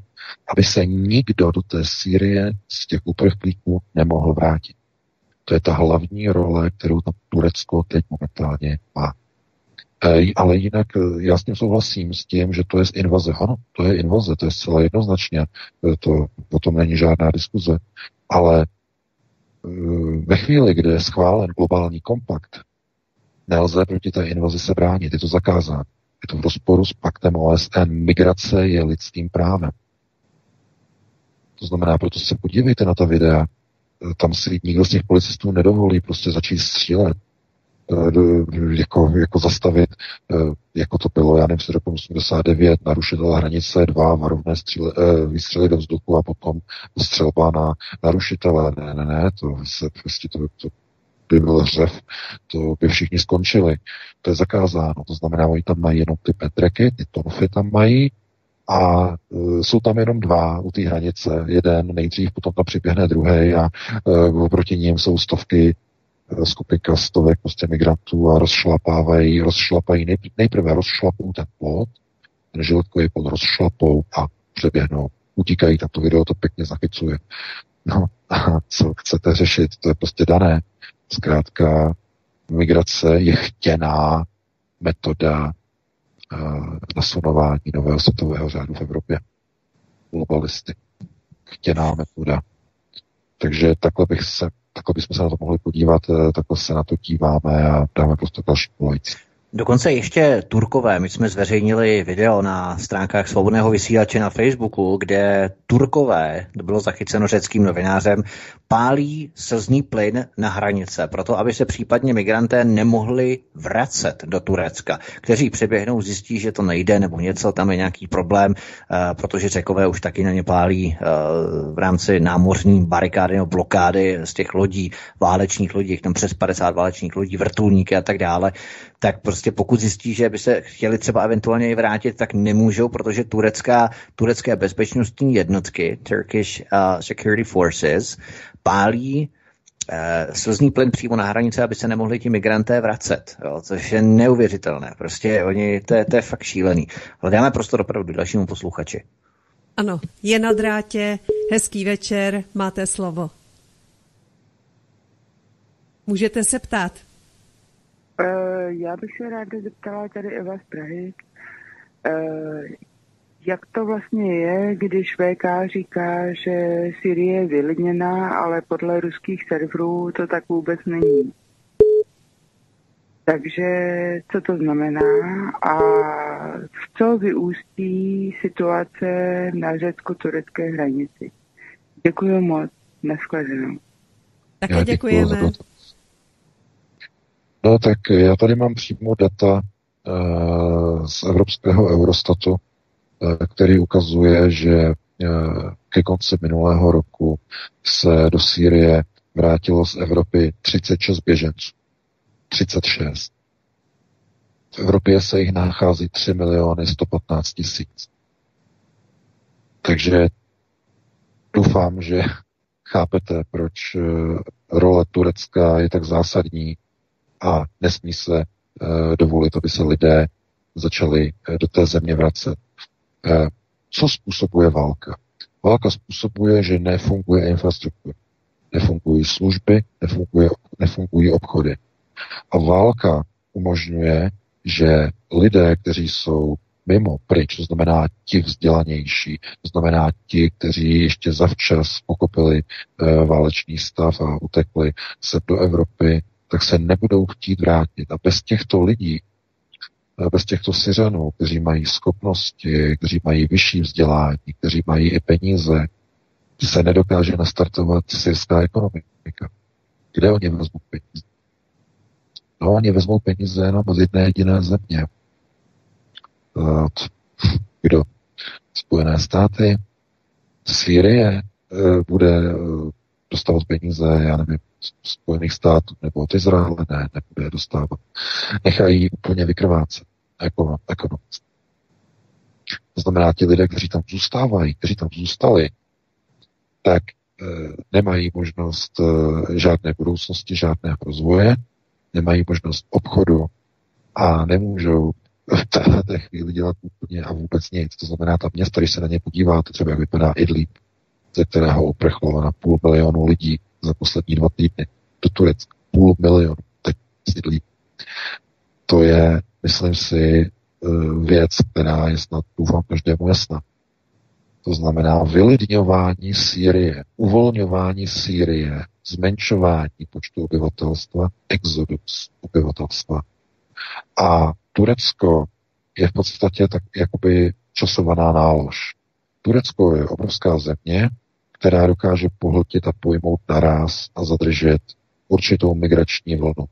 C: aby se nikdo do té Syrie z těch uprchlíků nemohl vrátit. To je ta hlavní role, kterou tam Turecko teď momentálně má. E, ale jinak e, já s tím souhlasím s tím, že to je invaze. Ano, to je invaze, to je zcela jednoznačně. E, to, o tom není žádná diskuze. Ale ve chvíli, kdy je schválen globální kompakt, nelze proti té invazi se bránit. Je to zakázáno. Je to v rozporu s paktem OSN. Migrace je lidským právem. To znamená, proto se podívejte na ta videa, tam si nikdo z těch policistů nedovolí prostě začít střílet, eh, jako, jako zastavit, eh, jako to bylo, já nevím, z roku 89, narušitel hranice, dva varovné stříle, eh, výstřely do vzduchu a potom střelba na narušitele. Ne, ne, ne, to se prostě to, to by byl hřev, to by všichni skončili. To je zakázáno. To znamená, oni tam mají jenom ty petreky, ty tonfy tam mají, a uh, jsou tam jenom dva u té hranice. Jeden nejdřív, potom tam přiběhne druhý a uh, proti ním jsou stovky uh, skupinka stovek prostě migrantů a rozšlapávají, rozšlapají, nejprve rozšlapou ten plot, ten žilotkový plot rozšlapou a přeběhnou. Utíkají, tam to video to pěkně zachycuje. No a co chcete řešit, to je prostě dané. Zkrátka, migrace je chtěná metoda nasunování nového světového řádu v Evropě. Globalisty. Chtěná metoda. Takže takhle bych se takhle bychom se na to mohli podívat, eh, takhle se na to díváme a dáme prostě další volající.
B: Dokonce ještě Turkové. My jsme zveřejnili video na stránkách svobodného vysílače na Facebooku, kde Turkové, to bylo zachyceno řeckým novinářem, pálí slzný plyn na hranice, proto aby se případně migranté nemohli vracet do Turecka. Kteří přeběhnou, zjistí, že to nejde nebo něco, tam je nějaký problém, uh, protože řekové už taky na ně pálí uh, v rámci námořní barikády nebo blokády z těch lodí, válečných lodí, tam přes 50 válečných lodí, vrtulníky a tak dále tak prostě pokud zjistí, že by se chtěli třeba eventuálně i vrátit, tak nemůžou, protože turecká, turecké bezpečnostní jednotky, Turkish uh, Security Forces, pálí uh, slzný plyn přímo na hranice, aby se nemohli ti migranté vracet, jo, což je neuvěřitelné. Prostě oni, to to je fakt šílený. Ale dáme prostor opravdu dalšímu posluchači.
A: Ano, je na drátě, hezký večer, máte slovo. Můžete se ptát.
H: Uh, já bych se ráda zeptala tady Eva z Prahy, uh, jak to vlastně je, když VK říká, že Syrie je vylidněná, ale podle ruských serverů to tak vůbec není. Takže co to znamená a v co vyústí situace na řecko-turecké hranici? Děkuji moc. Nashledanou.
A: Také děkujeme.
C: No tak já tady mám přímo data uh, z evropského Eurostatu, uh, který ukazuje, že uh, ke konci minulého roku se do Sýrie vrátilo z Evropy 36 běženců. 36. V Evropě se jich nachází 3 miliony 115 tisíc. Takže doufám, že chápete, proč role Turecka je tak zásadní a nesmí se uh, dovolit, aby se lidé začali uh, do té země vracet. Uh, co způsobuje válka? Válka způsobuje, že nefunguje infrastruktura, nefungují služby, nefunguje, nefungují obchody. A válka umožňuje, že lidé, kteří jsou mimo, pryč, to znamená ti vzdělanější, to znamená ti, kteří ještě zavčas pochopili e, válečný stav a utekli se do Evropy, tak se nebudou chtít vrátit. A bez těchto lidí, bez těchto Syřanů, kteří mají schopnosti, kteří mají vyšší vzdělání, kteří mají i peníze, se nedokáže nastartovat syrská ekonomika. Kde oni vezmou peníze? No, oni vezmou peníze jenom z jedné jediné země. Kdo? Spojené státy, Sýrie eh, bude eh, dostávat peníze, já nevím, Spojených států nebo od Izraele, ne, nebude dostávat. Nechají úplně vykrvácet jako ekonomicky. To znamená, ti lidé, kteří tam zůstávají, kteří tam zůstali, tak e, nemají možnost e, žádné budoucnosti, žádného rozvoje, nemají možnost obchodu a nemůžou v této chvíli dělat úplně a vůbec nic. To znamená, ta města, když se na ně podíváte, třeba jak vypadá Idlib, ze kterého uprchlo na půl milionu lidí za poslední dva týdny do Turecka. Půl milionu teď sídlí. To je, myslím si, eh, věc, která je snad, doufám, každému jasná. To znamená vylidňování Sýrie, uvolňování Sýrie, zmenšování počtu obyvatelstva, exodus obyvatelstva. A Turecko je v podstatě tak jakoby časovaná nálož. Turecko je obrovská země, která dokáže pohltit a pojmout naraz a zadržet určitou migrační vlnu.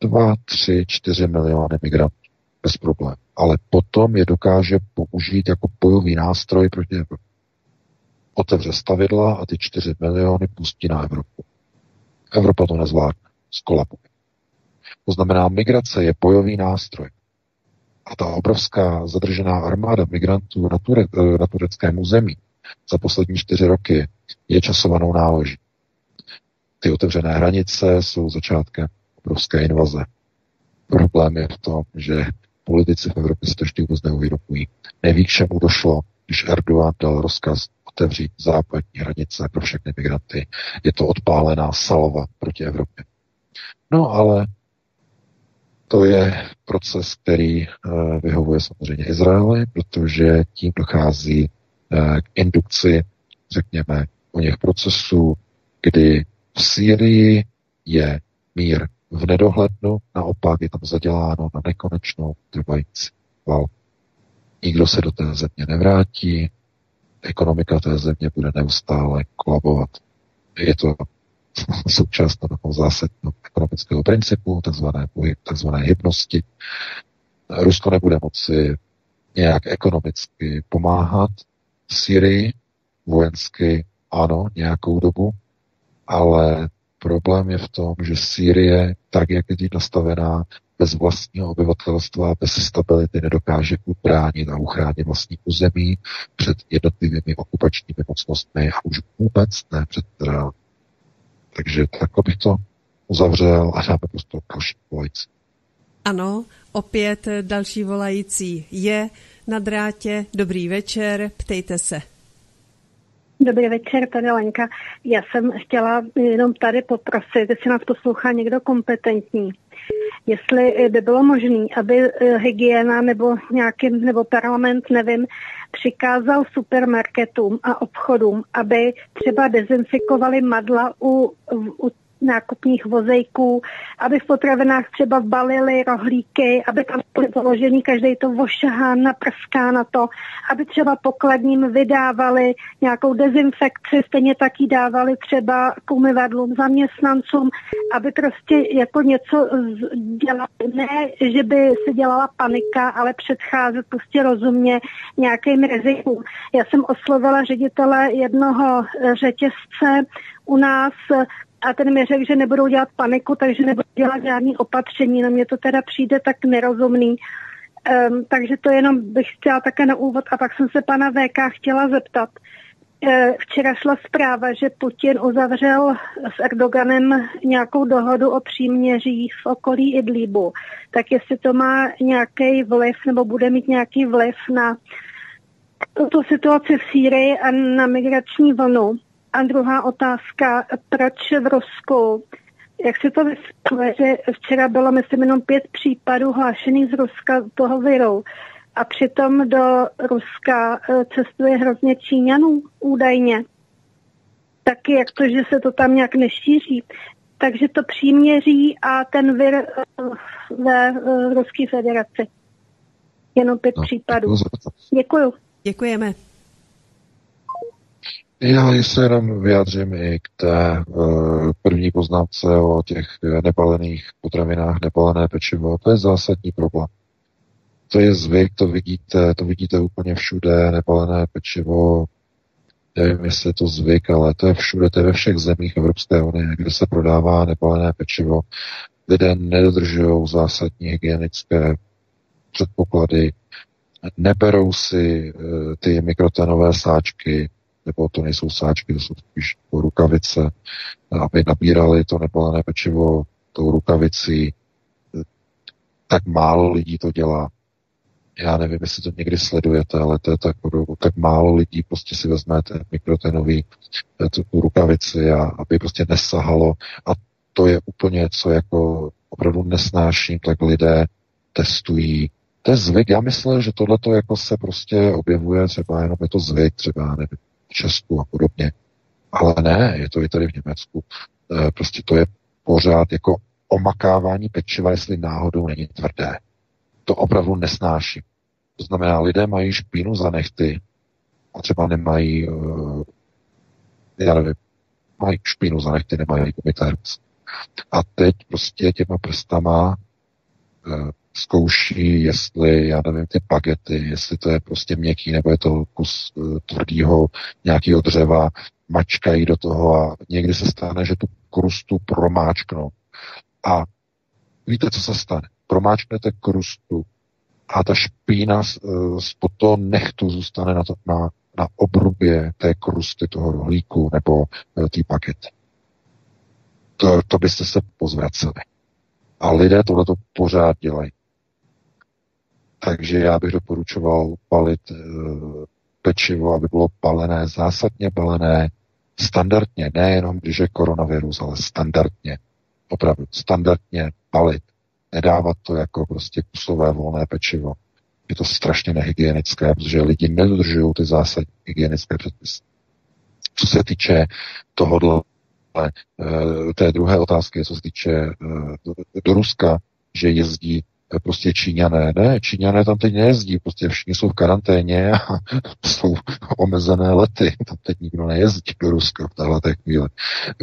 C: Dva, tři, čtyři miliony migrantů bez problém. Ale potom je dokáže použít jako bojový nástroj proti Evropě. Otevře stavidla a ty čtyři miliony pustí na Evropu. Evropa to nezvládne. Skolabuje. To znamená, migrace je bojový nástroj. a ta obrovská zadržená armáda migrantů na, ture, na tureckém území za poslední čtyři roky je časovanou náloží. Ty otevřené hranice jsou začátkem obrovské invaze. Problém je v tom, že politici v Evropě si to ještě vůbec neuvědomují. Neví, k čemu došlo, když Erdogan dal rozkaz otevřít západní hranice pro všechny migranty. Je to odpálená salva proti Evropě. No ale to je proces, který eh, vyhovuje samozřejmě Izraeli, protože tím dochází k indukci, řekněme, o něch procesů, kdy v Sýrii je mír v nedohlednu, naopak je tam zaděláno na nekonečnou trvající válku. Nikdo se do té země nevrátí, ekonomika té země bude neustále kolabovat. Je to součást toho zásadního ekonomického principu, takzvané, takzvané hybnosti. Rusko nebude moci nějak ekonomicky pomáhat Syrii, vojensky ano, nějakou dobu, ale problém je v tom, že Sýrie, tak jak je teď nastavená, bez vlastního obyvatelstva, bez stability nedokáže ubránit a uchránit vlastní území před jednotlivými okupačními mocnostmi a už vůbec ne před Izraelem. Takže takhle bych to uzavřel a dáme prostě další volající.
A: Ano, opět další volající je na drátě. Dobrý večer, ptejte se.
I: Dobrý večer, tady Lenka. Já jsem chtěla jenom tady poprosit, jestli nás poslouchá někdo kompetentní. Jestli by bylo možné, aby eh, hygiena nebo nějaký, nebo parlament, nevím, přikázal supermarketům a obchodům, aby třeba dezinfikovali madla u, u nákupních vozejků, aby v potravinách třeba balili rohlíky, aby tam byly položený každý to vošahán, naprská na to, aby třeba pokladním vydávali nějakou dezinfekci, stejně taky dávali třeba umyvadlům zaměstnancům, aby prostě jako něco dělali. Ne, že by se dělala panika, ale předcházet prostě rozumně nějakým rizikům. Já jsem oslovila ředitele jednoho řetězce u nás a ten mi řekl, že nebudou dělat paniku, takže nebudou dělat žádný opatření. Na mě to teda přijde tak nerozumný. Um, takže to jenom bych chtěla také na úvod. A pak jsem se pana VK chtěla zeptat. Uh, včera šla zpráva, že Putin uzavřel s Erdoganem nějakou dohodu o příměří v okolí Idlibu. Tak jestli to má nějaký vliv nebo bude mít nějaký vliv na tu situaci v Sýrii a na migrační vlnu. A druhá otázka, proč v Rusku, jak se to vysvětluje, že včera bylo, myslím, jenom pět případů hlášených z Ruska toho viru a přitom do Ruska e, cestuje hrozně Číňanů údajně. Taky jak to, že se to tam nějak nešíří. Takže to příměří a ten vir e, ve e, Ruské federaci. Jenom pět no, případů. Děkuju.
A: Děkujeme.
C: Já se jenom vyjádřím i k té uh, první poznámce o těch nepalených potravinách, nepalené pečivo. To je zásadní problém. To je zvyk, to vidíte, to vidíte úplně všude, nepalené pečivo, nevím, jestli je to zvyk, ale to je všude, to je ve všech zemích Evropské unie, kde se prodává nepalené pečivo. Lidé nedodržují zásadní hygienické předpoklady, neberou si uh, ty mikrotenové sáčky, nebo to nejsou sáčky, to jsou spíš rukavice, aby nabírali to nepalené pečivo tou rukavicí. Tak málo lidí to dělá. Já nevím, jestli to někdy sledujete, ale to je tak, tak málo lidí prostě si vezme ten mikrotenový eh, tu rukavici a aby prostě nesahalo a to je úplně co jako opravdu nesnáším, tak lidé testují to je zvyk. Já myslím, že tohle jako se prostě objevuje, třeba jenom je to zvyk, třeba nevím, Česku a podobně. Ale ne, je to i tady v Německu. E, prostě to je pořád jako omakávání pečiva, jestli náhodou není tvrdé. To opravdu nesnáším. To znamená, lidé mají špínu za nechty a třeba nemají, uh, já nevím, mají špínu za nechty, nemají umyté A teď prostě těma prstama uh, zkouší, jestli, já nevím, ty bagety, jestli to je prostě měkký, nebo je to kus uh, tvrdýho nějakého dřeva, mačkají do toho a někdy se stane, že tu krustu promáčknou. A víte, co se stane? Promáčknete krustu a ta špína spod toho nechtu zůstane na, to, na, na obrubě té krusty toho rohlíku nebo té pakety. To, to byste se pozvraceli. A lidé tohleto pořád dělají. Takže já bych doporučoval palit e, pečivo, aby bylo palené, zásadně palené, standardně, nejenom když je koronavirus, ale standardně. Opravdu, standardně palit. Nedávat to jako prostě kusové volné pečivo. Je to strašně nehygienické, protože lidi nedodržují ty zásadní hygienické předpisy. Co se týče tohohle, e, té druhé otázky, co se týče e, do Ruska, že jezdí prostě Číňané. Ne, Číňané tam teď nejezdí, prostě všichni jsou v karanténě a jsou omezené lety. Tam teď nikdo nejezdí do Ruska v téhle chvíli.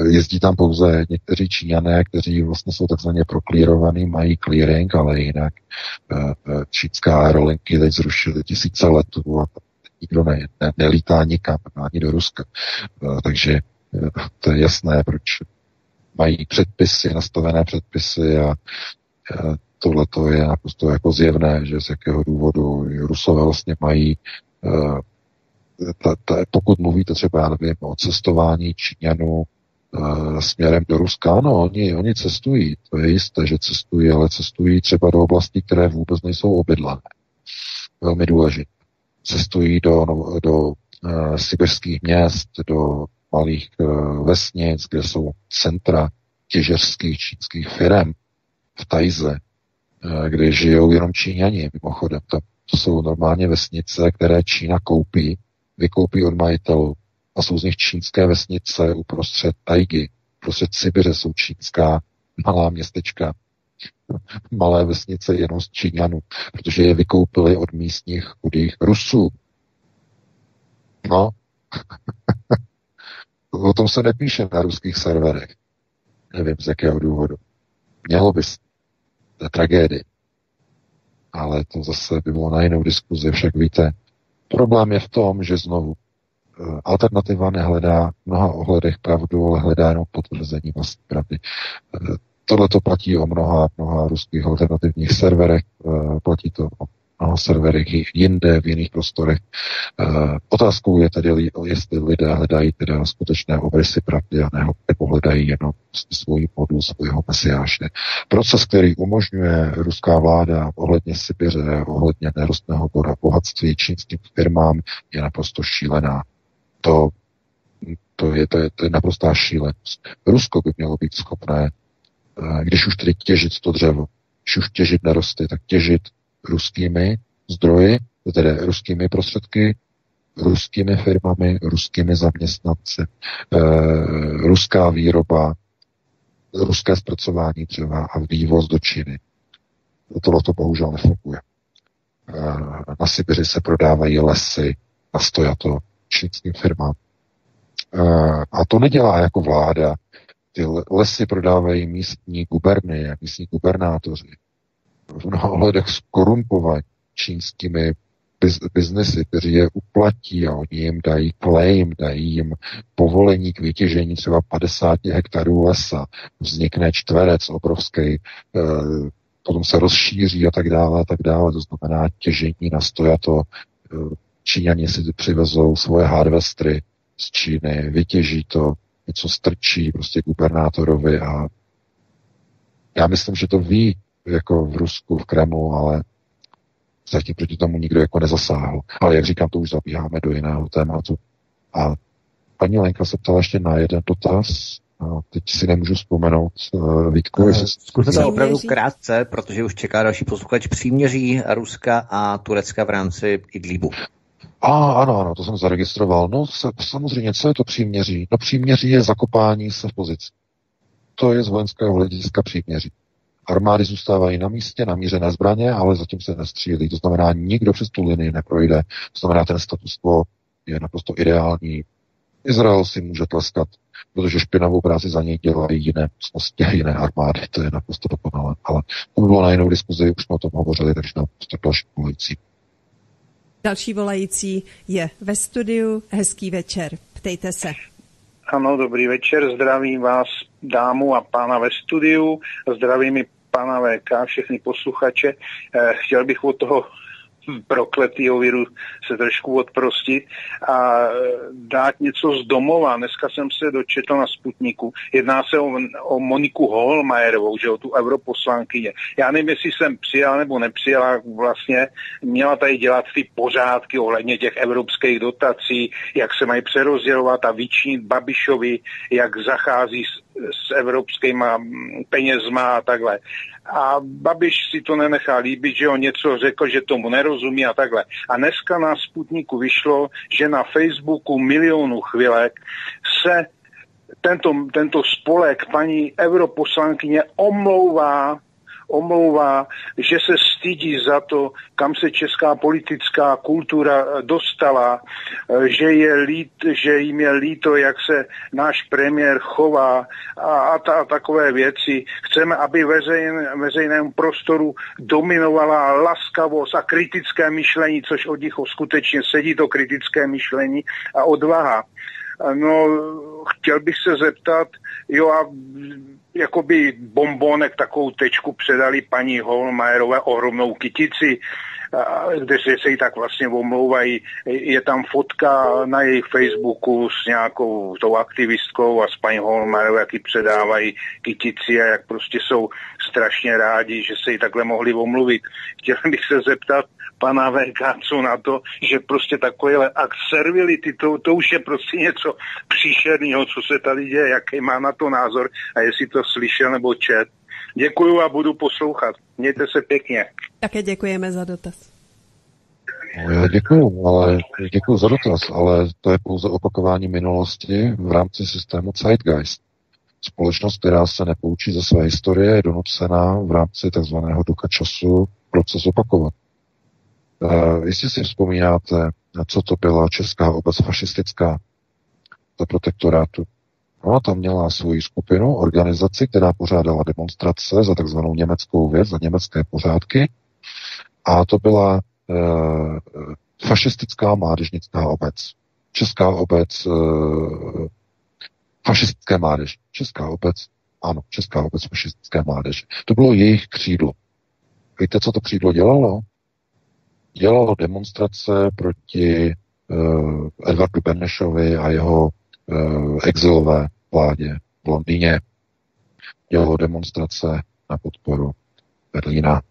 C: Jezdí tam pouze někteří Číňané, kteří vlastně jsou takzvaně proklírovaní, mají clearing, ale jinak eh, eh, čínská aerolinky teď zrušily tisíce letů a nikdo ne, ne, nelítá nikam, ani do Ruska. Eh, takže to je jasné, proč mají předpisy, nastavené předpisy a tohle to je naprosto jako zjevné, že z jakého důvodu Rusové vlastně mají uh, ta, ta, pokud mluvíte třeba, já nevím, o cestování Číňanů uh, směrem do Ruska, no, oni, oni cestují, to je jisté, že cestují, ale cestují třeba do oblastí, které vůbec nejsou obydlené. Velmi důležité. Cestují do, no, do uh, sibirských měst, do malých uh, vesnic, kde jsou centra těžeřských čínských firm v Tajze, Eh, kde žijou jenom Číňani, mimochodem. To, to jsou normálně vesnice, které Čína koupí, vykoupí od majitelů a jsou z nich čínské vesnice uprostřed tajgy, uprostřed Sibiře jsou čínská malá městečka, malé vesnice jenom z Číňanů, protože je vykoupili od místních chudých Rusů. No, o tom se nepíše na ruských serverech. Nevím z jakého důvodu. Mělo by se tragédii. Ale to zase by bylo na jinou diskuzi. Však víte, problém je v tom, že znovu eh, alternativa nehledá v mnoha ohledech pravdu, ale hledá jenom potvrzení vlastní pravdy. Eh, tohle to platí o mnoha, mnoha ruských alternativních serverech, eh, platí to o na serverech jinde, v jiných prostorech. Uh, otázkou je tedy, jestli lidé hledají teda skutečné obrysy pravdy a ne, nebo hledají jenom svůj modul, svého mesiáše. Proces, který umožňuje ruská vláda ohledně Sibiře, ohledně nerostného bohatství čínským firmám, je naprosto šílená. To, to, je, to, je, to je naprostá šílenost. Rusko by mělo být schopné, uh, když už tedy těžit to dřevo, když už těžit nerosty, tak těžit ruskými zdroji, tedy ruskými prostředky, ruskými firmami, ruskými zaměstnanci, e, ruská výroba, ruské zpracování dřeva a vývoz do Číny. Tohle to bohužel nefunguje. E, na Sibiři se prodávají lesy a stojato čínským firmám. E, a to nedělá jako vláda. Ty lesy prodávají místní guberny, místní gubernátoři v mnoha ohledech skorumpovat čínskými biz, biznesy, kteří je uplatí a oni jim dají claim, dají jim povolení k vytěžení třeba 50 hektarů lesa, vznikne čtverec obrovský, e, potom se rozšíří a tak dále a tak dále, to znamená těžení na stojato, e, Číňani si přivezou svoje harvestry z Číny, vytěží to, něco strčí prostě gubernátorovi a já myslím, že to ví jako v Rusku, v Kremlu, ale zatím proti tomu nikdo jako nezasáhl. Ale jak říkám, to už zabíháme do jiného tématu. A paní Lenka se ptala ještě na jeden dotaz. A teď si nemůžu vzpomenout. Uh, Vítku, uh,
B: Zkuste to opravdu krátce, protože už čeká další posluchač příměří Ruska a Turecka v rámci Idlibu.
C: A ano, ano, to jsem zaregistroval. No samozřejmě, co je to příměří? No příměří je zakopání se v pozici. To je z vojenského hlediska příměří. Armády zůstávají na místě, namířené zbraně, ale zatím se nestřílí. To znamená, nikdo přes tu linii neprojde. To znamená, ten status quo je naprosto ideální. Izrael si může tleskat, protože špinavou práci za něj dělají jiné mocnosti a jiné armády. To je naprosto dokonalé. Ale to by bylo na jinou diskuzi, už jsme o tom hovořili, takže nám prostě další volající.
A: Další volající je ve studiu. Hezký večer. Ptejte se.
J: Ano, dobrý večer. Zdravím vás, dámu a pána ve studiu. Zdravím i pana VK, všechny posluchače. Eh, chtěl bych od toho prokletýho viru se trošku odprostit a e, dát něco z domova. Dneska jsem se dočetl na Sputniku. Jedná se o, o Moniku Holmajerovou, že o tu europoslankyně. Já nevím, jestli jsem přijal nebo nepřijala vlastně. Měla tady dělat ty pořádky ohledně těch evropských dotací, jak se mají přerozdělovat a vyčnit Babišovi, jak zachází s s evropskýma penězma a takhle. A Babiš si to nenechá líbit, že on něco řekl, že tomu nerozumí a takhle. A dneska na Sputniku vyšlo, že na Facebooku milionu chvilek se tento, tento spolek paní europoslankyně omlouvá omlouvá, že se stydí za to, kam se česká politická kultura eh, dostala, eh, že, je lít, že jim je líto, jak se náš premiér chová a, a, ta, a takové věci. Chceme, aby veřejn, veřejnému prostoru dominovala laskavost a kritické myšlení, což od nich skutečně sedí to kritické myšlení a odvaha. No, chtěl bych se zeptat, jo a jakoby bombonek takovou tečku předali paní Holmajerové ohromnou kytici, kde se, se jí tak vlastně omlouvají. Je tam fotka na jejich Facebooku s nějakou tou aktivistkou a s paní Holmajerou, jak ji předávají kytici a jak prostě jsou strašně rádi, že se jí takhle mohli omluvit. Chtěl bych se zeptat, pana VK, co na to, že prostě takovéhle akt servility, to, to už je prostě něco příšerného, co se tady děje, jaký má na to názor a jestli to slyšel nebo čet. Děkuju a budu poslouchat. Mějte se pěkně.
A: Také děkujeme za dotaz.
C: No, já děkuju, ale děkuju za dotaz, ale to je pouze opakování minulosti v rámci systému Zeitgeist. Společnost, která se nepoučí ze své historie, je donucená v rámci takzvaného ducha času proces opakovat. Uh, jestli si vzpomínáte, co to byla česká obec fašistická za protektorátu, No, tam měla svoji skupinu, organizaci, která pořádala demonstrace za takzvanou německou věc, za německé pořádky. A to byla e, fašistická mládežnická obec. Česká obec, e, fašistické mládež. Česká obec, ano, Česká obec fašistické mládeže. To bylo jejich křídlo. Víte, co to křídlo dělalo? Dělalo demonstrace proti uh, Edvardu Benešovi a jeho uh, exilové vládě v Londýně. Dělalo demonstrace na podporu Berlína.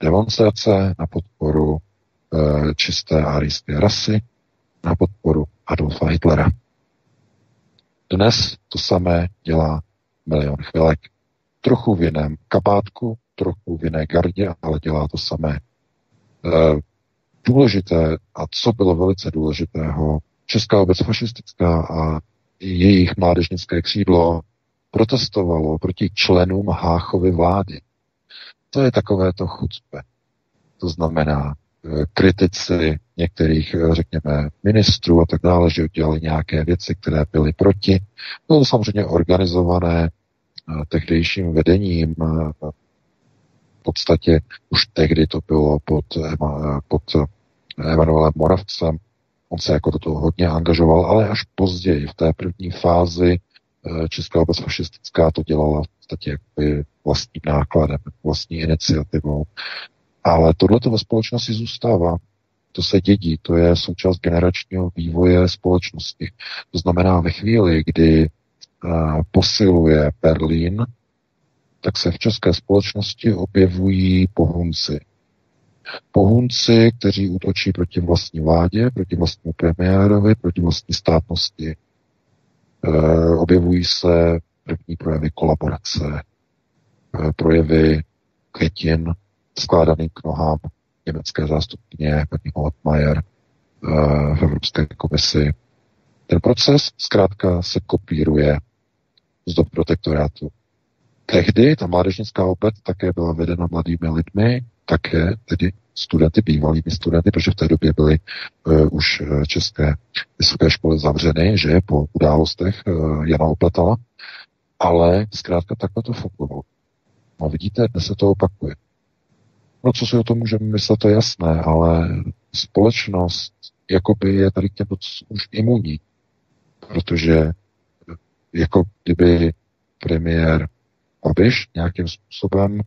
C: Demonstrace na podporu e, čisté arijské rasy, na podporu Adolfa Hitlera. Dnes to samé dělá milion chvilek. Trochu v jiném kabátku, trochu v jiné gardě, ale dělá to samé. E, důležité, a co bylo velice důležitého, Česká obec fašistická a jejich mládežnické křídlo protestovalo proti členům Háchovy vlády. To je takové to chucpe. To znamená, eh, kritici některých, eh, řekněme, ministrů a tak dále, že udělali nějaké věci, které byly proti. Bylo to samozřejmě organizované eh, tehdejším vedením. Podstatě už tehdy to bylo pod, pod Emanuelem Moravcem, On se jako do toho hodně angažoval, ale až později, v té první fázi eh, Česká obec fašistická to dělala v podstatě vlastním nákladem, vlastní iniciativou. Ale tohle to ve společnosti zůstává. To se dědí, to je součást generačního vývoje společnosti. To znamená, ve chvíli, kdy posiluje Berlín, tak se v české společnosti objevují pohunci, Pohunci, kteří útočí proti vlastní vládě, proti vlastnímu premiérovi, proti vlastní státnosti. E, objevují se první projevy kolaborace, e, projevy květin skládaný k nohám německé zástupně paní Holtmeier e, v Evropské komisi. Ten proces zkrátka se kopíruje z dob protektorátu. Tehdy ta mládežnická obec také byla vedena mladými lidmi, také tedy studenty, bývalými studenty, protože v té době byly uh, už eh, české vysoké školy zavřeny, že po událostech uh, Jana Opletala, ale zkrátka takhle to fungovalo. No vidíte, dnes se to opakuje. No co si o tom můžeme myslet, to je jasné, ale společnost jakoby je tady těm už imunní, protože jako kdyby premiér Babiš nějakým způsobem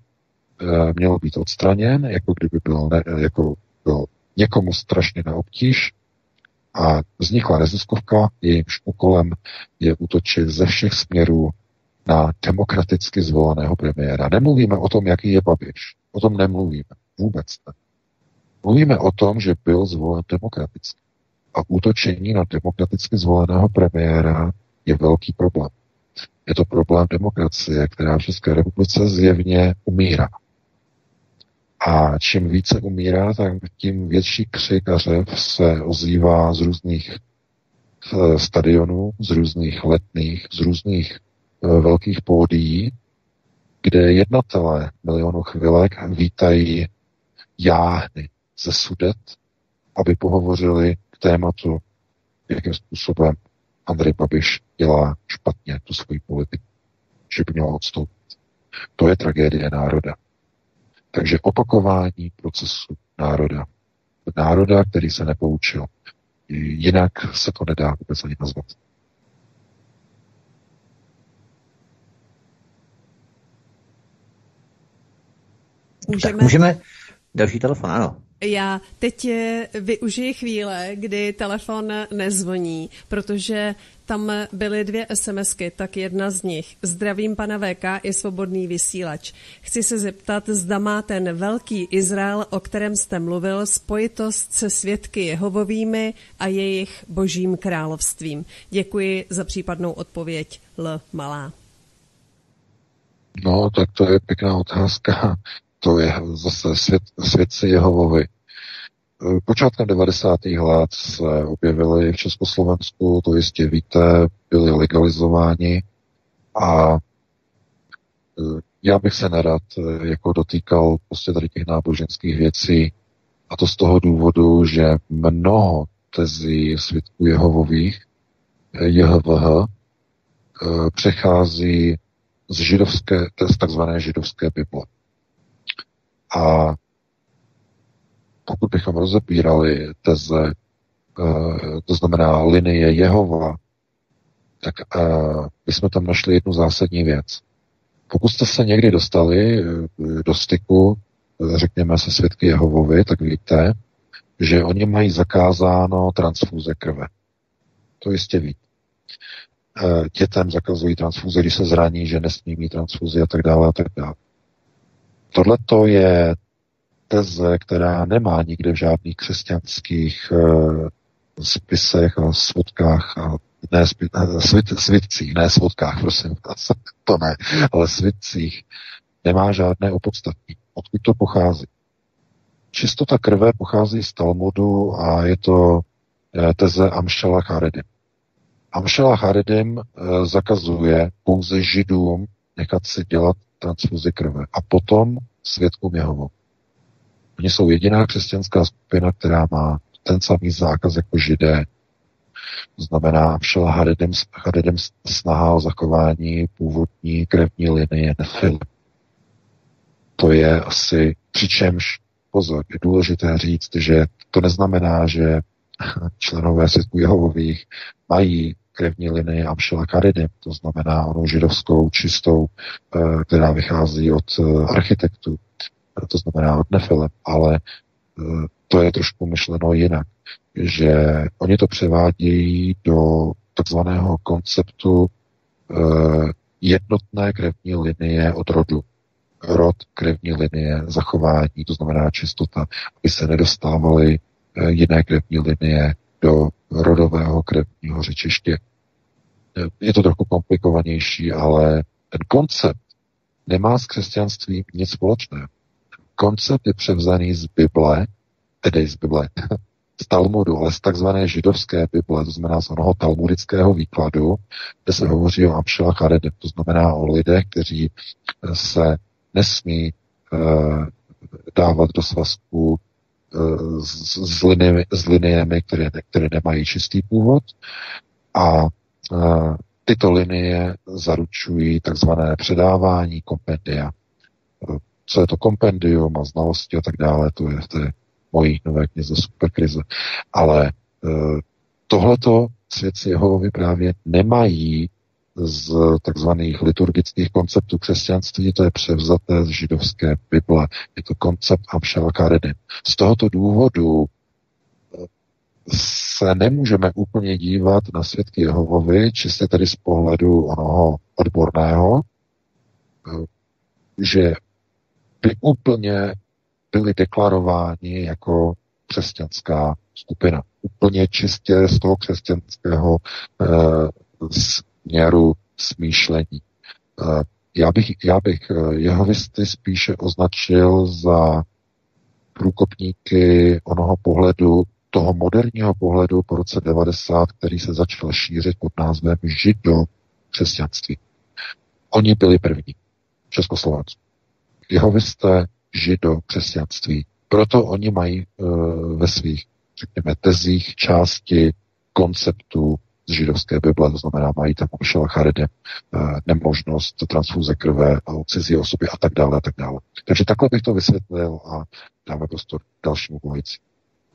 C: měl být odstraněn, jako kdyby byl, ne, jako byl někomu strašně na obtíž a vznikla neziskovka, jejímž úkolem je útočit ze všech směrů na demokraticky zvoleného premiéra. Nemluvíme o tom, jaký je Babiš. O tom nemluvíme. Vůbec ne. Mluvíme o tom, že byl zvolen demokraticky. A útočení na demokraticky zvoleného premiéra je velký problém. Je to problém demokracie, která v České republice zjevně umírá. A čím více umírá, tak tím větší křik a řev se ozývá z různých eh, stadionů, z různých letných, z různých eh, velkých pódií, kde jednatelé milionu chvilek vítají jáhny ze sudet, aby pohovořili k tématu, jakým způsobem Andrej Babiš dělá špatně tu svoji politiku, že by měl odstoupit. To je tragédie národa. Takže opakování procesu národa. Národa, který se nepoučil. Jinak se to nedá vůbec ani nazvat.
B: Můžeme... Tak můžeme... Další telefon, ano.
A: Já teď využiji chvíle, kdy telefon nezvoní, protože tam byly dvě SMSky, tak jedna z nich. Zdravím pana VK i svobodný vysílač. Chci se zeptat, zda má ten velký Izrael, o kterém jste mluvil, spojitost se svědky Jehovovými a jejich božím královstvím. Děkuji za případnou odpověď L. Malá.
C: No, tak to je pěkná otázka to je zase svět, svědci Jehovovi. Počátkem 90. let se objevili v Československu, to jistě víte, byli legalizováni a e, já bych se nerad e, jako dotýkal prostě tady těch náboženských věcí a to z toho důvodu, že mnoho tezí svědků Jehovových, JHVH, přechází z židovské, z takzvané židovské Bible. A pokud bychom rozebírali teze, eh, to znamená linie Jehova, tak eh, bychom tam našli jednu zásadní věc. Pokud jste se někdy dostali eh, do styku, řekněme se svědky Jehovovi, tak víte, že oni mají zakázáno transfúze krve. To jistě víte. Dětem zakazují transfúze, když se zraní, že nesmí mít transfúzi a tak dále a tak dále. Tohle to je teze, která nemá nikde v žádných křesťanských uh, spisech a svodkách a ne eh, svit, svitcích, ne svodkách, prosím, to ne, ale svitcích nemá žádné opodstatní. Odkud to pochází? Čistota krve pochází z Talmudu a je to eh, teze Amšela Charedim. Amšela Charedim zakazuje pouze židům nechat si dělat transfuzi krve. A potom svědkům Jehovu. Oni jsou jediná křesťanská skupina, která má ten samý zákaz jako židé. To znamená, všel Haredem, Haredem snaha o zachování původní krevní linie nefil. To je asi, přičemž, pozor, je důležité říct, že to neznamená, že členové svědků Jehovových mají krevní linii Amšela Karidy, to znamená onou židovskou čistou, eh, která vychází od eh, architektů, eh, to znamená od Nefile, ale to je trošku myšleno jinak, že oni to převádějí do takzvaného konceptu jednotné krevní linie od rodu. Rod, krevní linie, zachování, to znamená čistota, aby se nedostávaly jiné krevní linie do rodového krevního řečiště. Je to trochu komplikovanější, ale ten koncept nemá s křesťanstvím nic společného. Koncept je převzaný z Bible, tedy z Bible, z Talmudu, ale z takzvané židovské Bible, to znamená z onoho talmudického výkladu, kde se hovoří o Amšela Charedem, to znamená o lidech, kteří se nesmí uh, dávat do svazku uh, s, s, liniemi, s liniemi, které, které nemají čistý původ a Tyto linie zaručují takzvané předávání kompendia. Co je to kompendium a znalosti a tak dále, to je v té mojí nové knize Superkrize. Ale e, tohleto svědci Jehovovi právě nemají z takzvaných liturgických konceptů křesťanství, to je převzaté z židovské Bible. Je to koncept Amšel Karedim. Z tohoto důvodu se nemůžeme úplně dívat na svědky Jehovovi, čistě tedy z pohledu onoho odborného, eh, že by úplně byli deklarováni jako křesťanská skupina. Úplně čistě z toho křesťanského e, směru smýšlení. E, já bych, já bych jehovisty spíše označil za průkopníky onoho pohledu, toho moderního pohledu po roce 90, který se začal šířit pod názvem žido křesťanství. Oni byli první v Československu. Jehovisté žido křesťanství. Proto oni mají uh, ve svých, řekněme, tezích části konceptu z židovské Bible, to znamená, mají tam Michela Charide, uh, nemožnost transfuze krve a cizí osoby a tak dále a tak dále. Takže takhle bych to vysvětlil a dáme prostor dalšímu volající.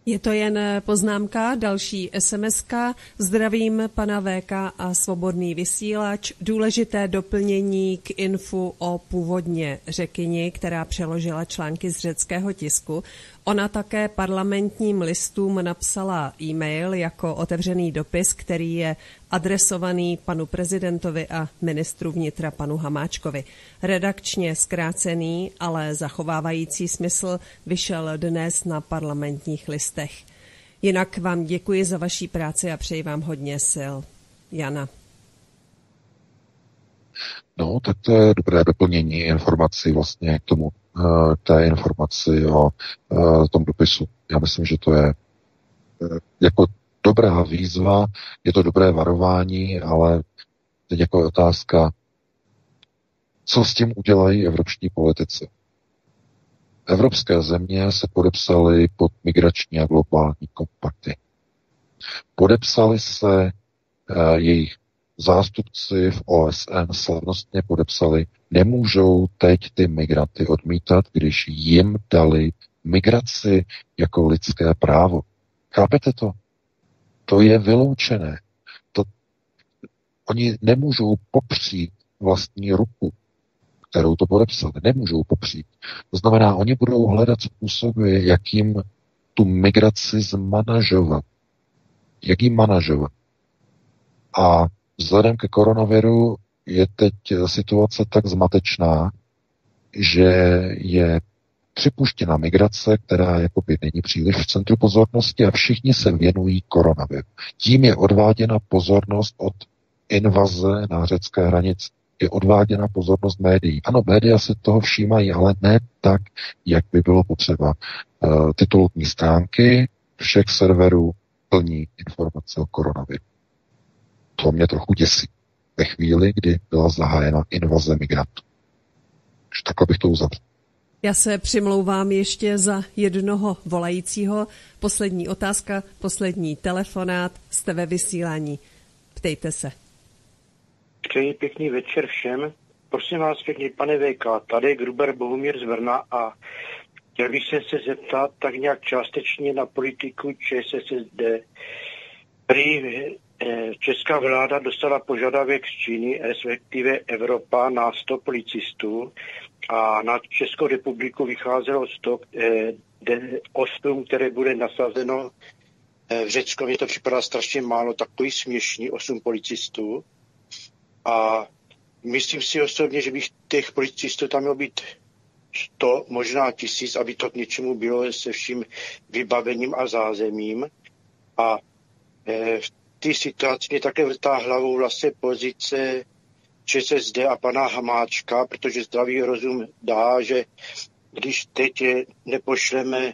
A: Je to jen poznámka, další sms -ka. Zdravím pana VK a svobodný vysílač. Důležité doplnění k infu o původně řekyni, která přeložila články z řeckého tisku. Ona také parlamentním listům napsala e-mail jako otevřený dopis, který je adresovaný panu prezidentovi a ministru vnitra panu Hamáčkovi. Redakčně zkrácený, ale zachovávající smysl vyšel dnes na parlamentních listech. Jinak vám děkuji za vaší práci a přeji vám hodně sil. Jana.
C: No, tak to je dobré doplnění informací vlastně k tomu té informaci o eh, tom dopisu. Já myslím, že to je eh, jako dobrá výzva, je to dobré varování, ale teď jako otázka, co s tím udělají evropští politici. Evropské země se podepsaly pod migrační a globální kompakty. Podepsali se jejich zástupci v OSN slavnostně podepsali, nemůžou teď ty migranty odmítat, když jim dali migraci jako lidské právo. Chápete to? To je vyloučené. To, oni nemůžou popřít vlastní ruku, kterou to podepsali. Nemůžou popřít. To znamená, oni budou hledat způsoby, jak jim tu migraci zmanažovat. Jak jim manažovat. A Vzhledem ke koronaviru je teď situace tak zmatečná, že je připuštěna migrace, která jakoby není příliš v centru pozornosti a všichni se věnují koronaviru. Tím je odváděna pozornost od invaze na řecké hranice. Je odváděna pozornost médií. Ano, média se toho všímají, ale ne tak, jak by bylo potřeba. E, titulní stránky všech serverů plní informace o koronaviru. To mě trochu děsí. Ve chvíli, kdy byla zahájena invaze migrantů. Takže takhle bych to uzavřel.
A: Já se přimlouvám ještě za jednoho volajícího. Poslední otázka, poslední telefonát. Jste ve vysílání. Ptejte se.
K: Přeji pěkný večer všem. Prosím vás pěkný, pane VK, tady Gruber Bohumír z Brna a chtěl bych se se zeptat tak nějak částečně na politiku ČSSD. Prý česká vláda dostala požadavek z Číny, respektive Evropa, na 100 policistů a na Českou republiku vycházelo 100, eh, 8, které bude nasazeno eh, v Řecku. Mně to připadá strašně málo, takový směšný, 8 policistů. A myslím si osobně, že bych těch policistů tam mělo být 100, možná tisíc, aby to k něčemu bylo se vším vybavením a zázemím. A v té situaci mě také vrtá hlavou vlastně pozice ČSSD a pana Hamáčka, protože zdravý rozum dá, že když teď nepošleme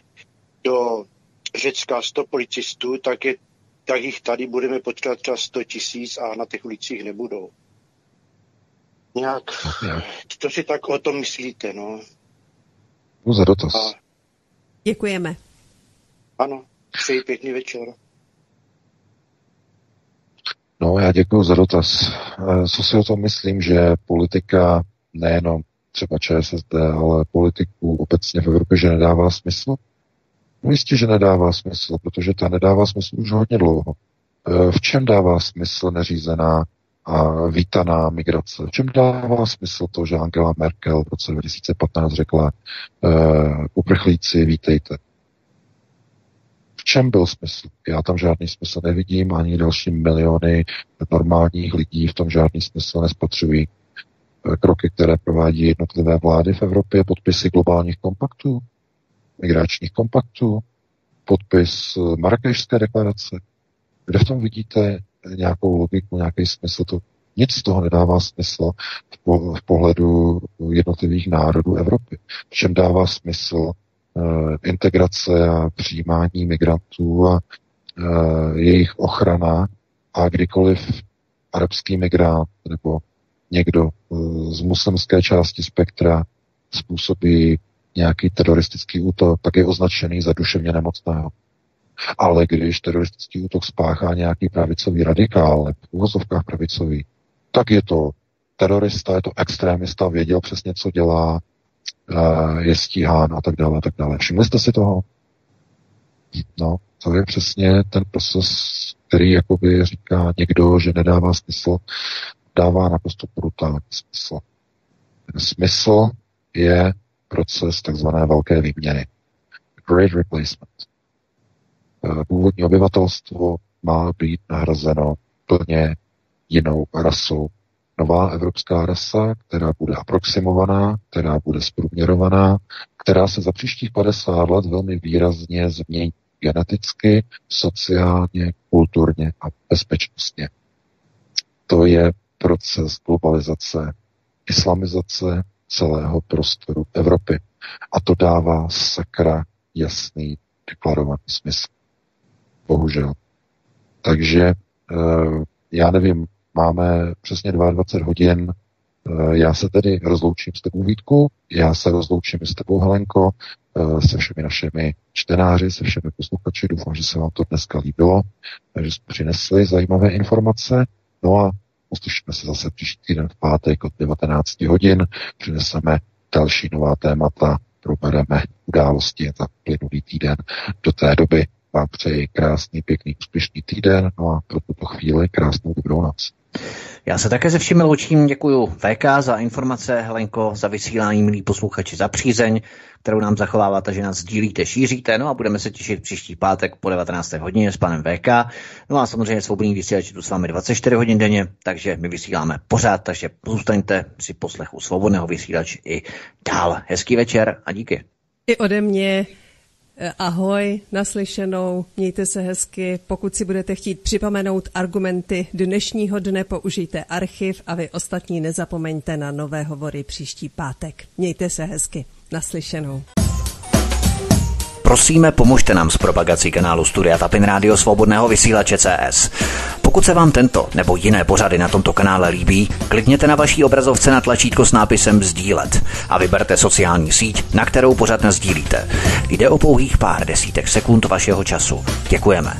K: do Řecka 100 policistů, tak, je, tak jich tady budeme potřebovat třeba 100 tisíc a na těch ulicích nebudou. Nějak, co si tak o tom myslíte, no?
C: za dotaz. A...
A: Děkujeme.
K: Ano, přeji pěkný večer.
C: No, já děkuji za dotaz. Eh, co si o tom myslím, že politika nejenom třeba ČSSD, ale politiku obecně v Evropě, že nedává smysl? No jistě, že nedává smysl, protože ta nedává smysl už hodně dlouho. Eh, v čem dává smysl neřízená a vítaná migrace. V čem dává smysl to, že Angela Merkel v roce 2015 řekla uh, uprchlíci, vítejte. V čem byl smysl? Já tam žádný smysl nevidím, ani další miliony normálních lidí v tom žádný smysl nespatřují. Eh, kroky, které provádí jednotlivé vlády v Evropě, podpisy globálních kompaktů, migračních kompaktů, podpis eh, Marrakešské deklarace. Kde v tom vidíte nějakou logiku, nějaký smysl? To nic z toho nedává smysl v, v pohledu jednotlivých národů Evropy. V čem dává smysl integrace a přijímání migrantů a uh, jejich ochrana a kdykoliv arabský migrant nebo někdo uh, z muslimské části spektra způsobí nějaký teroristický útok, tak je označený za duševně nemocného. Ale když teroristický útok spáchá nějaký pravicový radikál, v uvozovkách pravicový, tak je to terorista, je to extrémista, věděl přesně, co dělá, eh, je stíhán a tak dále, a tak dále. Všimli jste si toho? No, to je přesně ten proces, který jakoby říká někdo, že nedává smysl, dává naprosto brutální smysl. Ten smysl je proces takzvané velké výměny. Great replacement. Eh, původní obyvatelstvo má být nahrazeno plně jinou rasou. Nová evropská rasa, která bude aproximovaná, která bude zprůměrovaná, která se za příštích 50 let velmi výrazně změní geneticky, sociálně, kulturně a bezpečnostně. To je proces globalizace, islamizace celého prostoru Evropy. A to dává sakra jasný deklarovaný smysl. Bohužel. Takže eh, já nevím, máme přesně 22 hodin. Eh, já se tedy rozloučím s tebou Vítku, já se rozloučím s tebou Helenko, eh, se všemi našimi čtenáři, se všemi posluchači. Doufám, že se vám to dneska líbilo, že jsme přinesli zajímavé informace. No a uslyšíme se zase příští týden v pátek od 19 hodin. Přineseme další nová témata, probereme události za plynulý týden. Do té doby vám přeji krásný, pěkný, úspěšný týden, no a pro tuto chvíli krásnou dobrou noc.
B: Já se také ze všemi loučím, děkuji VK za informace, Helenko za vysílání, milí posluchači, za přízeň, kterou nám zachováváte, že nás sdílíte, šíříte, no a budeme se těšit příští pátek po 19. hodině s panem VK. No a samozřejmě svobodný vysílač tu s vámi 24 hodin denně, takže my vysíláme pořád, takže zůstaňte při poslechu svobodného vysílač i dál. Hezký večer a díky.
A: I ode mě ahoj, naslyšenou, mějte se hezky. Pokud si budete chtít připomenout argumenty dnešního dne, použijte archiv a vy ostatní nezapomeňte na nové hovory příští pátek. Mějte se hezky, naslyšenou.
B: Prosíme, pomožte nám s propagací kanálu Studia Tapin Rádio Svobodného vysílače CS. Pokud se vám tento nebo jiné pořady na tomto kanále líbí, klikněte na vaší obrazovce na tlačítko s nápisem Sdílet a vyberte sociální síť, na kterou pořád sdílíte. Jde o pouhých pár desítek sekund vašeho času. Děkujeme.